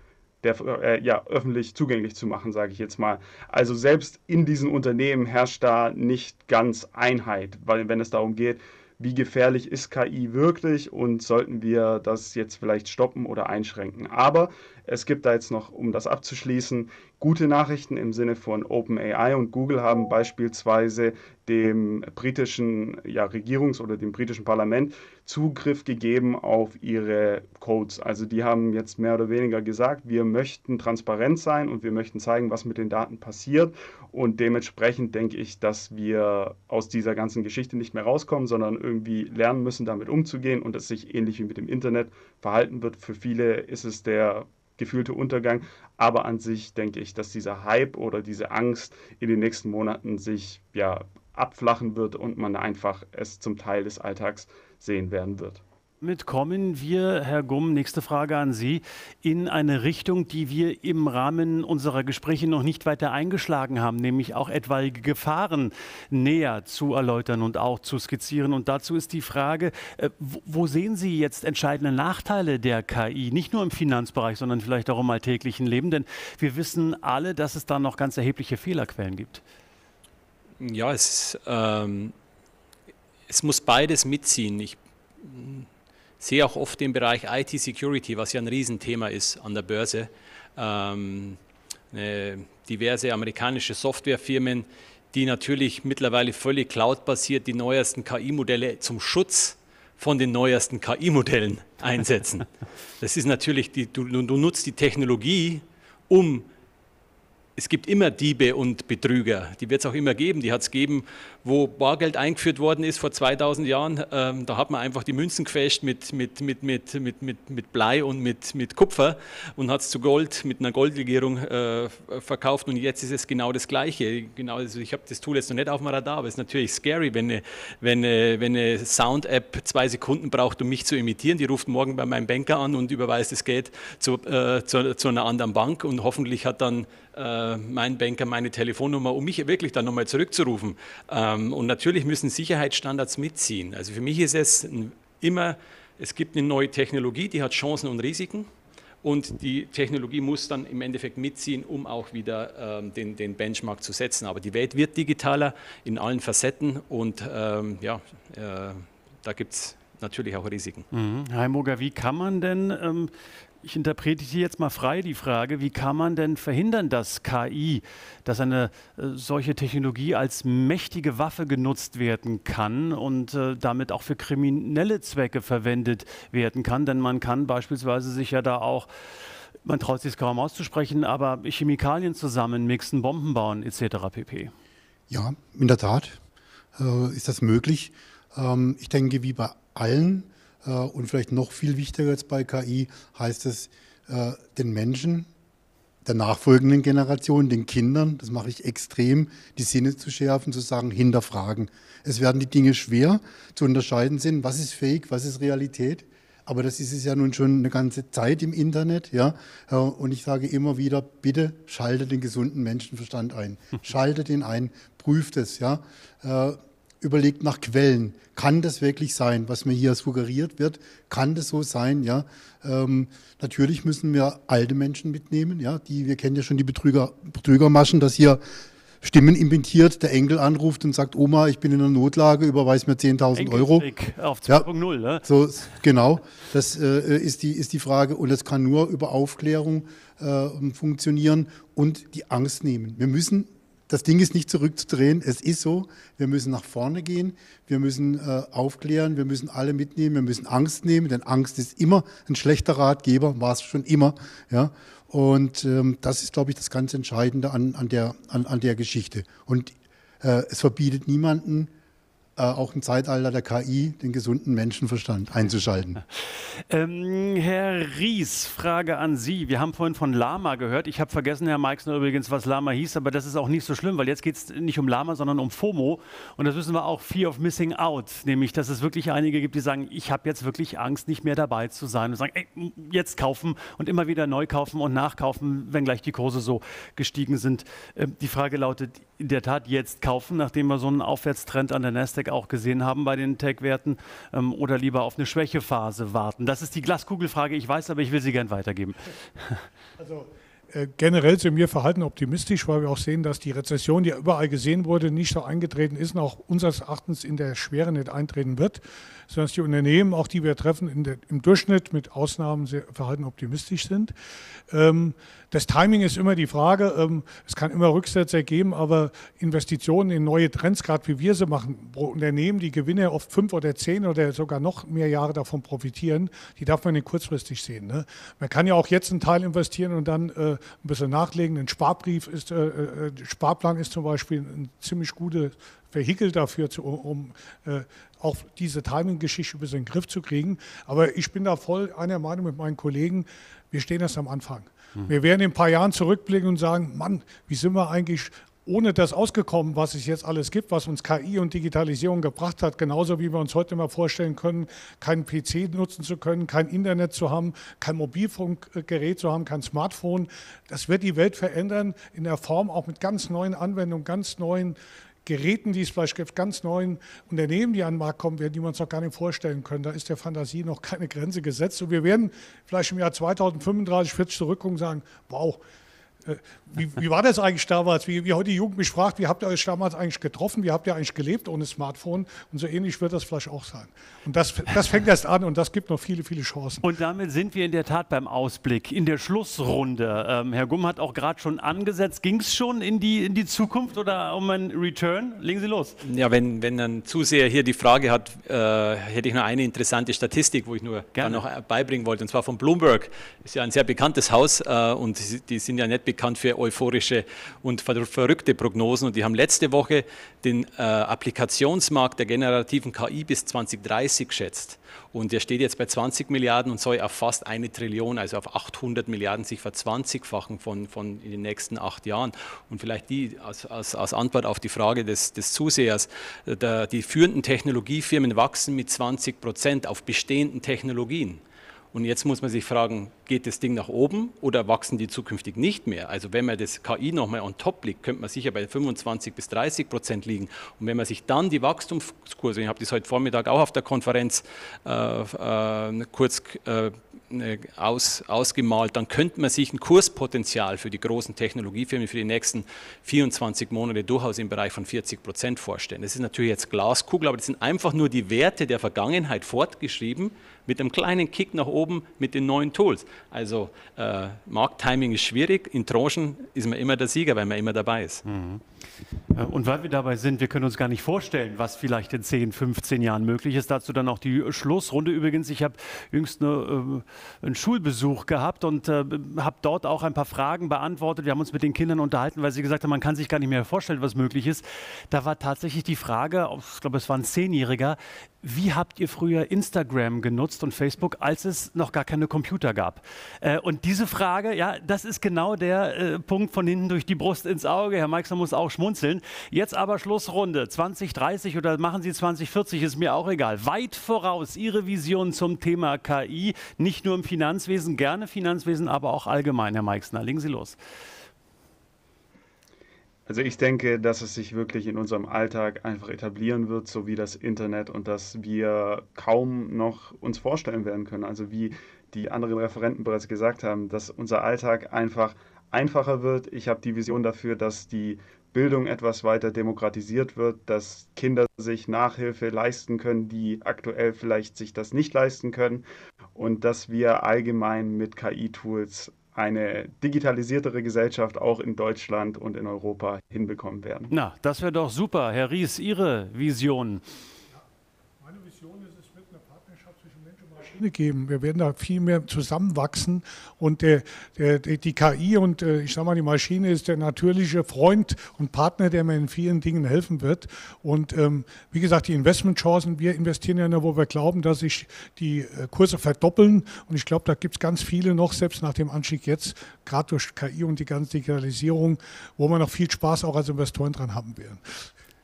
der, äh, ja, öffentlich zugänglich zu machen, sage ich jetzt mal. Also selbst in diesen Unternehmen herrscht da nicht ganz Einheit, weil wenn es darum geht, wie gefährlich ist KI wirklich und sollten wir das jetzt vielleicht stoppen oder einschränken. Aber es gibt da jetzt noch, um das abzuschließen, gute Nachrichten im Sinne von OpenAI und Google haben beispielsweise dem britischen ja, Regierungs- oder dem britischen Parlament Zugriff gegeben auf ihre Codes. Also die haben jetzt mehr oder weniger gesagt, wir möchten transparent sein und wir möchten zeigen, was mit den Daten passiert. Und dementsprechend denke ich, dass wir aus dieser ganzen Geschichte nicht mehr rauskommen, sondern irgendwie lernen müssen, damit umzugehen und es sich ähnlich wie mit dem Internet verhalten wird. Für viele ist es der gefühlte Untergang. Aber an sich denke ich, dass dieser Hype oder diese Angst in den nächsten Monaten sich ja abflachen wird und man einfach es zum Teil des Alltags sehen werden wird.
Damit kommen wir, Herr Gumm, nächste Frage an Sie, in eine Richtung, die wir im Rahmen unserer Gespräche noch nicht weiter eingeschlagen haben, nämlich auch etwaige Gefahren näher zu erläutern und auch zu skizzieren. Und dazu ist die Frage, äh, wo sehen Sie jetzt entscheidende Nachteile der KI, nicht nur im Finanzbereich, sondern vielleicht auch im alltäglichen Leben? Denn wir wissen alle, dass es da noch ganz erhebliche Fehlerquellen gibt.
Ja, es, ähm, es muss beides mitziehen. Ich sehe auch oft den Bereich IT-Security, was ja ein Riesenthema ist an der Börse. Ähm, äh, diverse amerikanische Softwarefirmen, die natürlich mittlerweile völlig cloud-basiert die neuesten KI-Modelle zum Schutz von den neuesten KI-Modellen einsetzen. Das ist natürlich, die, du, du nutzt die Technologie, um es gibt immer Diebe und Betrüger, die wird es auch immer geben. Die hat es gegeben, wo Bargeld eingeführt worden ist vor 2000 Jahren. Ähm, da hat man einfach die Münzen gefälscht mit, mit, mit, mit, mit, mit, mit Blei und mit, mit Kupfer und hat es zu Gold mit einer Goldlegierung äh, verkauft. Und jetzt ist es genau das Gleiche. Genau, also ich habe das Tool jetzt noch nicht auf dem Radar, aber es ist natürlich scary, wenn eine, wenn eine, wenn eine Sound-App zwei Sekunden braucht, um mich zu imitieren. Die ruft morgen bei meinem Banker an und überweist das Geld zu, äh, zu, zu einer anderen Bank und hoffentlich hat dann äh, mein Banker meine Telefonnummer, um mich wirklich dann nochmal zurückzurufen. Ähm, und natürlich müssen Sicherheitsstandards mitziehen. Also für mich ist es immer, es gibt eine neue Technologie, die hat Chancen und Risiken. Und die Technologie muss dann im Endeffekt mitziehen, um auch wieder ähm, den, den, Benchmark zu setzen. Aber die Welt wird digitaler in allen Facetten und ähm, ja, äh, da gibt es natürlich auch Risiken.
Mhm. Heimuger, wie kann man denn ähm, ich interpretiere jetzt mal frei die Frage, wie kann man denn verhindern, dass KI, dass eine äh, solche Technologie als mächtige Waffe genutzt werden kann und äh, damit auch für kriminelle Zwecke verwendet werden kann? Denn man kann beispielsweise sich ja da auch man traut sich es kaum auszusprechen, aber Chemikalien zusammenmixen, Bomben bauen etc. pp.
Ja, in der Tat äh, ist das möglich. Ähm, ich denke, wie bei allen und vielleicht noch viel wichtiger als bei KI heißt es, äh, den Menschen der nachfolgenden Generation, den Kindern, das mache ich extrem, die Sinne zu schärfen, zu sagen, hinterfragen. Es werden die Dinge schwer zu unterscheiden sind, was ist Fake, was ist Realität. Aber das ist es ja nun schon eine ganze Zeit im Internet, ja. Äh, und ich sage immer wieder, bitte schaltet den gesunden Menschenverstand ein. Schaltet ihn ein, prüft es, ja überlegt nach Quellen. Kann das wirklich sein, was mir hier suggeriert wird? Kann das so sein? Ja, ähm, natürlich müssen wir alte Menschen mitnehmen. Ja, die wir kennen ja schon die Betrüger, Betrügermaschen, dass hier Stimmen implementiert, der Enkel anruft und sagt, Oma, ich bin in einer Notlage, überweis mir 10.000 Euro.
Auf 2.0, ja, ne?
So, genau, das äh, ist, die, ist die Frage und das kann nur über Aufklärung äh, funktionieren und die Angst nehmen. Wir müssen das Ding ist nicht zurückzudrehen. Es ist so. Wir müssen nach vorne gehen. Wir müssen äh, aufklären. Wir müssen alle mitnehmen. Wir müssen Angst nehmen, denn Angst ist immer ein schlechter Ratgeber, war es schon immer. Ja? Und ähm, das ist, glaube ich, das ganz Entscheidende an, an, der, an, an der Geschichte. Und äh, es verbietet niemanden, äh, auch im Zeitalter der KI den gesunden Menschenverstand einzuschalten.
Ähm, Herr Ries, Frage an Sie. Wir haben vorhin von Lama gehört. Ich habe vergessen, Herr Meixner, übrigens, was Lama hieß, aber das ist auch nicht so schlimm, weil jetzt geht es nicht um Lama, sondern um FOMO. Und das wissen wir auch, Fear of Missing Out. Nämlich, dass es wirklich einige gibt, die sagen, ich habe jetzt wirklich Angst, nicht mehr dabei zu sein. Und sagen, ey, jetzt kaufen und immer wieder neu kaufen und nachkaufen, wenn gleich die Kurse so gestiegen sind. Ähm, die Frage lautet, in der Tat jetzt kaufen, nachdem wir so einen Aufwärtstrend an der Nasdaq auch gesehen haben bei den Tech-Werten, ähm, oder lieber auf eine Schwächephase warten? Das ist die Glaskugelfrage, ich weiß, aber ich will sie gern weitergeben.
Also äh, generell sind wir verhalten optimistisch, weil wir auch sehen, dass die Rezession, die überall gesehen wurde, nicht so eingetreten ist und auch unseres Erachtens in der Schwere nicht eintreten wird, sondern dass die Unternehmen, auch die wir treffen, der, im Durchschnitt mit Ausnahmen sehr verhalten optimistisch sind. Ähm, das Timing ist immer die Frage. Ähm, es kann immer Rücksätze geben, aber Investitionen in neue Trends, gerade wie wir sie machen, pro Unternehmen, die Gewinne oft fünf oder zehn oder sogar noch mehr Jahre davon profitieren, die darf man nicht kurzfristig sehen. Ne? Man kann ja auch jetzt einen Teil investieren und dann äh, ein bisschen nachlegen. Ein Sparbrief ist, äh, äh, Sparplan ist zum Beispiel ein ziemlich gutes Vehikel dafür, zu, um äh, auch diese Timing-Geschichte über den Griff zu kriegen. Aber ich bin da voll einer Meinung mit meinen Kollegen, wir stehen erst am Anfang. Mhm. Wir werden in ein paar Jahren zurückblicken und sagen, Mann, wie sind wir eigentlich ohne das ausgekommen, was es jetzt alles gibt, was uns KI und Digitalisierung gebracht hat, genauso wie wir uns heute mal vorstellen können, keinen PC nutzen zu können, kein Internet zu haben, kein Mobilfunkgerät zu haben, kein Smartphone. Das wird die Welt verändern in der Form auch mit ganz neuen Anwendungen, ganz neuen Geräten, die es vielleicht gibt, ganz neuen Unternehmen, die an den Markt kommen werden, die wir uns noch gar nicht vorstellen können. Da ist der Fantasie noch keine Grenze gesetzt. Und wir werden vielleicht im Jahr 2035, 40 zurückgucken und sagen, wow, wie, wie, war das eigentlich damals? Wie, wie heute die Jugend mich fragt, wie habt ihr euch damals eigentlich getroffen? Wie habt ihr eigentlich gelebt ohne Smartphone? Und so ähnlich wird das vielleicht auch sein. Und das, das fängt erst an und das gibt noch viele, viele Chancen.
Und damit sind wir in der Tat beim Ausblick, in der Schlussrunde. Ähm, Herr Gumm hat auch gerade schon angesetzt. Ging es schon in die, in die Zukunft oder um einen Return? Legen Sie los.
Ja, wenn, wenn ein Zuseher hier die Frage hat, äh, hätte ich noch eine interessante Statistik, wo ich nur noch beibringen wollte. Und zwar von Bloomberg. Ist ja ein sehr bekanntes Haus äh, und die sind ja nicht bekannt für euphorische und verrückte Prognosen. Und die haben letzte Woche den äh, Applikationsmarkt der generativen KI bis 2030 geschätzt. Und der steht jetzt bei 20 Milliarden und soll auf fast eine Trillion, also auf 800 Milliarden sich verzwanzigfachen von, von in den nächsten acht Jahren. Und vielleicht die als, als, als Antwort auf die Frage des, des Zusehers, der, die führenden Technologiefirmen wachsen mit 20 Prozent auf bestehenden Technologien. Und jetzt muss man sich fragen, geht das Ding nach oben oder wachsen die zukünftig nicht mehr? Also wenn man das KI nochmal on top liegt, könnte man sicher bei 25 bis 30 Prozent liegen. Und wenn man sich dann die Wachstumskurse, ich habe das heute Vormittag auch auf der Konferenz äh, äh, kurz äh, ne, aus, ausgemalt, dann könnte man sich ein Kurspotenzial für die großen Technologiefirmen für die nächsten 24 Monate durchaus im Bereich von 40 Prozent vorstellen. Das ist natürlich jetzt Glaskugel, aber das sind einfach nur die Werte der Vergangenheit fortgeschrieben mit einem kleinen Kick nach oben mit den neuen Tools. Also äh, Markttiming ist schwierig, in Tranchen ist man immer der Sieger, weil man immer dabei ist. Mhm.
Äh, und weil wir dabei sind, wir können uns gar nicht vorstellen, was vielleicht in 10, 15 Jahren möglich ist. Dazu dann auch die Schlussrunde. Übrigens, ich habe jüngst eine, äh, einen Schulbesuch gehabt und äh, habe dort auch ein paar Fragen beantwortet. Wir haben uns mit den Kindern unterhalten, weil sie gesagt haben, man kann sich gar nicht mehr vorstellen, was möglich ist. Da war tatsächlich die Frage, ich glaube, es war ein Zehnjähriger, wie habt ihr früher Instagram genutzt und Facebook, als es noch gar keine Computer gab? Äh, und diese Frage, ja, das ist genau der äh, Punkt von hinten durch die Brust ins Auge. Herr Meixner muss auch schmunzeln. Jetzt aber Schlussrunde. 2030 oder machen Sie 2040, ist mir auch egal. Weit voraus Ihre Vision zum Thema KI, nicht nur im Finanzwesen, gerne Finanzwesen, aber auch allgemein, Herr Meixner. Legen Sie los.
Also ich denke, dass es sich wirklich in unserem Alltag einfach etablieren wird, so wie das Internet und dass wir kaum noch uns vorstellen werden können. Also wie die anderen Referenten bereits gesagt haben, dass unser Alltag einfach einfacher wird. Ich habe die Vision dafür, dass die Bildung etwas weiter demokratisiert wird, dass Kinder sich Nachhilfe leisten können, die aktuell vielleicht sich das nicht leisten können und dass wir allgemein mit KI-Tools eine digitalisiertere Gesellschaft auch in Deutschland und in Europa hinbekommen werden.
Na, das wäre doch super. Herr Ries, Ihre Vision.
Maschine geben. Wir werden da viel mehr zusammenwachsen und der, der, die KI und äh, ich sage mal, die Maschine ist der natürliche Freund und Partner, der mir in vielen Dingen helfen wird. Und ähm, wie gesagt, die Investmentchancen, wir investieren ja nur, wo wir glauben, dass sich die äh, Kurse verdoppeln. Und ich glaube, da gibt es ganz viele noch, selbst nach dem Anstieg jetzt, gerade durch KI und die ganze Digitalisierung, wo wir noch viel Spaß auch als Investoren dran haben werden.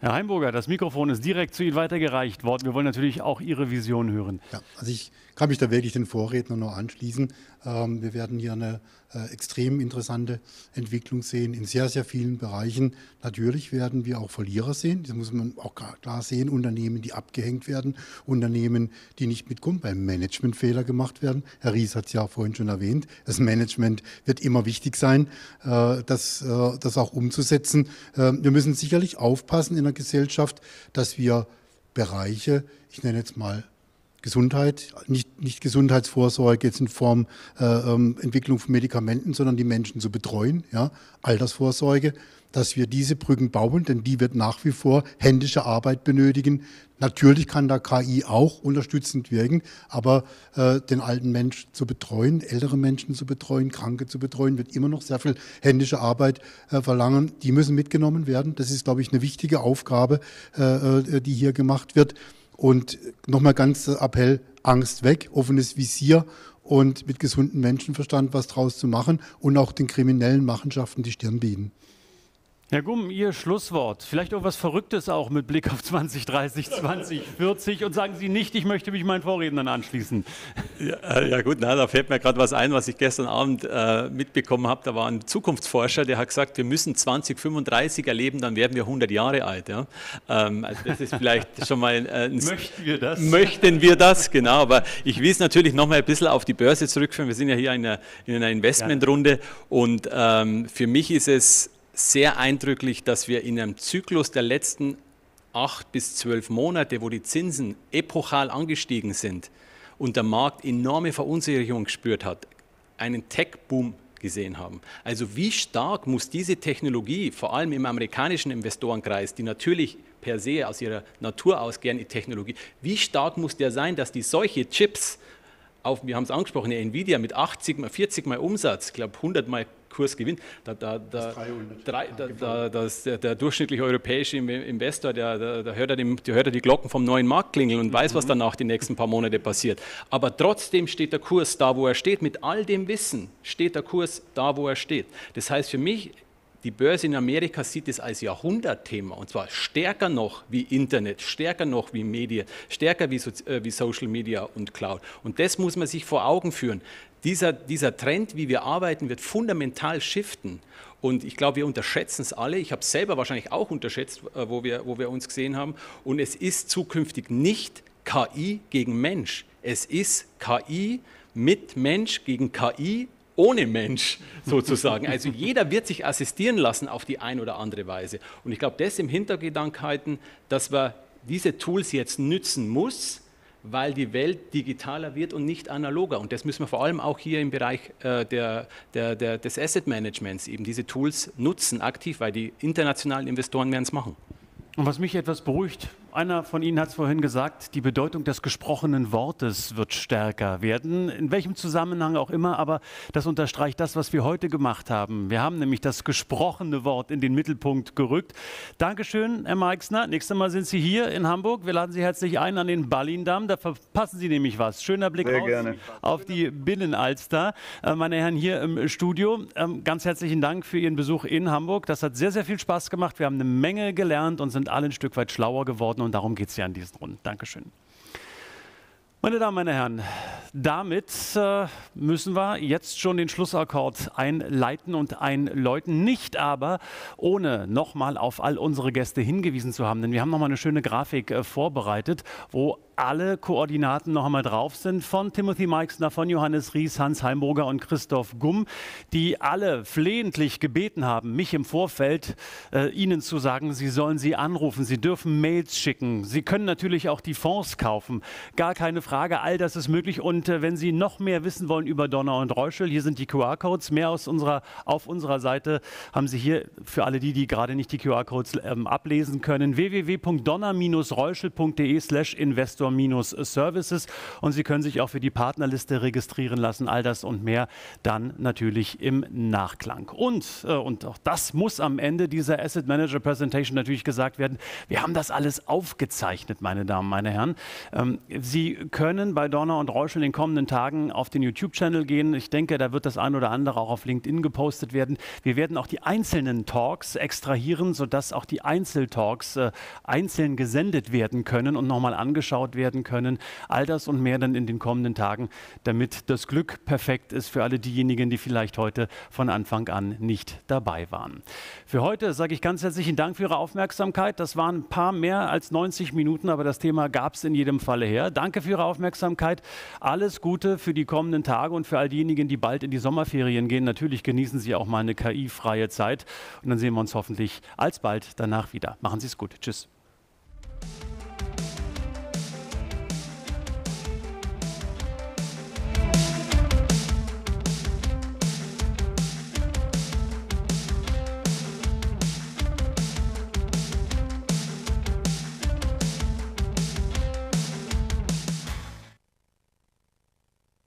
Herr Heimburger, das Mikrofon ist direkt zu Ihnen weitergereicht worden. Wir wollen natürlich auch Ihre Vision hören.
Ja, also ich kann mich da wirklich den Vorrednern noch anschließen. Ähm, wir werden hier eine äh, extrem interessante Entwicklung sehen in sehr, sehr vielen Bereichen. Natürlich werden wir auch Verlierer sehen. Das muss man auch klar sehen. Unternehmen, die abgehängt werden, Unternehmen, die nicht mitkommen, beim Managementfehler gemacht werden. Herr Ries hat es ja vorhin schon erwähnt. Das Management wird immer wichtig sein, äh, das, äh, das auch umzusetzen. Wir müssen sicherlich aufpassen in der Gesellschaft, dass wir Bereiche, ich nenne jetzt mal Gesundheit, nicht, nicht Gesundheitsvorsorge jetzt in Form äh, ähm, Entwicklung von Medikamenten, sondern die Menschen zu betreuen, ja, Altersvorsorge, dass wir diese Brücken bauen, denn die wird nach wie vor händische Arbeit benötigen. Natürlich kann da KI auch unterstützend wirken, aber äh, den alten Mensch zu betreuen, ältere Menschen zu betreuen, Kranke zu betreuen, wird immer noch sehr viel händische Arbeit äh, verlangen. Die müssen mitgenommen werden. Das ist, glaube ich, eine wichtige Aufgabe, äh, äh die hier gemacht wird. Und nochmal ganz Appell, Angst weg, offenes Visier und mit gesundem Menschenverstand was draus zu machen und auch den kriminellen Machenschaften die Stirn bieten.
Herr Gumm, Ihr Schlusswort. Vielleicht irgendwas Verrücktes auch mit Blick auf 2030, 2040 und sagen Sie nicht, ich möchte mich meinen Vorrednern anschließen.
Ja, äh, ja gut, na, da fällt mir gerade was ein, was ich gestern Abend äh, mitbekommen habe. Da war ein Zukunftsforscher, der hat gesagt, wir müssen 2035 erleben, dann werden wir 100 Jahre alt. Ja? Ähm, also das ist vielleicht schon mal... Äh,
möchten wir das?
Möchten wir das, genau. Aber ich will es natürlich noch mal ein bisschen auf die Börse zurückführen. Wir sind ja hier in einer, in einer Investmentrunde ja. und ähm, für mich ist es sehr eindrücklich, dass wir in einem Zyklus der letzten acht bis zwölf Monate, wo die Zinsen epochal angestiegen sind und der Markt enorme Verunsicherung gespürt hat, einen Tech-Boom gesehen haben. Also wie stark muss diese Technologie, vor allem im amerikanischen Investorenkreis, die natürlich per se aus ihrer Natur aus gerne Technologie, wie stark muss der sein, dass die solche Chips auf, wir haben es angesprochen, eine Nvidia mit 80 mal, 40 mal Umsatz, ich glaube 100 mal Kursgewinn. Da, da, da, drei, da, das, der, der, durchschnittliche europäische Investor, der, der, der, hört ja die, der hört ja die Glocken vom neuen Markt klingeln und weiß, was mhm. danach die nächsten paar Monate passiert. Aber trotzdem steht der Kurs da, wo er steht. Mit all dem Wissen steht der Kurs da, wo er steht. Das heißt für mich, die Börse in Amerika sieht es als Jahrhundertthema und zwar stärker noch wie Internet, stärker noch wie Medien, stärker wie, so, äh, wie Social Media und Cloud. Und das muss man sich vor Augen führen. Dieser, dieser Trend, wie wir arbeiten, wird fundamental shiften. Und ich glaube, wir unterschätzen es alle. Ich habe es selber wahrscheinlich auch unterschätzt, äh, wo wir, wo wir uns gesehen haben. Und es ist zukünftig nicht KI gegen Mensch. Es ist KI mit Mensch gegen KI ohne Mensch sozusagen. Also jeder wird sich assistieren lassen auf die eine oder andere Weise. Und ich glaube, das im Hintergedanken dass man diese Tools jetzt nützen muss, weil die Welt digitaler wird und nicht analoger. Und das müssen wir vor allem auch hier im Bereich äh, der, der, der, des Asset Managements eben diese Tools nutzen, aktiv, weil die internationalen Investoren werden es machen.
Und was mich etwas beruhigt, einer von Ihnen hat es vorhin gesagt, die Bedeutung des gesprochenen Wortes wird stärker werden, in welchem Zusammenhang auch immer, aber das unterstreicht das, was wir heute gemacht haben. Wir haben nämlich das gesprochene Wort in den Mittelpunkt gerückt. Dankeschön, Herr Meixner. Nächstes Mal sind Sie hier in Hamburg. Wir laden Sie herzlich ein an den Ballindamm, da verpassen Sie nämlich was. Schöner Blick auf die Binnenalster. Äh, meine Herren hier im Studio, ähm, ganz herzlichen Dank für Ihren Besuch in Hamburg. Das hat sehr, sehr viel Spaß gemacht. Wir haben eine Menge gelernt und sind alle ein Stück weit schlauer geworden und darum geht es ja in diesen Runden. Dankeschön. Meine Damen, meine Herren, damit äh, müssen wir jetzt schon den Schlussakkord einleiten und einläuten. Nicht aber, ohne nochmal auf all unsere Gäste hingewiesen zu haben, denn wir haben nochmal eine schöne Grafik äh, vorbereitet, wo alle Koordinaten noch einmal drauf sind. Von Timothy Meixner, von Johannes Ries, Hans Heimburger und Christoph Gumm, die alle flehentlich gebeten haben, mich im Vorfeld äh, Ihnen zu sagen, Sie sollen sie anrufen, Sie dürfen Mails schicken, Sie können natürlich auch die Fonds kaufen, gar keine Frage, all das ist möglich. Und äh, wenn Sie noch mehr wissen wollen über Donner und Reuschel, hier sind die QR-Codes, mehr aus unserer, auf unserer Seite haben Sie hier für alle die, die gerade nicht die QR-Codes ähm, ablesen können, www.donner-reuschel.de slash investor-services und Sie können sich auch für die Partnerliste registrieren lassen, all das und mehr dann natürlich im Nachklang. Und, äh, und auch das muss am Ende dieser Asset Manager Presentation natürlich gesagt werden, wir haben das alles aufgezeichnet, meine Damen, meine Herren. Ähm, Sie können bei Donner und Reuschel in den kommenden Tagen auf den YouTube-Channel gehen. Ich denke, da wird das ein oder andere auch auf LinkedIn gepostet werden. Wir werden auch die einzelnen Talks extrahieren, sodass auch die Einzeltalks äh, einzeln gesendet werden können und nochmal angeschaut werden können. All das und mehr dann in den kommenden Tagen, damit das Glück perfekt ist für alle diejenigen, die vielleicht heute von Anfang an nicht dabei waren. Für heute sage ich ganz herzlichen Dank für Ihre Aufmerksamkeit. Das waren ein paar mehr als 90 Minuten, aber das Thema gab es in jedem Falle her. Danke für Ihre Aufmerksamkeit. Alles Gute für die kommenden Tage und für all diejenigen, die bald in die Sommerferien gehen. Natürlich genießen Sie auch mal eine KI-freie Zeit und dann sehen wir uns hoffentlich alsbald danach wieder. Machen Sie es gut. Tschüss.